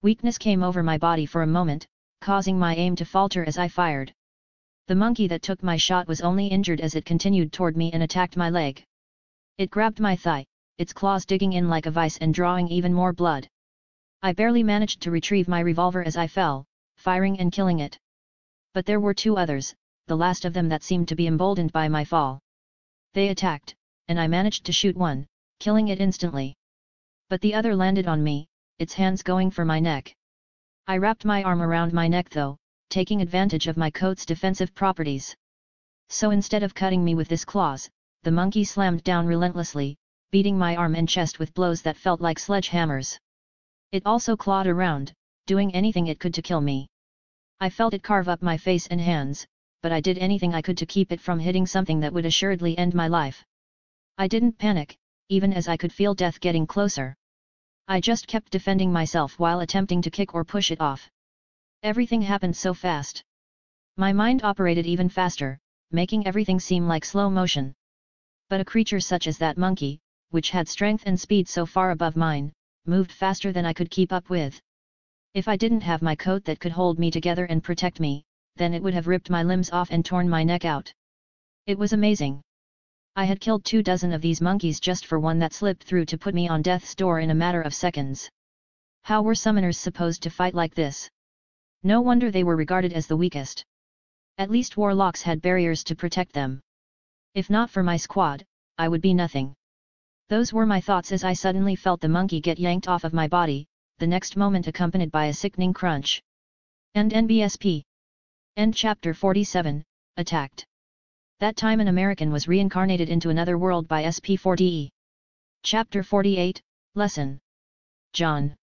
Weakness came over my body for a moment, causing my aim to falter as I fired. The monkey that took my shot was only injured as it continued toward me and attacked my leg. It grabbed my thigh, its claws digging in like a vice and drawing even more blood. I barely managed to retrieve my revolver as I fell, firing and killing it. But there were two others, the last of them that seemed to be emboldened by my fall. They attacked, and I managed to shoot one, killing it instantly. But the other landed on me, its hands going for my neck. I wrapped my arm around my neck though, taking advantage of my coat's defensive properties. So instead of cutting me with this claws, the monkey slammed down relentlessly, beating my arm and chest with blows that felt like sledgehammers. It also clawed around, doing anything it could to kill me. I felt it carve up my face and hands, but I did anything I could to keep it from hitting something that would assuredly end my life. I didn't panic, even as I could feel death getting closer. I just kept defending myself while attempting to kick or push it off. Everything happened so fast. My mind operated even faster, making everything seem like slow motion. But a creature such as that monkey, which had strength and speed so far above mine, moved faster than I could keep up with. If I didn't have my coat that could hold me together and protect me, then it would have ripped my limbs off and torn my neck out. It was amazing. I had killed two dozen of these monkeys just for one that slipped through to put me on death's door in a matter of seconds. How were summoners supposed to fight like this? No wonder they were regarded as the weakest. At least warlocks had barriers to protect them. If not for my squad, I would be nothing. Those were my thoughts as I suddenly felt the monkey get yanked off of my body, the next moment accompanied by a sickening crunch. End NBSP. End Chapter 47, Attacked. That time an American was reincarnated into another world by SP4DE. Chapter 48, Lesson. John.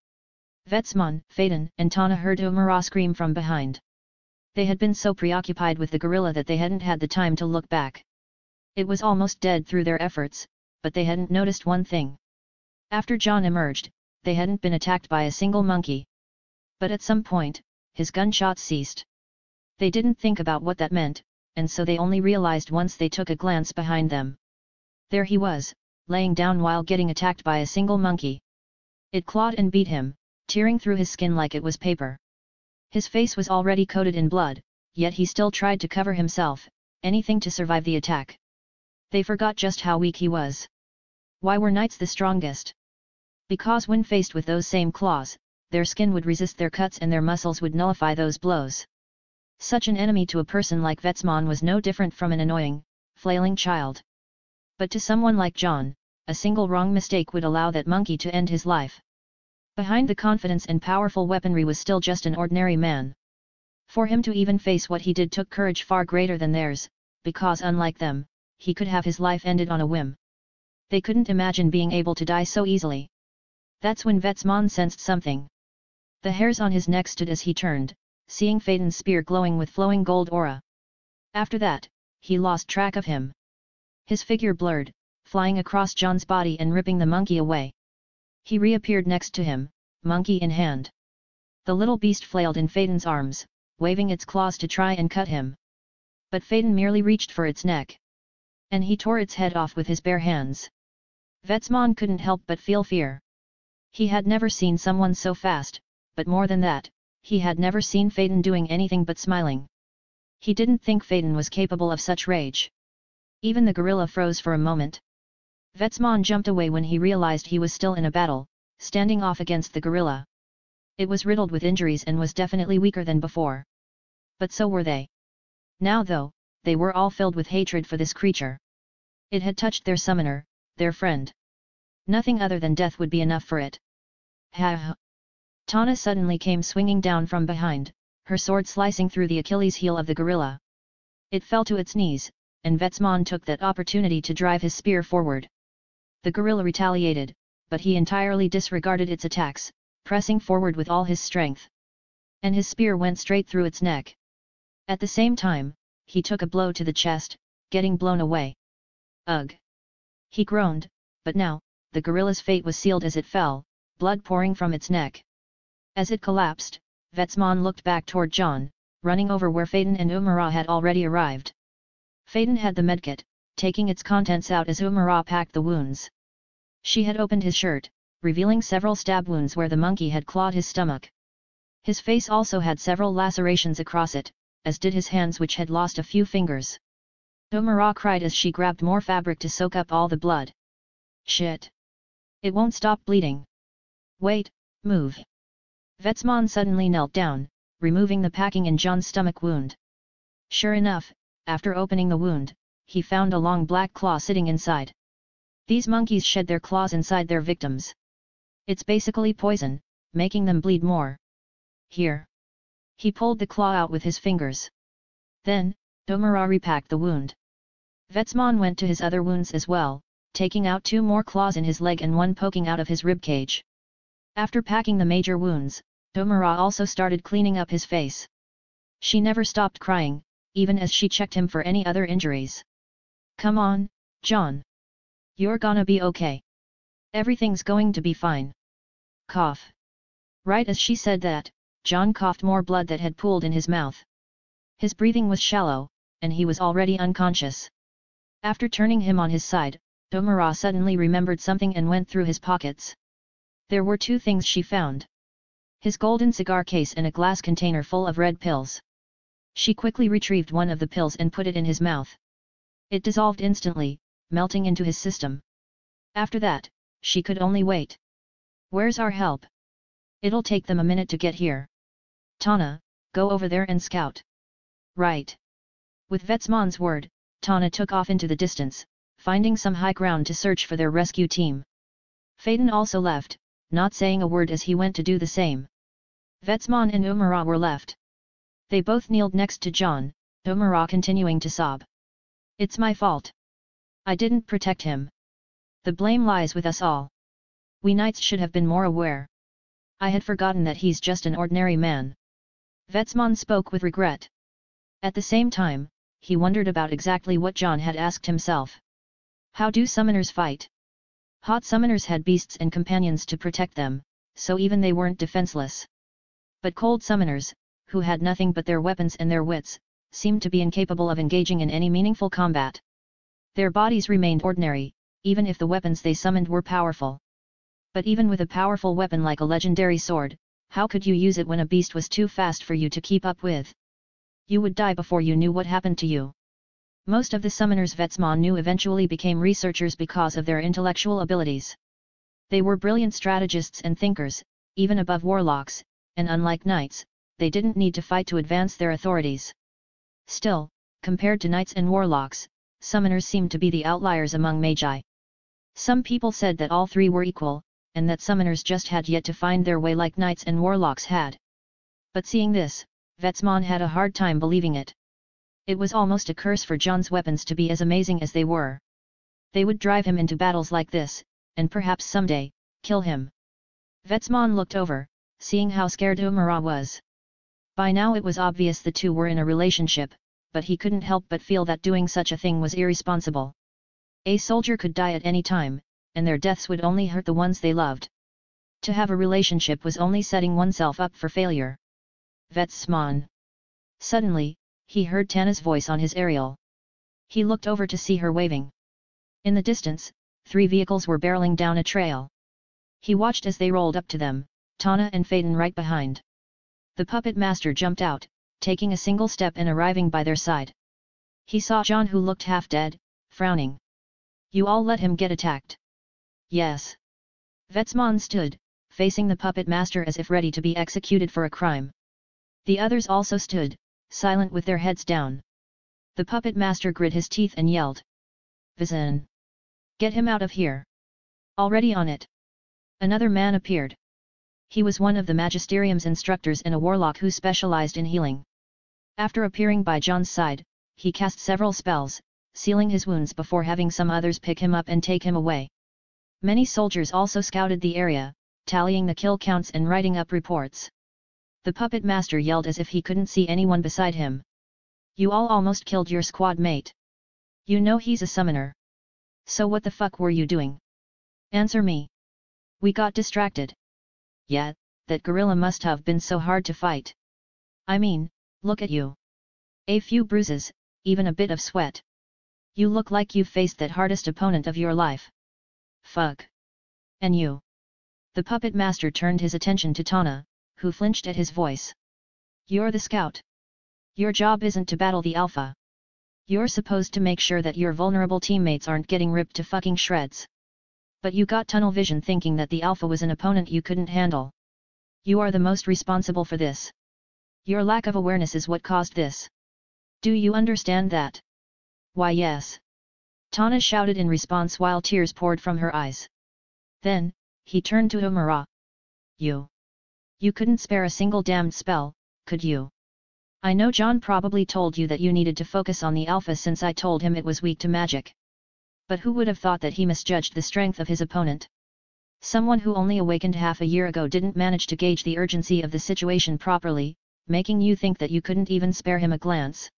Vetsman, Faden, and Tana heard Umara scream from behind. They had been so preoccupied with the gorilla that they hadn't had the time to look back. It was almost dead through their efforts, but they hadn't noticed one thing. After John emerged, they hadn't been attacked by a single monkey. But at some point, his gunshots ceased. They didn't think about what that meant, and so they only realized once they took a glance behind them. There he was, laying down while getting attacked by a single monkey. It clawed and beat him, tearing through his skin like it was paper. His face was already coated in blood, yet he still tried to cover himself, anything to survive the attack. They forgot just how weak he was. Why were knights the strongest? Because when faced with those same claws, their skin would resist their cuts and their muscles would nullify those blows. Such an enemy to a person like Vetsman was no different from an annoying, flailing child. But to someone like John, a single wrong mistake would allow that monkey to end his life. Behind the confidence and powerful weaponry was still just an ordinary man. For him to even face what he did took courage far greater than theirs, because unlike them, he could have his life ended on a whim. They couldn't imagine being able to die so easily. That's when Vetsman sensed something. The hairs on his neck stood as he turned, seeing Faden's spear glowing with flowing gold aura. After that, he lost track of him. His figure blurred, flying across John's body and ripping the monkey away. He reappeared next to him, monkey in hand. The little beast flailed in Faden's arms, waving its claws to try and cut him. But Faden merely reached for its neck and he tore its head off with his bare hands. Vetsman couldn't help but feel fear. He had never seen someone so fast, but more than that, he had never seen Faden doing anything but smiling. He didn't think Faden was capable of such rage. Even the gorilla froze for a moment. Vetsman jumped away when he realized he was still in a battle, standing off against the gorilla. It was riddled with injuries and was definitely weaker than before. But so were they. Now though, they were all filled with hatred for this creature. It had touched their summoner, their friend. Nothing other than death would be enough for it. Ha! Tana suddenly came swinging down from behind, her sword slicing through the Achilles heel of the gorilla. It fell to its knees, and Vetsman took that opportunity to drive his spear forward. The gorilla retaliated, but he entirely disregarded its attacks, pressing forward with all his strength. And his spear went straight through its neck. At the same time, he took a blow to the chest, getting blown away. Ugh! He groaned, but now, the gorilla's fate was sealed as it fell, blood pouring from its neck. As it collapsed, Vetsman looked back toward John, running over where Faden and Umara had already arrived. Faden had the medkit, taking its contents out as Umara packed the wounds. She had opened his shirt, revealing several stab wounds where the monkey had clawed his stomach. His face also had several lacerations across it, as did his hands which had lost a few fingers. Umara cried as she grabbed more fabric to soak up all the blood. Shit! It won't stop bleeding. Wait, move. Vetsman suddenly knelt down, removing the packing in John's stomach wound. Sure enough, after opening the wound, he found a long black claw sitting inside. These monkeys shed their claws inside their victims. It's basically poison, making them bleed more. Here. He pulled the claw out with his fingers. Then, Umara repacked the wound. Vetsman went to his other wounds as well, taking out two more claws in his leg and one poking out of his ribcage. After packing the major wounds, Umara also started cleaning up his face. She never stopped crying, even as she checked him for any other injuries. Come on, John. You're gonna be okay. Everything's going to be fine. Cough. Right as she said that, John coughed more blood that had pooled in his mouth. His breathing was shallow, and he was already unconscious. After turning him on his side, Umara suddenly remembered something and went through his pockets. There were two things she found. His golden cigar case and a glass container full of red pills. She quickly retrieved one of the pills and put it in his mouth. It dissolved instantly, melting into his system. After that, she could only wait. Where's our help? It'll take them a minute to get here. Tana, go over there and scout. Right. With Vetsman's word, Tana took off into the distance, finding some high ground to search for their rescue team. Faden also left, not saying a word as he went to do the same. Vetsman and Umara were left. They both kneeled next to John, Umara continuing to sob. It's my fault. I didn't protect him. The blame lies with us all. We knights should have been more aware. I had forgotten that he's just an ordinary man. Vetsman spoke with regret. At the same time, he wondered about exactly what John had asked himself. How do summoners fight? Hot summoners had beasts and companions to protect them, so even they weren't defenseless. But cold summoners, who had nothing but their weapons and their wits, seemed to be incapable of engaging in any meaningful combat. Their bodies remained ordinary, even if the weapons they summoned were powerful. But even with a powerful weapon like a legendary sword, how could you use it when a beast was too fast for you to keep up with? You would die before you knew what happened to you. Most of the summoners Vetsman knew eventually became researchers because of their intellectual abilities. They were brilliant strategists and thinkers, even above warlocks, and unlike knights, they didn't need to fight to advance their authorities. Still, compared to knights and warlocks, summoners seemed to be the outliers among magi. Some people said that all three were equal, and that summoners just had yet to find their way like knights and warlocks had. But seeing this, Vetsman had a hard time believing it. It was almost a curse for John's weapons to be as amazing as they were. They would drive him into battles like this, and perhaps someday, kill him. Vetsman looked over, seeing how scared Umara was. By now it was obvious the two were in a relationship, but he couldn't help but feel that doing such a thing was irresponsible. A soldier could die at any time, and their deaths would only hurt the ones they loved. To have a relationship was only setting oneself up for failure. Vetsman. Suddenly, he heard Tana's voice on his aerial. He looked over to see her waving. In the distance, three vehicles were barreling down a trail. He watched as they rolled up to them, Tana and Faden right behind. The puppet master jumped out, taking a single step and arriving by their side. He saw John who looked half dead, frowning. You all let him get attacked. Yes. Vetsman stood, facing the puppet master as if ready to be executed for a crime. The others also stood, silent with their heads down. The puppet master grit his teeth and yelled. Vizan! Get him out of here! Already on it! Another man appeared. He was one of the Magisterium's instructors and a warlock who specialized in healing. After appearing by John's side, he cast several spells, sealing his wounds before having some others pick him up and take him away. Many soldiers also scouted the area, tallying the kill counts and writing up reports. The puppet master yelled as if he couldn't see anyone beside him. You all almost killed your squad mate. You know he's a summoner. So what the fuck were you doing? Answer me. We got distracted. Yeah, that gorilla must have been so hard to fight. I mean, look at you. A few bruises, even a bit of sweat. You look like you've faced that hardest opponent of your life. Fuck. And you? The puppet master turned his attention to Tana, who flinched at his voice. You're the scout. Your job isn't to battle the Alpha. You're supposed to make sure that your vulnerable teammates aren't getting ripped to fucking shreds. But you got tunnel vision thinking that the Alpha was an opponent you couldn't handle. You are the most responsible for this. Your lack of awareness is what caused this. Do you understand that? Why yes. Tana shouted in response while tears poured from her eyes. Then, he turned to Umara. You. You couldn't spare a single damned spell, could you? I know John probably told you that you needed to focus on the Alpha since I told him it was weak to magic. But who would have thought that he misjudged the strength of his opponent? Someone who only awakened half a year ago didn't manage to gauge the urgency of the situation properly, making you think that you couldn't even spare him a glance.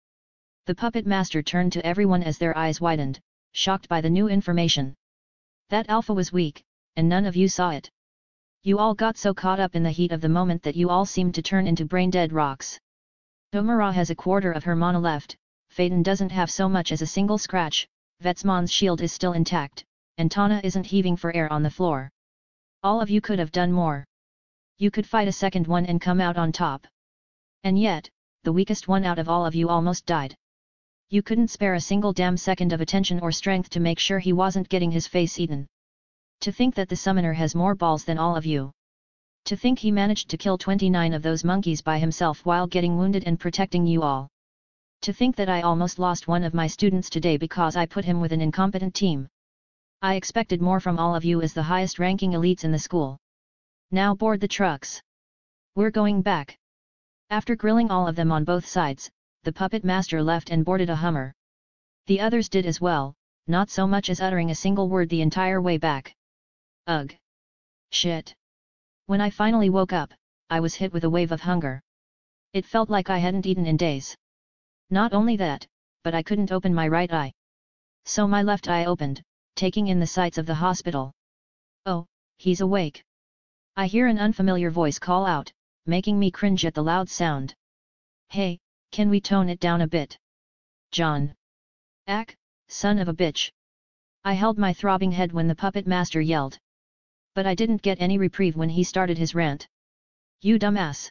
The puppet master turned to everyone as their eyes widened, shocked by the new information. That Alpha was weak, and none of you saw it. You all got so caught up in the heat of the moment that you all seemed to turn into brain-dead rocks. Umara has a quarter of her mana left, Faden doesn't have so much as a single scratch, Vetsman's shield is still intact, and Tana isn't heaving for air on the floor. All of you could have done more. You could fight a second one and come out on top. And yet, the weakest one out of all of you almost died. You couldn't spare a single damn second of attention or strength to make sure he wasn't getting his face eaten. To think that the summoner has more balls than all of you. To think he managed to kill 29 of those monkeys by himself while getting wounded and protecting you all. To think that I almost lost one of my students today because I put him with an incompetent team. I expected more from all of you as the highest ranking elites in the school. Now board the trucks. We're going back. After grilling all of them on both sides, the puppet master left and boarded a Hummer. The others did as well, not so much as uttering a single word the entire way back. Ugh. Shit. When I finally woke up, I was hit with a wave of hunger. It felt like I hadn't eaten in days. Not only that, but I couldn't open my right eye. So my left eye opened, taking in the sights of the hospital. Oh, he's awake. I hear an unfamiliar voice call out, making me cringe at the loud sound. Hey, can we tone it down a bit? John. Ack, son of a bitch. I held my throbbing head when the puppet master yelled but I didn't get any reprieve when he started his rant. You dumbass!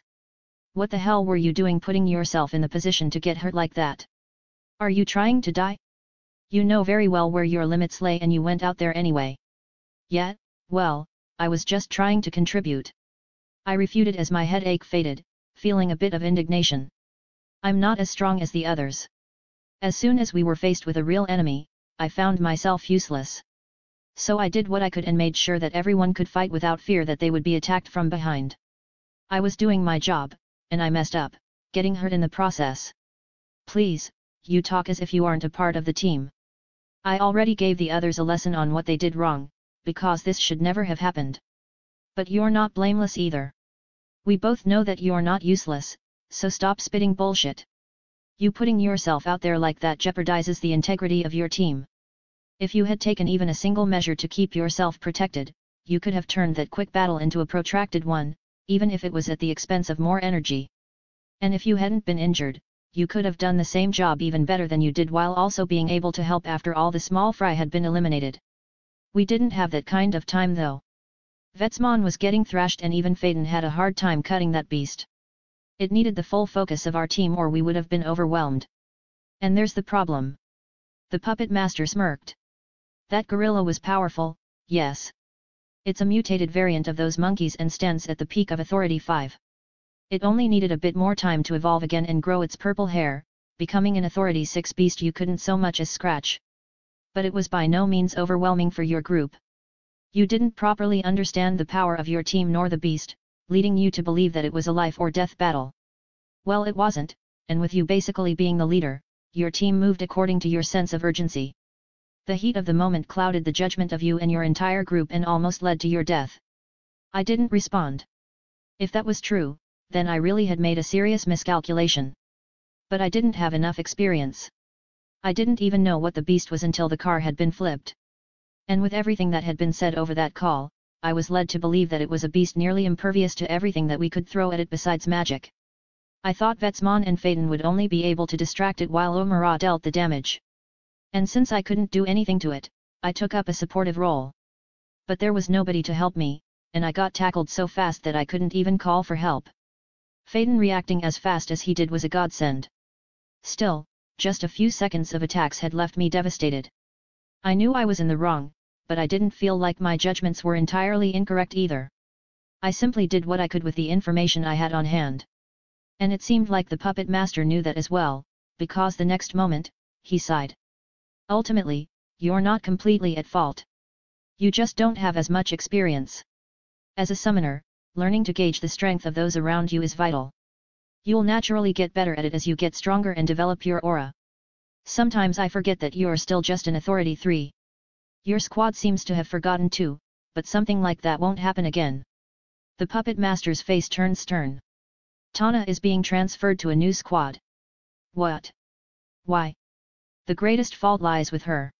What the hell were you doing putting yourself in the position to get hurt like that? Are you trying to die? You know very well where your limits lay and you went out there anyway. Yet, well, I was just trying to contribute. I refuted as my headache faded, feeling a bit of indignation. I'm not as strong as the others. As soon as we were faced with a real enemy, I found myself useless. So I did what I could and made sure that everyone could fight without fear that they would be attacked from behind. I was doing my job, and I messed up, getting hurt in the process. Please, you talk as if you aren't a part of the team. I already gave the others a lesson on what they did wrong, because this should never have happened. But you're not blameless either. We both know that you're not useless, so stop spitting bullshit. You putting yourself out there like that jeopardizes the integrity of your team. If you had taken even a single measure to keep yourself protected, you could have turned that quick battle into a protracted one, even if it was at the expense of more energy. And if you hadn't been injured, you could have done the same job even better than you did while also being able to help after all the small fry had been eliminated. We didn't have that kind of time though. Vetsman was getting thrashed and even Faden had a hard time cutting that beast. It needed the full focus of our team or we would have been overwhelmed. And there's the problem. The puppet master smirked. That gorilla was powerful, yes. It's a mutated variant of those monkeys and stands at the peak of Authority 5. It only needed a bit more time to evolve again and grow its purple hair, becoming an Authority 6 beast you couldn't so much as scratch. But it was by no means overwhelming for your group. You didn't properly understand the power of your team nor the beast, leading you to believe that it was a life or death battle. Well it wasn't, and with you basically being the leader, your team moved according to your sense of urgency. The heat of the moment clouded the judgment of you and your entire group and almost led to your death. I didn't respond. If that was true, then I really had made a serious miscalculation. But I didn't have enough experience. I didn't even know what the beast was until the car had been flipped. And with everything that had been said over that call, I was led to believe that it was a beast nearly impervious to everything that we could throw at it besides magic. I thought Vetsman and Faden would only be able to distract it while Umara dealt the damage. And since I couldn't do anything to it, I took up a supportive role. But there was nobody to help me, and I got tackled so fast that I couldn't even call for help. Faden reacting as fast as he did was a godsend. Still, just a few seconds of attacks had left me devastated. I knew I was in the wrong, but I didn't feel like my judgments were entirely incorrect either. I simply did what I could with the information I had on hand. And it seemed like the puppet master knew that as well, because the next moment, he sighed. Ultimately, you're not completely at fault. You just don't have as much experience. As a summoner, learning to gauge the strength of those around you is vital. You'll naturally get better at it as you get stronger and develop your aura. Sometimes I forget that you're still just an Authority 3. Your squad seems to have forgotten too, but something like that won't happen again. The puppet master's face turned stern. Tana is being transferred to a new squad. What? Why? The greatest fault lies with her.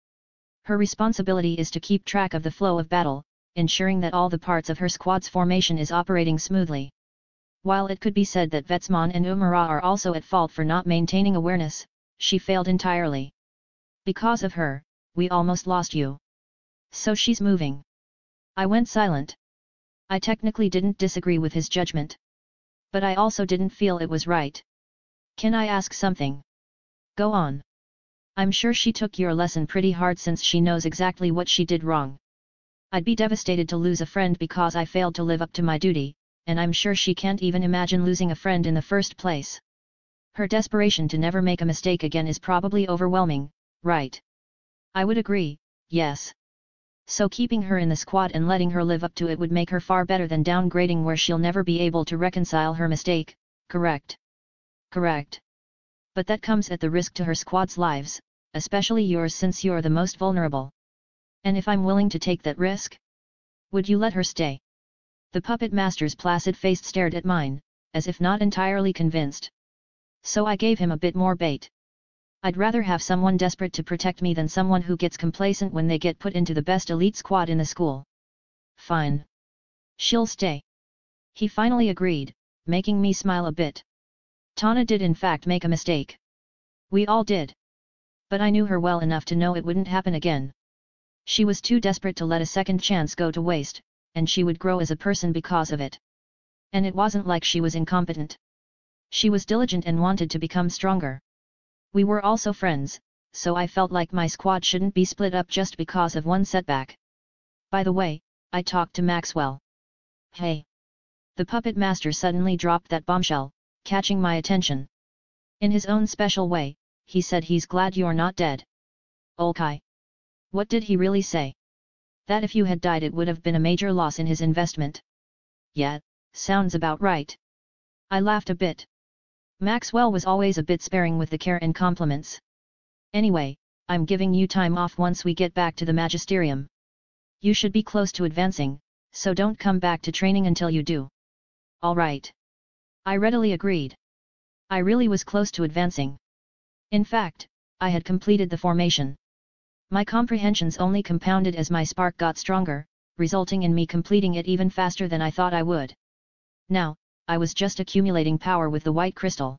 Her responsibility is to keep track of the flow of battle, ensuring that all the parts of her squad's formation is operating smoothly. While it could be said that Vetsman and Umara are also at fault for not maintaining awareness, she failed entirely. Because of her, we almost lost you. So she's moving. I went silent. I technically didn't disagree with his judgment. But I also didn't feel it was right. Can I ask something? Go on. I'm sure she took your lesson pretty hard since she knows exactly what she did wrong. I'd be devastated to lose a friend because I failed to live up to my duty, and I'm sure she can't even imagine losing a friend in the first place. Her desperation to never make a mistake again is probably overwhelming, right? I would agree, yes. So keeping her in the squad and letting her live up to it would make her far better than downgrading where she'll never be able to reconcile her mistake, correct? Correct. But that comes at the risk to her squad's lives, especially yours since you're the most vulnerable. And if I'm willing to take that risk? Would you let her stay? The puppet master's placid face stared at mine, as if not entirely convinced so I gave him a bit more bait. I'd rather have someone desperate to protect me than someone who gets complacent when they get put into the best elite squad in the school. Fine. She'll stay. He finally agreed, making me smile a bit. Tana did in fact make a mistake. We all did. But I knew her well enough to know it wouldn't happen again. She was too desperate to let a second chance go to waste, and she would grow as a person because of it. And it wasn't like she was incompetent. She was diligent and wanted to become stronger. We were also friends, so I felt like my squad shouldn't be split up just because of one setback. By the way, I talked to Maxwell. Hey! The puppet master suddenly dropped that bombshell, catching my attention. In his own special way, he said he's glad you're not dead. Okay. What did he really say? That if you had died it would have been a major loss in his investment. Yeah, sounds about right. I laughed a bit. Maxwell was always a bit sparing with the care and compliments. Anyway, I'm giving you time off once we get back to the magisterium. You should be close to advancing, so don't come back to training until you do. Alright. I readily agreed. I really was close to advancing. In fact, I had completed the formation. My comprehensions only compounded as my spark got stronger, resulting in me completing it even faster than I thought I would. Now, I was just accumulating power with the white crystal.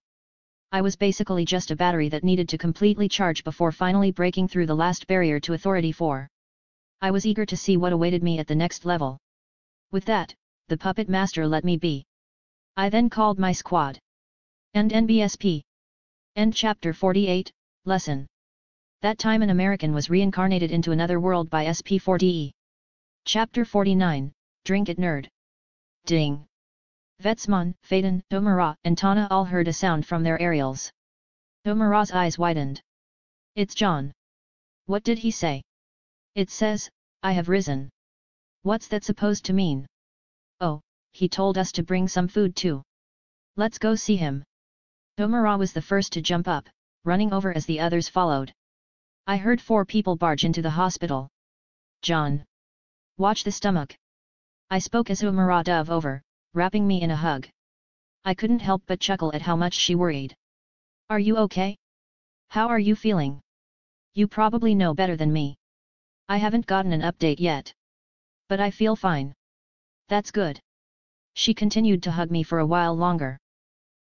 I was basically just a battery that needed to completely charge before finally breaking through the last barrier to Authority 4. I was eager to see what awaited me at the next level. With that, the puppet master let me be. I then called my squad. End NBSP. End Chapter 48, Lesson. That time an American was reincarnated into another world by SP4DE. Chapter 49, Drink it Nerd. Ding. Vetsman, Faden, Domara, and Tana all heard a sound from their aerials. Domara's eyes widened. It's John. What did he say? It says, I have risen. What's that supposed to mean? Oh, he told us to bring some food too. Let's go see him. Domara was the first to jump up, running over as the others followed. I heard four people barge into the hospital. John. Watch the stomach. I spoke as Umara dove over, wrapping me in a hug. I couldn't help but chuckle at how much she worried. Are you okay? How are you feeling? You probably know better than me. I haven't gotten an update yet. But I feel fine. That's good. She continued to hug me for a while longer.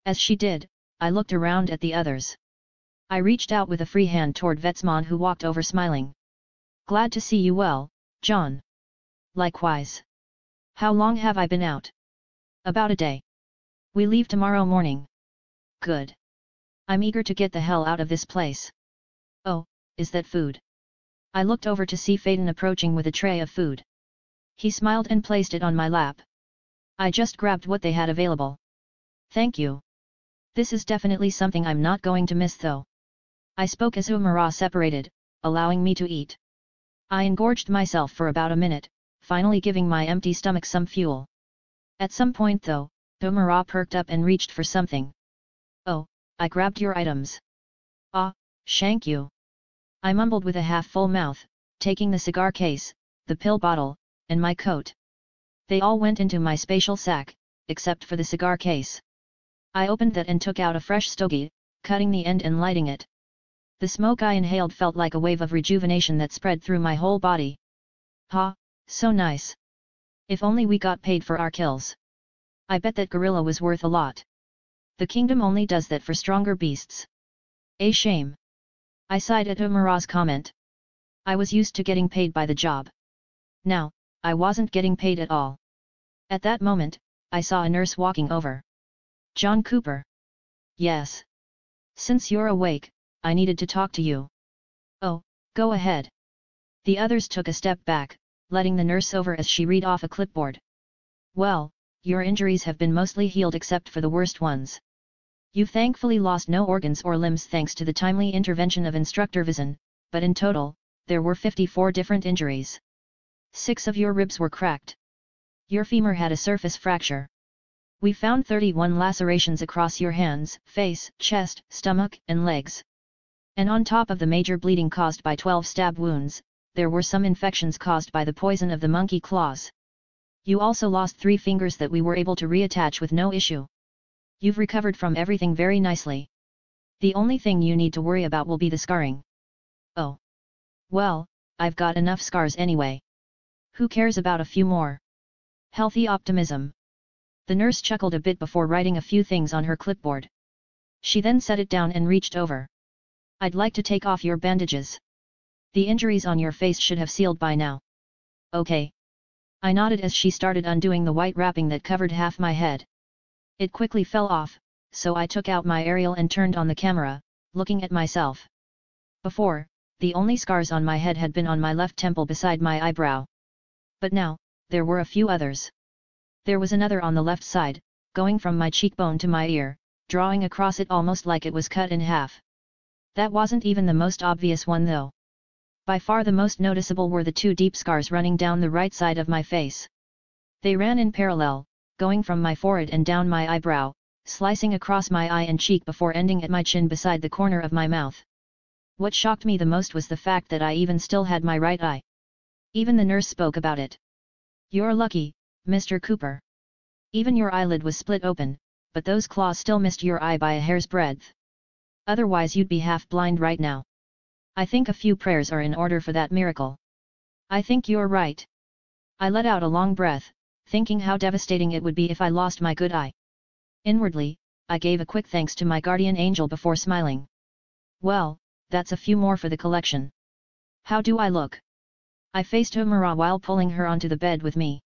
As she did, I looked around at the others. I reached out with a free hand toward Vetsman who walked over smiling. Glad to see you well, John. Likewise. How long have I been out? About a day. We leave tomorrow morning. Good. I'm eager to get the hell out of this place. Oh, is that food? I looked over to see Faden approaching with a tray of food. He smiled and placed it on my lap. I just grabbed what they had available. Thank you. This is definitely something I'm not going to miss though. I spoke as Umara separated, allowing me to eat. I engorged myself for about a minute, finally giving my empty stomach some fuel. At some point though, Umara perked up and reached for something. Oh, I grabbed your items. Ah, shank you. I mumbled with a half-full mouth, taking the cigar case, the pill bottle, and my coat. They all went into my spatial sack, except for the cigar case. I opened that and took out a fresh stogie, cutting the end and lighting it. The smoke I inhaled felt like a wave of rejuvenation that spread through my whole body. Ha, so nice. If only we got paid for our kills. I bet that gorilla was worth a lot. The kingdom only does that for stronger beasts. A shame. I sighed at Umara's comment. I was used to getting paid by the job. Now, I wasn't getting paid at all. At that moment, I saw a nurse walking over. John Cooper. Yes. Since you're awake, I needed to talk to you. Oh, go ahead. The others took a step back, letting the nurse over as she read off a clipboard. Well, your injuries have been mostly healed except for the worst ones. You've thankfully lost no organs or limbs thanks to the timely intervention of Instructor Vision, but in total, there were 54 different injuries. Six of your ribs were cracked. Your femur had a surface fracture. We found 31 lacerations across your hands, face, chest, stomach, and legs. And on top of the major bleeding caused by 12 stab wounds, there were some infections caused by the poison of the monkey claws. You also lost three fingers that we were able to reattach with no issue. You've recovered from everything very nicely. The only thing you need to worry about will be the scarring. Oh. Well, I've got enough scars anyway. Who cares about a few more? Healthy optimism. The nurse chuckled a bit before writing a few things on her clipboard. She then set it down and reached over. I'd like to take off your bandages. The injuries on your face should have sealed by now. Okay. I nodded as she started undoing the white wrapping that covered half my head. It quickly fell off, so I took out my aerial and turned on the camera, looking at myself. Before, the only scars on my head had been on my left temple beside my eyebrow. But now, there were a few others. There was another on the left side, going from my cheekbone to my ear, drawing across it almost like it was cut in half. That wasn't even the most obvious one though. By far the most noticeable were the two deep scars running down the right side of my face. They ran in parallel, going from my forehead and down my eyebrow, slicing across my eye and cheek before ending at my chin beside the corner of my mouth. What shocked me the most was the fact that I even still had my right eye. Even the nurse spoke about it. You're lucky, Mr. Cooper. Even your eyelid was split open, but those claws still missed your eye by a hair's breadth. Otherwise you'd be half blind right now. I think a few prayers are in order for that miracle. I think you're right. I let out a long breath, thinking how devastating it would be if I lost my good eye. Inwardly, I gave a quick thanks to my guardian angel before smiling. Well, that's a few more for the collection. How do I look? I faced Umara while pulling her onto the bed with me.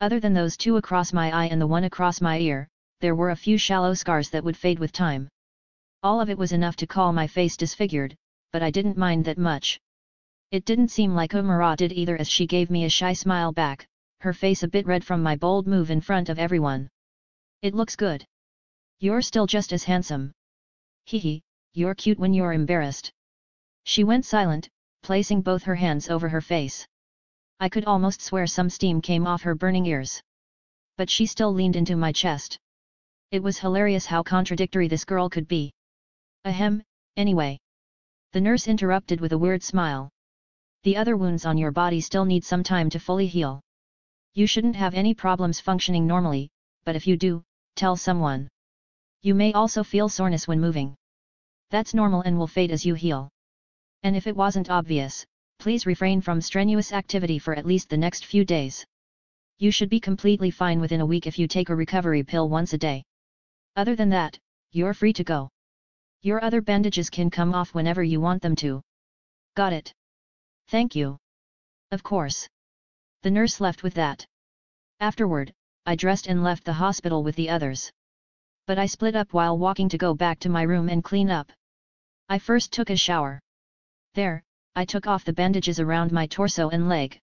Other than those two across my eye and the one across my ear, there were a few shallow scars that would fade with time. All of it was enough to call my face disfigured, but I didn't mind that much. It didn't seem like Umara did either as she gave me a shy smile back, her face a bit red from my bold move in front of everyone. It looks good. You're still just as handsome. Hehe, you're cute when you're embarrassed. She went silent, placing both her hands over her face. I could almost swear some steam came off her burning ears. But she still leaned into my chest. It was hilarious how contradictory this girl could be. Ahem, anyway. The nurse interrupted with a weird smile. The other wounds on your body still need some time to fully heal. You shouldn't have any problems functioning normally, but if you do, tell someone. You may also feel soreness when moving. That's normal and will fade as you heal. And if it wasn't obvious, please refrain from strenuous activity for at least the next few days. You should be completely fine within a week if you take a recovery pill once a day. Other than that, you're free to go. Your other bandages can come off whenever you want them to. Got it. Thank you. Of course. The nurse left with that. Afterward, I dressed and left the hospital with the others. But I split up while walking to go back to my room and clean up. I first took a shower. There, I took off the bandages around my torso and leg.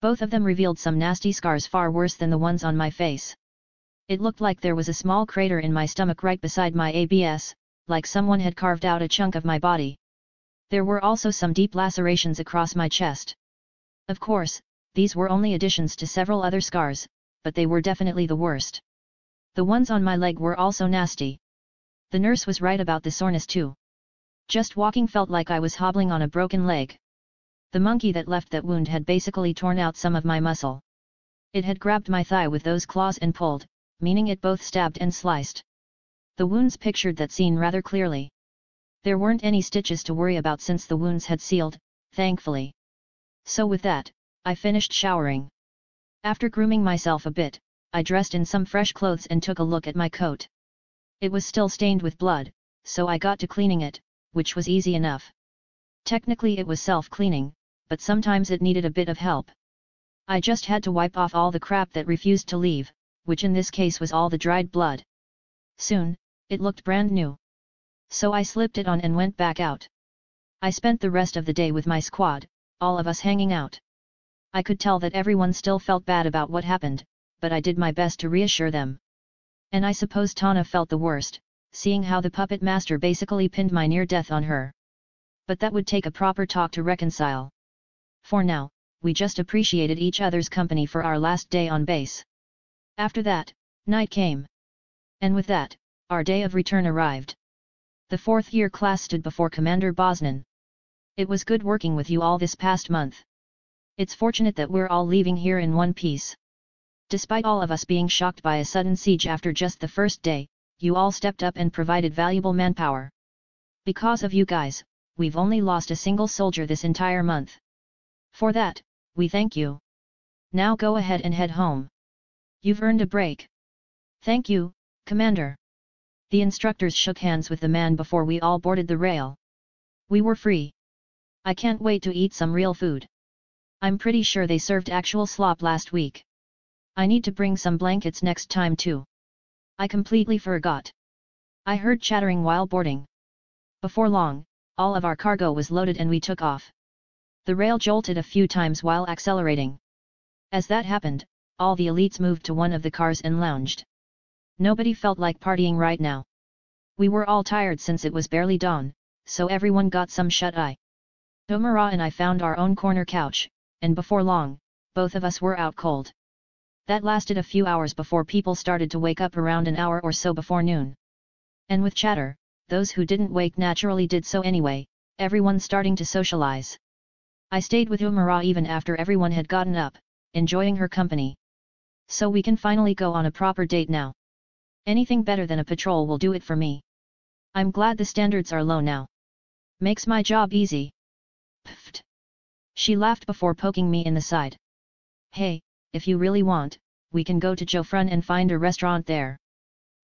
Both of them revealed some nasty scars far worse than the ones on my face. It looked like there was a small crater in my stomach right beside my ABS, like someone had carved out a chunk of my body. There were also some deep lacerations across my chest. Of course, these were only additions to several other scars, but they were definitely the worst. The ones on my leg were also nasty. The nurse was right about the soreness too. Just walking felt like I was hobbling on a broken leg. The monkey that left that wound had basically torn out some of my muscle. It had grabbed my thigh with those claws and pulled, meaning it both stabbed and sliced. The wounds pictured that scene rather clearly. There weren't any stitches to worry about since the wounds had sealed, thankfully. So with that, I finished showering. After grooming myself a bit, I dressed in some fresh clothes and took a look at my coat. It was still stained with blood, so I got to cleaning it, which was easy enough. Technically it was self-cleaning, but sometimes it needed a bit of help. I just had to wipe off all the crap that refused to leave, which in this case was all the dried blood. Soon, it looked brand new. So I slipped it on and went back out. I spent the rest of the day with my squad, all of us hanging out. I could tell that everyone still felt bad about what happened, but I did my best to reassure them. And I suppose Tana felt the worst, seeing how the puppet master basically pinned my near-death on her. But that would take a proper talk to reconcile. For now, we just appreciated each other's company for our last day on base. After that, night came. And with that, our day of return arrived. The fourth year class stood before Commander Bosnan. It was good working with you all this past month. It's fortunate that we're all leaving here in one piece. Despite all of us being shocked by a sudden siege after just the first day, you all stepped up and provided valuable manpower. Because of you guys, we've only lost a single soldier this entire month. For that, we thank you. Now go ahead and head home. You've earned a break. Thank you, Commander. The instructors shook hands with the man before we all boarded the rail. We were free. I can't wait to eat some real food. I'm pretty sure they served actual slop last week. I need to bring some blankets next time too. I completely forgot. I heard chattering while boarding. Before long, all of our cargo was loaded and we took off. The rail jolted a few times while accelerating. As that happened, all the elites moved to one of the cars and lounged. Nobody felt like partying right now. We were all tired since it was barely dawn, so everyone got some shut-eye. Umara and I found our own corner couch, and before long, both of us were out cold. That lasted a few hours before people started to wake up around an hour or so before noon. And with chatter, those who didn't wake naturally did so anyway, everyone starting to socialize. I stayed with Umara even after everyone had gotten up, enjoying her company. So we can finally go on a proper date now. Anything better than a patrol will do it for me. I'm glad the standards are low now. Makes my job easy. Pfft. She laughed before poking me in the side. Hey, if you really want, we can go to Jofrun and find a restaurant there.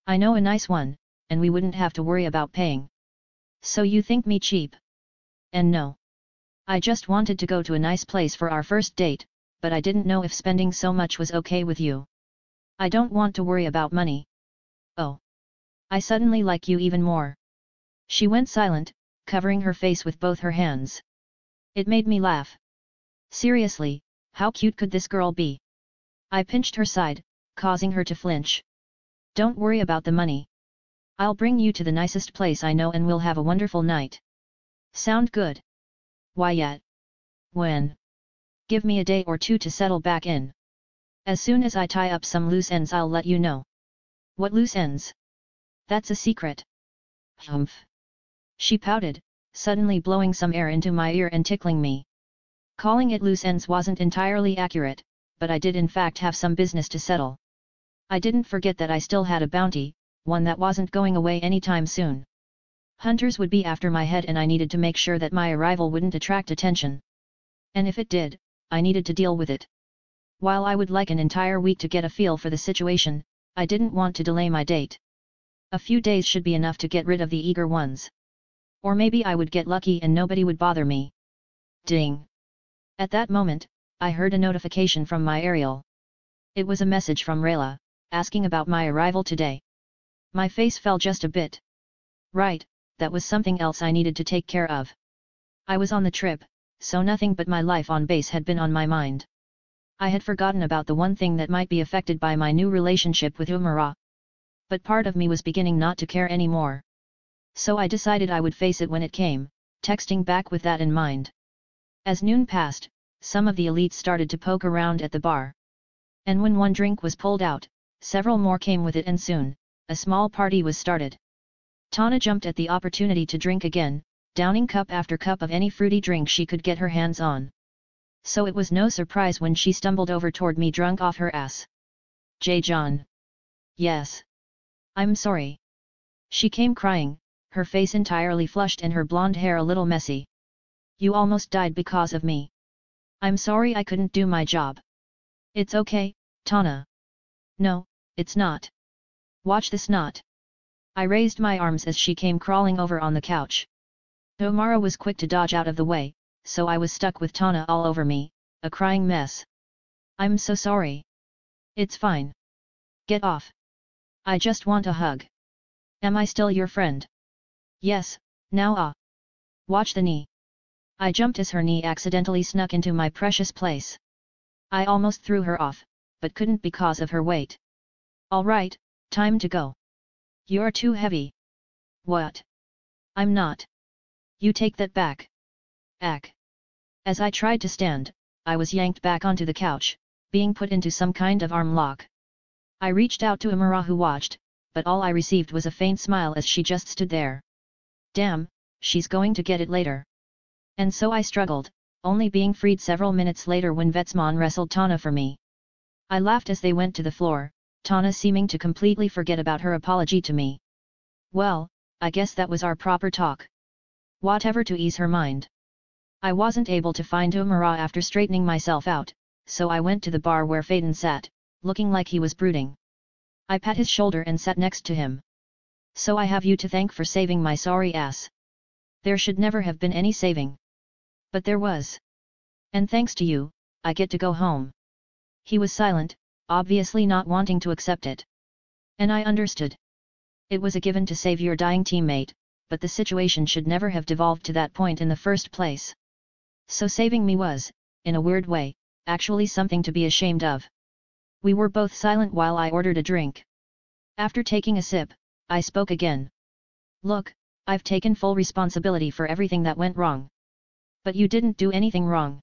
I know a nice one, and we wouldn't have to worry about paying. So you think me cheap? And no. I just wanted to go to a nice place for our first date, but I didn't know if spending so much was okay with you. I don't want to worry about money. Oh. I suddenly like you even more. She went silent, covering her face with both her hands. It made me laugh. Seriously, how cute could this girl be? I pinched her side, causing her to flinch. Don't worry about the money. I'll bring you to the nicest place I know and we'll have a wonderful night. Sound good? Why yet? When? Give me a day or two to settle back in. As soon as I tie up some loose ends I'll let you know. What loose ends? That's a secret. Humph. She pouted, suddenly blowing some air into my ear and tickling me. Calling it loose ends wasn't entirely accurate, but I did in fact have some business to settle. I didn't forget that I still had a bounty, one that wasn't going away anytime soon. Hunters would be after my head and I needed to make sure that my arrival wouldn't attract attention. And if it did, I needed to deal with it. While I would like an entire week to get a feel for the situation, I didn't want to delay my date. A few days should be enough to get rid of the eager ones. Or maybe I would get lucky and nobody would bother me. Ding! At that moment, I heard a notification from my aerial. It was a message from Rayla, asking about my arrival today. My face fell just a bit. Right, that was something else I needed to take care of. I was on the trip, so nothing but my life on base had been on my mind. I had forgotten about the one thing that might be affected by my new relationship with Umara. But part of me was beginning not to care anymore. So I decided I would face it when it came, texting back with that in mind. As noon passed, some of the elites started to poke around at the bar. And when one drink was pulled out, several more came with it and soon, a small party was started. Tana jumped at the opportunity to drink again, downing cup after cup of any fruity drink she could get her hands on. So it was no surprise when she stumbled over toward me drunk off her ass. Jay John. Yes. I'm sorry. She came crying, her face entirely flushed and her blonde hair a little messy. You almost died because of me. I'm sorry I couldn't do my job. It's okay, Tana. No, it's not. Watch this knot. I raised my arms as she came crawling over on the couch. Umara was quick to dodge out of the way, so I was stuck with Tana all over me, a crying mess. I'm so sorry. It's fine. Get off. I just want a hug. Am I still your friend? Yes, now ah. Watch the knee. I jumped as her knee accidentally snuck into my precious place. I almost threw her off, but couldn't because of her weight. Alright, time to go. You're too heavy. What? I'm not. You take that back. Ack. As I tried to stand, I was yanked back onto the couch, being put into some kind of arm lock. I reached out to Umara who watched, but all I received was a faint smile as she just stood there. Damn, she's going to get it later. And so I struggled, only being freed several minutes later when Vetsman wrestled Tana for me. I laughed as they went to the floor, Tana seeming to completely forget about her apology to me. Well, I guess that was our proper talk. Whatever to ease her mind. I wasn't able to find Umara after straightening myself out, so I went to the bar where Faden sat, looking like he was brooding. I pat his shoulder and sat next to him. So I have you to thank for saving my sorry ass. There should never have been any saving. But there was. And thanks to you, I get to go home. He was silent, obviously not wanting to accept it. And I understood. It was a given to save your dying teammate, but the situation should never have devolved to that point in the first place. So saving me was, in a weird way, actually something to be ashamed of. We were both silent while I ordered a drink. After taking a sip, I spoke again. Look, I've taken full responsibility for everything that went wrong. But you didn't do anything wrong.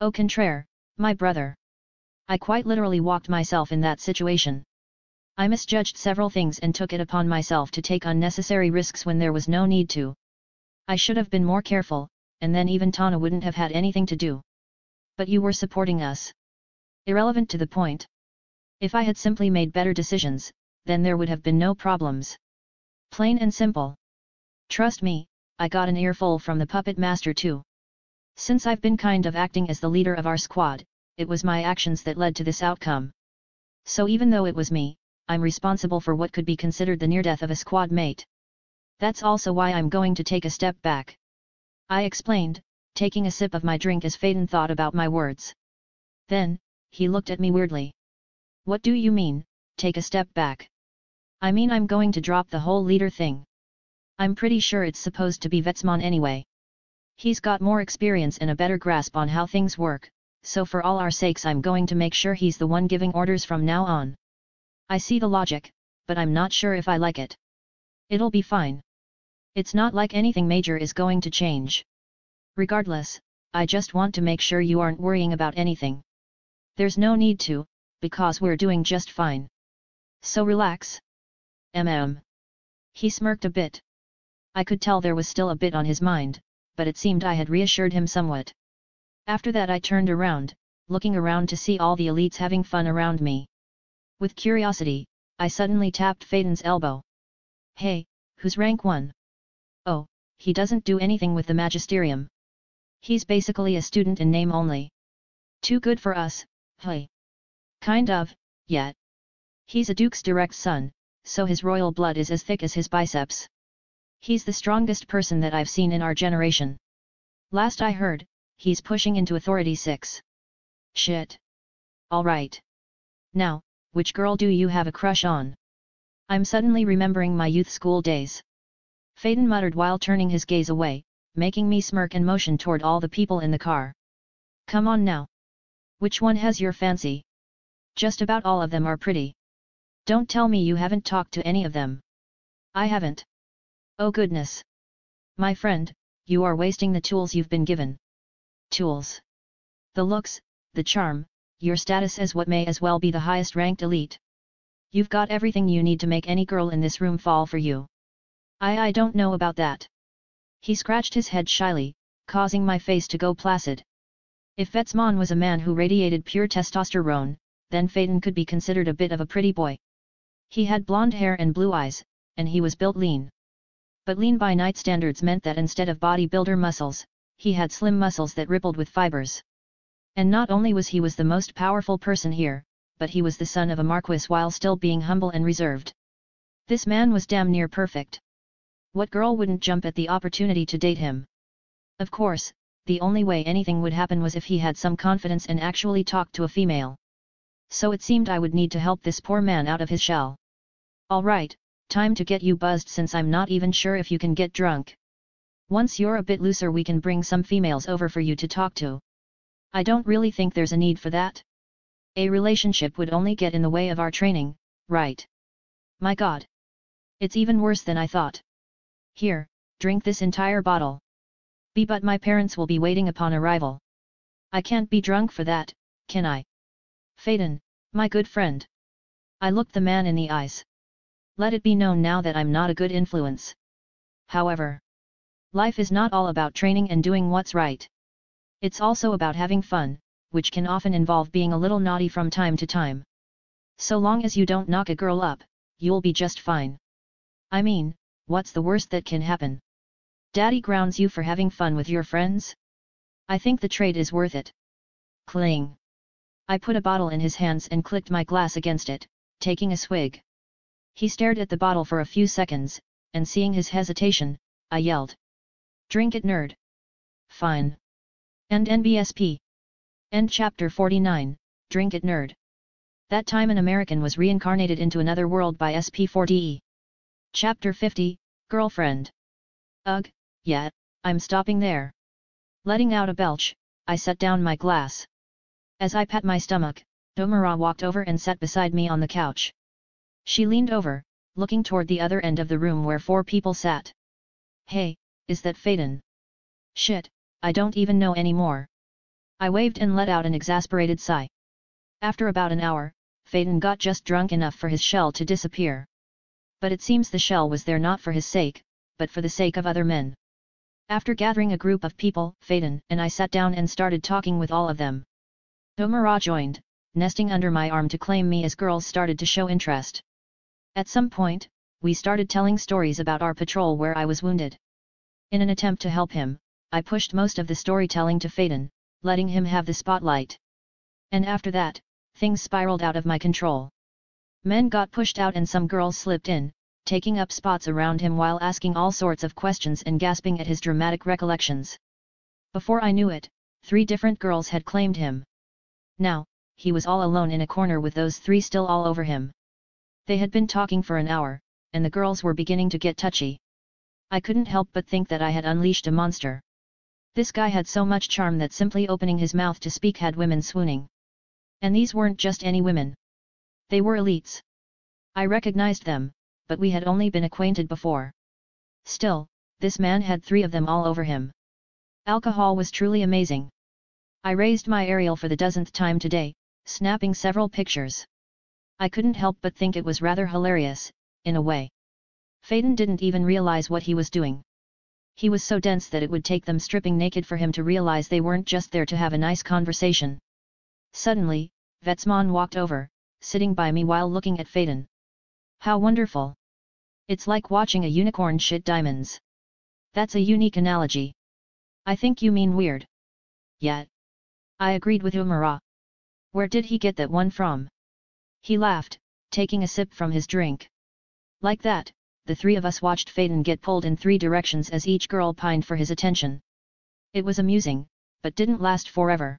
Au contraire, my brother. I quite literally walked myself in that situation. I misjudged several things and took it upon myself to take unnecessary risks when there was no need to. I should have been more careful, and then even Tana wouldn't have had anything to do. But you were supporting us. Irrelevant to the point. If I had simply made better decisions, then there would have been no problems. Plain and simple. Trust me, I got an earful from the puppet master too. Since I've been kind of acting as the leader of our squad, it was my actions that led to this outcome. So even though it was me, I'm responsible for what could be considered the near-death of a squad mate. That's also why I'm going to take a step back. I explained, taking a sip of my drink as Faden thought about my words. Then, he looked at me weirdly. What do you mean, take a step back? I mean I'm going to drop the whole leader thing. I'm pretty sure it's supposed to be Vetsman anyway. He's got more experience and a better grasp on how things work, so for all our sakes I'm going to make sure he's the one giving orders from now on. I see the logic, but I'm not sure if I like it. It'll be fine. It's not like anything major is going to change. Regardless, I just want to make sure you aren't worrying about anything. There's no need to, because we're doing just fine. So relax. Mm. He smirked a bit. I could tell there was still a bit on his mind, but it seemed I had reassured him somewhat. After that I turned around, looking around to see all the elites having fun around me. With curiosity, I suddenly tapped Faden's elbow. Hey, who's rank 1? He doesn't do anything with the magisterium. He's basically a student in name only. Too good for us, hey. Kind of, yet. He's a duke's direct son, so his royal blood is as thick as his biceps. He's the strongest person that I've seen in our generation. Last I heard, he's pushing into Authority 6. Shit. Alright. Now, which girl do you have a crush on? I'm suddenly remembering my youth school days. Faden muttered while turning his gaze away, making me smirk and motion toward all the people in the car. Come on now. Which one has your fancy? Just about all of them are pretty. Don't tell me you haven't talked to any of them. I haven't. Oh goodness. My friend, you are wasting the tools you've been given. Tools. The looks, the charm, your status as what may as well be the highest ranked elite. You've got everything you need to make any girl in this room fall for you. I I don't know about that. He scratched his head shyly, causing my face to go placid. If Vetsman was a man who radiated pure testosterone, then Faden could be considered a bit of a pretty boy. He had blonde hair and blue eyes, and he was built lean. But lean by night standards meant that instead of bodybuilder muscles, he had slim muscles that rippled with fibers. And not only was he was the most powerful person here, but he was the son of a marquis while still being humble and reserved. This man was damn near perfect. What girl wouldn't jump at the opportunity to date him? Of course, the only way anything would happen was if he had some confidence and actually talked to a female. So it seemed I would need to help this poor man out of his shell. Alright, time to get you buzzed since I'm not even sure if you can get drunk. Once you're a bit looser we can bring some females over for you to talk to. I don't really think there's a need for that. A relationship would only get in the way of our training, right? My god. It's even worse than I thought. Here, drink this entire bottle. Be but my parents will be waiting upon arrival. I can't be drunk for that, can I? Faden, my good friend. I looked the man in the eyes. Let it be known now that I'm not a good influence. However, life is not all about training and doing what's right. It's also about having fun, which can often involve being a little naughty from time to time. So long as you don't knock a girl up, you'll be just fine. I mean, what's the worst that can happen? Daddy grounds you for having fun with your friends? I think the trade is worth it. Cling. I put a bottle in his hands and clicked my glass against it, taking a swig. He stared at the bottle for a few seconds, and seeing his hesitation, I yelled. Drink it nerd. Fine. End NBSP. End chapter 49, Drink It Nerd. That time an American was reincarnated into another world by SP4DE. Chapter 50, Girlfriend. Ugh, yeah, I'm stopping there. Letting out a belch, I set down my glass. As I pat my stomach, Domara walked over and sat beside me on the couch. She leaned over, looking toward the other end of the room where four people sat. Hey, is that Faden? Shit, I don't even know anymore. I waved and let out an exasperated sigh. After about an hour, Faden got just drunk enough for his shell to disappear. But it seems the shell was there not for his sake, but for the sake of other men. After gathering a group of people, Faden and I sat down and started talking with all of them. Domara joined, nesting under my arm to claim me as girls started to show interest. At some point, we started telling stories about our patrol where I was wounded. In an attempt to help him, I pushed most of the storytelling to Faden, letting him have the spotlight. And after that, things spiraled out of my control. Men got pushed out and some girls slipped in, taking up spots around him while asking all sorts of questions and gasping at his dramatic recollections. Before I knew it, three different girls had claimed him. Now, he was all alone in a corner with those three still all over him. They had been talking for an hour, and the girls were beginning to get touchy. I couldn't help but think that I had unleashed a monster. This guy had so much charm that simply opening his mouth to speak had women swooning. And these weren't just any women. They were elites. I recognized them, but we had only been acquainted before. Still, this man had three of them all over him. Alcohol was truly amazing. I raised my aerial for the dozenth time today, snapping several pictures. I couldn't help but think it was rather hilarious, in a way. Faden didn't even realize what he was doing. He was so dense that it would take them stripping naked for him to realize they weren't just there to have a nice conversation. Suddenly, Vetsman walked over, sitting by me while looking at Faden. How wonderful! It's like watching a unicorn shit diamonds. That's a unique analogy. I think you mean weird. Yet. I agreed with Umara. Where did he get that one from? He laughed, taking a sip from his drink. Like that, the three of us watched Faden get pulled in three directions as each girl pined for his attention. It was amusing, but didn't last forever.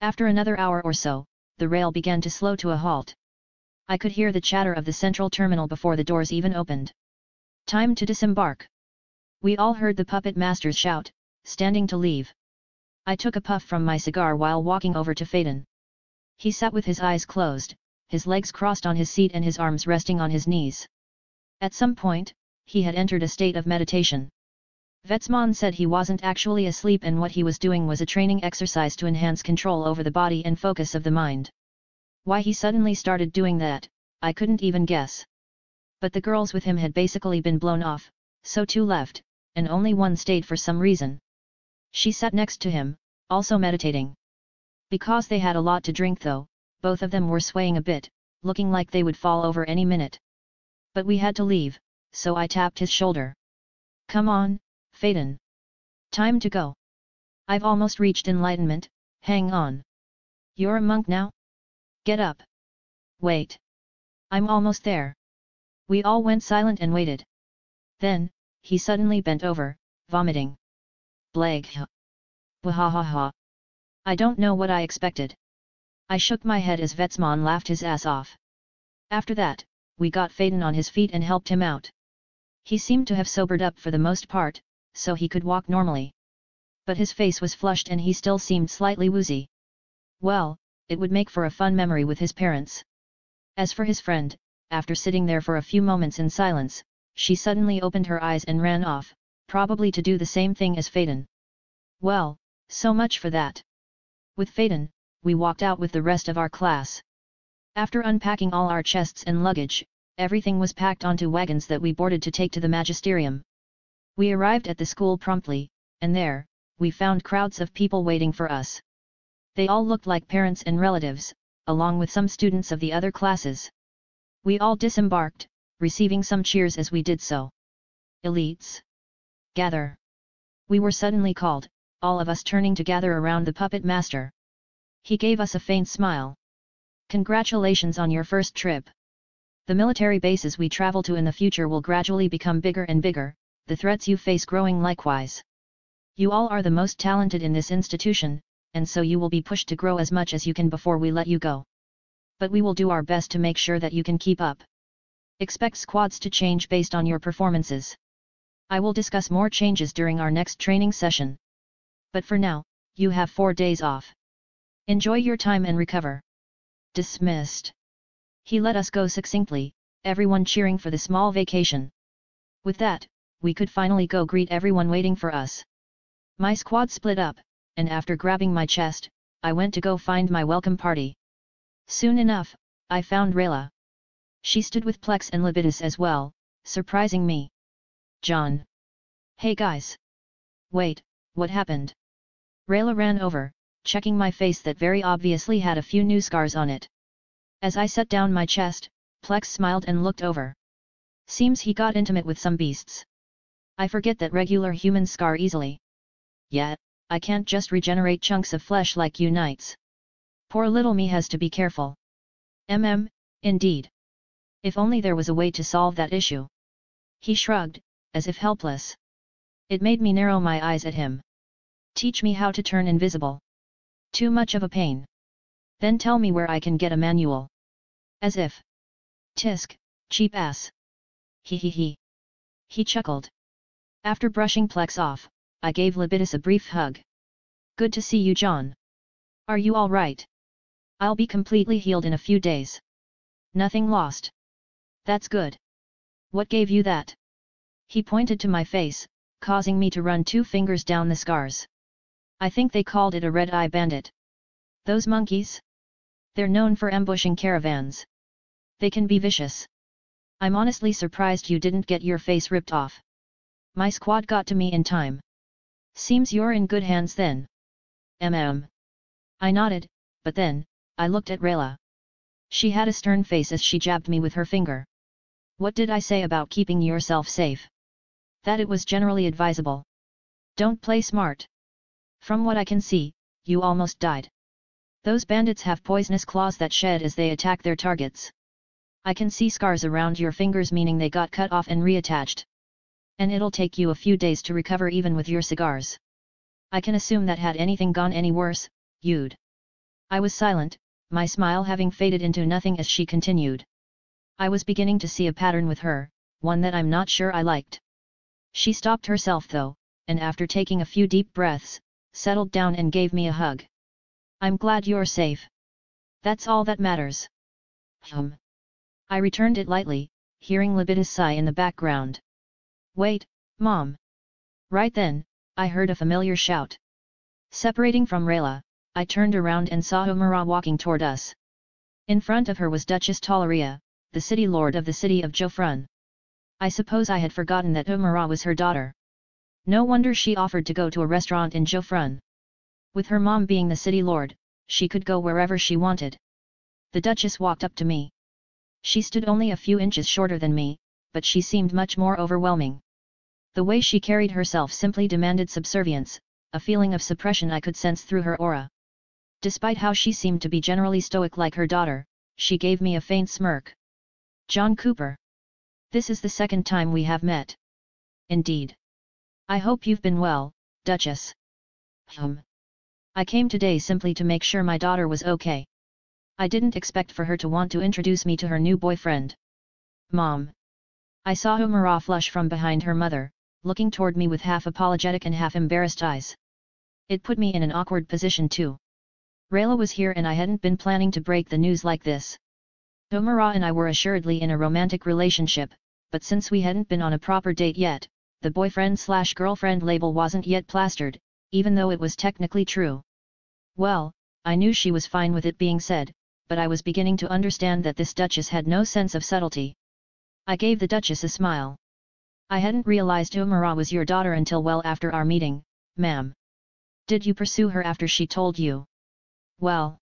After another hour or so, the rail began to slow to a halt. I could hear the chatter of the central terminal before the doors even opened. Time to disembark. We all heard the puppet masters shout, standing to leave. I took a puff from my cigar while walking over to Faden. He sat with his eyes closed, his legs crossed on his seat and his arms resting on his knees. At some point, he had entered a state of meditation. Vetsman said he wasn't actually asleep and what he was doing was a training exercise to enhance control over the body and focus of the mind. Why he suddenly started doing that, I couldn't even guess. But the girls with him had basically been blown off, so two left, and only one stayed for some reason. She sat next to him, also meditating. Because they had a lot to drink though, both of them were swaying a bit, looking like they would fall over any minute. But we had to leave, so I tapped his shoulder. Come on, Faden. Time to go. I've almost reached enlightenment, hang on. You're a monk now? Get up. Wait. I'm almost there. We all went silent and waited. Then, he suddenly bent over, vomiting. Blag. Wahahaha. I don't know what I expected. I shook my head as Vetsman laughed his ass off. After that, we got Faden on his feet and helped him out. He seemed to have sobered up for the most part, so he could walk normally. But his face was flushed and he still seemed slightly woozy. Well, it would make for a fun memory with his parents. As for his friend, after sitting there for a few moments in silence, she suddenly opened her eyes and ran off, probably to do the same thing as Faden. Well, so much for that. With Faden, we walked out with the rest of our class. After unpacking all our chests and luggage, everything was packed onto wagons that we boarded to take to the magisterium. We arrived at the school promptly, and there, we found crowds of people waiting for us. They all looked like parents and relatives, along with some students of the other classes. We all disembarked, receiving some cheers as we did so. Elites! Gather! We were suddenly called, all of us turning to gather around the puppet master. He gave us a faint smile. Congratulations on your first trip. The military bases we travel to in the future will gradually become bigger and bigger, the threats you face growing likewise. You all are the most talented in this institution, and so you will be pushed to grow as much as you can before we let you go. But we will do our best to make sure that you can keep up. Expect squads to change based on your performances. I will discuss more changes during our next training session. But for now, you have four days off. Enjoy your time and recover. Dismissed. He let us go succinctly, everyone cheering for the small vacation. With that, we could finally go greet everyone waiting for us. My squad split up, and after grabbing my chest, I went to go find my welcome party. Soon enough, I found Rayla. She stood with Plex and Libitus as well, surprising me. John. Hey guys. Wait, what happened? Rayla ran over, checking my face that very obviously had a few new scars on it. As I set down my chest, Plex smiled and looked over. Seems he got intimate with some beasts. I forget that regular humans scar easily. Yet, I can't just regenerate chunks of flesh like you knights. Poor little me has to be careful. MM, indeed. If only there was a way to solve that issue. He shrugged, as if helpless. It made me narrow my eyes at him. Teach me how to turn invisible. Too much of a pain. Then tell me where I can get a manual. As if. Tisk, cheap ass. He he he. He chuckled. After brushing Plex off, I gave Libitus a brief hug. Good to see you John. Are you alright? I'll be completely healed in a few days. Nothing lost. That's good. What gave you that? He pointed to my face, causing me to run two fingers down the scars. I think they called it a red-eye bandit. Those monkeys? They're known for ambushing caravans. They can be vicious. I'm honestly surprised you didn't get your face ripped off. My squad got to me in time. Seems you're in good hands then. Mm. I nodded, but then, I looked at Rayla. She had a stern face as she jabbed me with her finger. What did I say about keeping yourself safe? That it was generally advisable. Don't play smart. From what I can see, you almost died. Those bandits have poisonous claws that shed as they attack their targets. I can see scars around your fingers meaning they got cut off and reattached. And it'll take you a few days to recover even with your cigars. I can assume that had anything gone any worse, you'd. I was silent, my smile having faded into nothing as she continued. I was beginning to see a pattern with her, one that I'm not sure I liked. She stopped herself though, and after taking a few deep breaths, settled down and gave me a hug. I'm glad you're safe. That's all that matters. Hum. I returned it lightly, hearing Libitus sigh in the background. Wait, Mom! Right then, I heard a familiar shout. Separating from Rayla, I turned around and saw Umara walking toward us. In front of her was Duchess Talaria, the city lord of the city of Jofrun. I suppose I had forgotten that Umara was her daughter. No wonder she offered to go to a restaurant in Jofrun. With her mom being the city lord, she could go wherever she wanted. The Duchess walked up to me. She stood only a few inches shorter than me, but she seemed much more overwhelming. The way she carried herself simply demanded subservience, a feeling of suppression I could sense through her aura. Despite how she seemed to be generally stoic like her daughter, she gave me a faint smirk. John Cooper. This is the second time we have met. Indeed. I hope you've been well, Duchess. Hum. I came today simply to make sure my daughter was okay. I didn't expect for her to want to introduce me to her new boyfriend. Mom. I saw Umara flush from behind her mother, looking toward me with half apologetic and half embarrassed eyes. It put me in an awkward position too. Rayla was here and I hadn't been planning to break the news like this. Umara and I were assuredly in a romantic relationship, but since we hadn't been on a proper date yet, the boyfriend slash girlfriend label wasn't yet plastered, even though it was technically true. Well, I knew she was fine with it being said, but I was beginning to understand that this Duchess had no sense of subtlety. I gave the Duchess a smile. I hadn't realized Umara was your daughter until well after our meeting, ma'am. Did you pursue her after she told you? Well.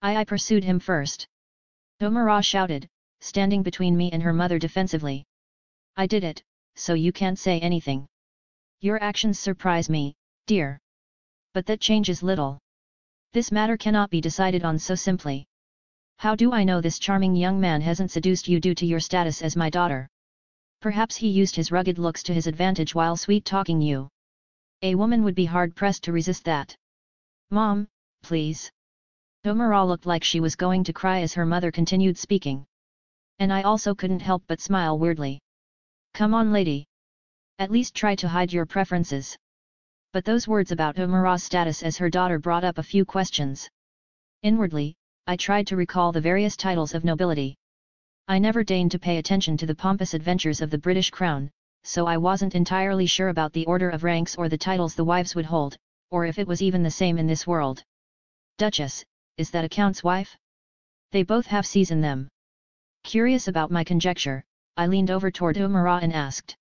I I pursued him first. Umara shouted, standing between me and her mother defensively. I did it, so you can't say anything. Your actions surprise me, dear. But that changes little. This matter cannot be decided on so simply. How do I know this charming young man hasn't seduced you due to your status as my daughter? Perhaps he used his rugged looks to his advantage while sweet-talking you. A woman would be hard-pressed to resist that. Mom, please. Umara looked like she was going to cry as her mother continued speaking. And I also couldn't help but smile weirdly. Come on lady. At least try to hide your preferences but those words about Umara's status as her daughter brought up a few questions. Inwardly, I tried to recall the various titles of nobility. I never deigned to pay attention to the pompous adventures of the British crown, so I wasn't entirely sure about the order of ranks or the titles the wives would hold, or if it was even the same in this world. Duchess, is that a count's wife? They both have C's in them. Curious about my conjecture, I leaned over toward Umara and asked.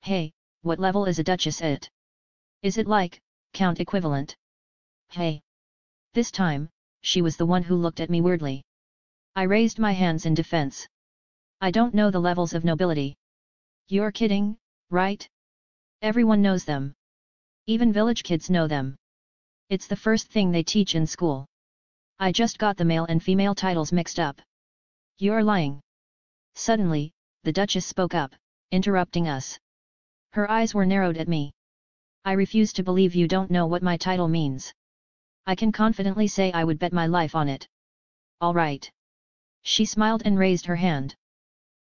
Hey, what level is a duchess at? Is it like, count equivalent? Hey! This time, she was the one who looked at me weirdly. I raised my hands in defense. I don't know the levels of nobility. You're kidding, right? Everyone knows them. Even village kids know them. It's the first thing they teach in school. I just got the male and female titles mixed up. You're lying. Suddenly, the Duchess spoke up, interrupting us. Her eyes were narrowed at me. I refuse to believe you don't know what my title means. I can confidently say I would bet my life on it. Alright. She smiled and raised her hand.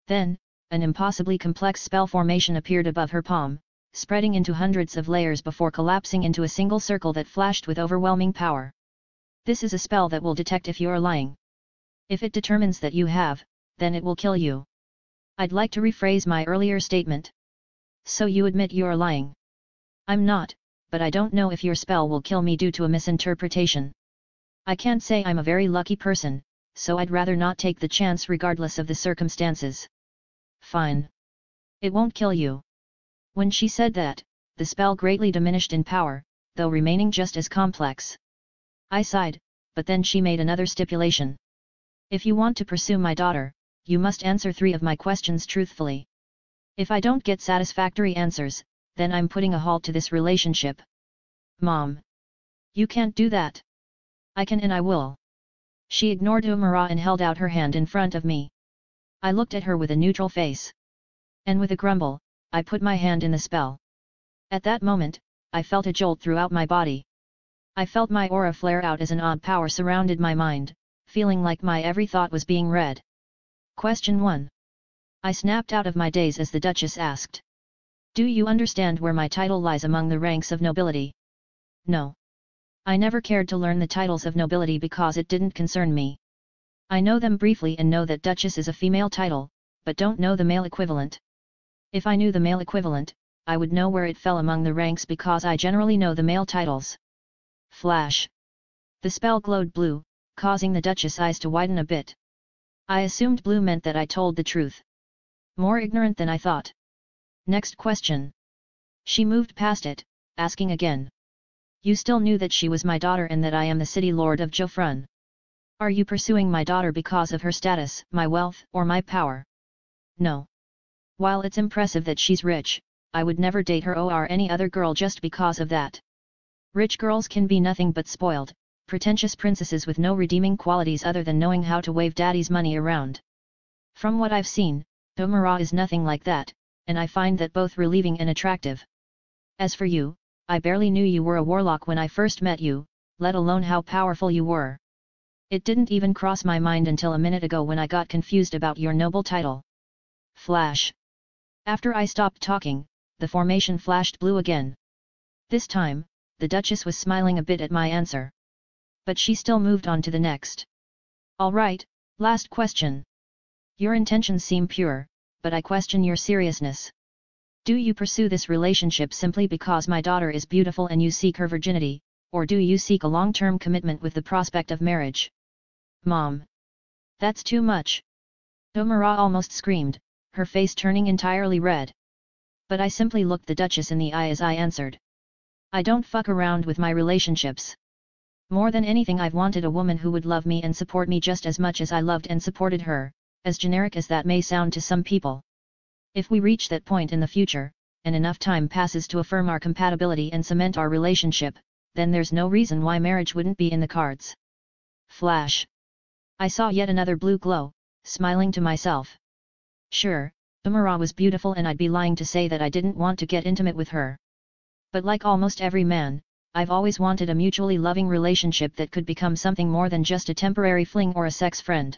Then, an impossibly complex spell formation appeared above her palm, spreading into hundreds of layers before collapsing into a single circle that flashed with overwhelming power. This is a spell that will detect if you are lying. If it determines that you have, then it will kill you. I'd like to rephrase my earlier statement. So you admit you're lying. I'm not, but I don't know if your spell will kill me due to a misinterpretation. I can't say I'm a very lucky person, so I'd rather not take the chance regardless of the circumstances. Fine. It won't kill you. When she said that, the spell greatly diminished in power, though remaining just as complex. I sighed, but then she made another stipulation. If you want to pursue my daughter, you must answer three of my questions truthfully. If I don't get satisfactory answers, then I'm putting a halt to this relationship. Mom. You can't do that. I can and I will. She ignored Umara and held out her hand in front of me. I looked at her with a neutral face. And with a grumble, I put my hand in the spell. At that moment, I felt a jolt throughout my body. I felt my aura flare out as an odd power surrounded my mind, feeling like my every thought was being read. Question 1. I snapped out of my daze as the Duchess asked. Do you understand where my title lies among the ranks of nobility? No. I never cared to learn the titles of nobility because it didn't concern me. I know them briefly and know that Duchess is a female title, but don't know the male equivalent. If I knew the male equivalent, I would know where it fell among the ranks because I generally know the male titles. Flash. The spell glowed blue, causing the Duchess' eyes to widen a bit. I assumed blue meant that I told the truth. More ignorant than I thought. Next question. She moved past it, asking again. You still knew that she was my daughter and that I am the city lord of Jofrun. Are you pursuing my daughter because of her status, my wealth, or my power? No. While it's impressive that she's rich, I would never date her or any other girl just because of that. Rich girls can be nothing but spoiled, pretentious princesses with no redeeming qualities other than knowing how to wave daddy's money around. From what I've seen, Umara is nothing like that, and I find that both relieving and attractive. As for you, I barely knew you were a warlock when I first met you, let alone how powerful you were. It didn't even cross my mind until a minute ago when I got confused about your noble title. Flash. After I stopped talking, the formation flashed blue again. This time, the Duchess was smiling a bit at my answer. But she still moved on to the next. Alright, last question. Your intentions seem pure, but I question your seriousness. Do you pursue this relationship simply because my daughter is beautiful and you seek her virginity, or do you seek a long-term commitment with the prospect of marriage? Mom! That's too much! Umara almost screamed, her face turning entirely red. But I simply looked the Duchess in the eye as I answered. I don't fuck around with my relationships. More than anything I've wanted a woman who would love me and support me just as much as I loved and supported her, as generic as that may sound to some people. If we reach that point in the future, and enough time passes to affirm our compatibility and cement our relationship, then there's no reason why marriage wouldn't be in the cards. Flash. I saw yet another blue glow, smiling to myself. Sure, Umara was beautiful and I'd be lying to say that I didn't want to get intimate with her. But like almost every man, I've always wanted a mutually loving relationship that could become something more than just a temporary fling or a sex friend.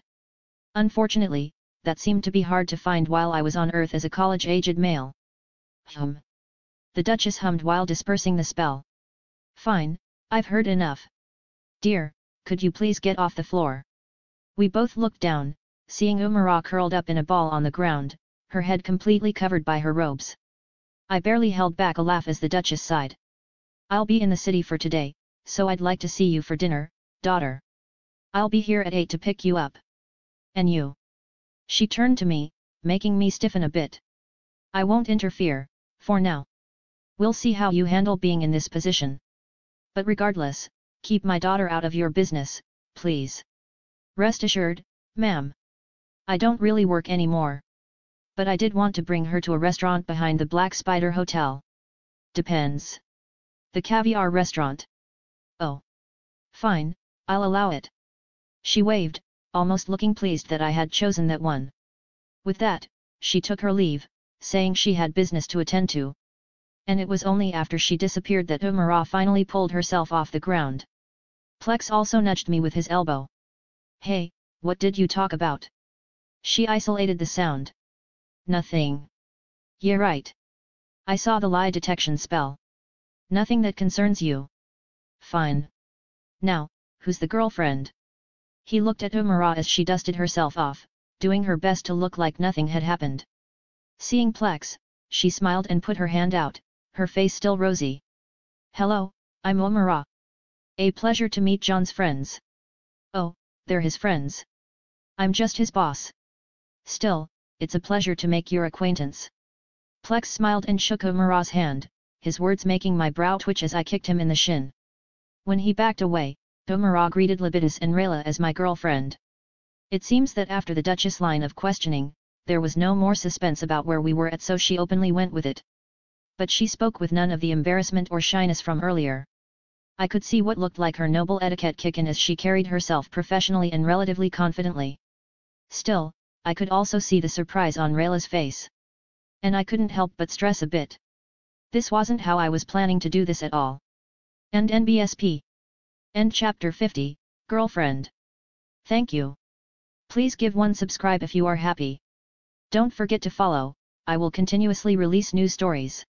Unfortunately, that seemed to be hard to find while I was on Earth as a college-aged male. Hum. The Duchess hummed while dispersing the spell. Fine, I've heard enough. Dear, could you please get off the floor? We both looked down, seeing Umara curled up in a ball on the ground, her head completely covered by her robes. I barely held back a laugh as the Duchess sighed. I'll be in the city for today, so I'd like to see you for dinner, daughter. I'll be here at 8 to pick you up. And you? She turned to me, making me stiffen a bit. I won't interfere, for now. We'll see how you handle being in this position. But regardless, keep my daughter out of your business, please. Rest assured, ma'am. I don't really work anymore. But I did want to bring her to a restaurant behind the Black Spider Hotel. Depends. The caviar restaurant. Oh. Fine, I'll allow it. She waved, almost looking pleased that I had chosen that one. With that, she took her leave, saying she had business to attend to. And it was only after she disappeared that Umara finally pulled herself off the ground. Plex also nudged me with his elbow. Hey, what did you talk about? She isolated the sound. Nothing. Yeah right. I saw the lie detection spell. Nothing that concerns you. Fine. Now, who's the girlfriend? He looked at Umara as she dusted herself off, doing her best to look like nothing had happened. Seeing Plex, she smiled and put her hand out, her face still rosy. Hello, I'm Umara. A pleasure to meet John's friends. Oh, they're his friends. I'm just his boss. Still, it's a pleasure to make your acquaintance. Plex smiled and shook Umara's hand, his words making my brow twitch as I kicked him in the shin. When he backed away, Umara greeted Libitus and Rayla as my girlfriend. It seems that after the Duchess line of questioning, there was no more suspense about where we were at so she openly went with it. But she spoke with none of the embarrassment or shyness from earlier. I could see what looked like her noble etiquette kick in as she carried herself professionally and relatively confidently. Still, I could also see the surprise on Rayla's face. And I couldn't help but stress a bit. This wasn't how I was planning to do this at all. End NBSP. End Chapter 50, Girlfriend. Thank you. Please give one subscribe if you are happy. Don't forget to follow, I will continuously release new stories.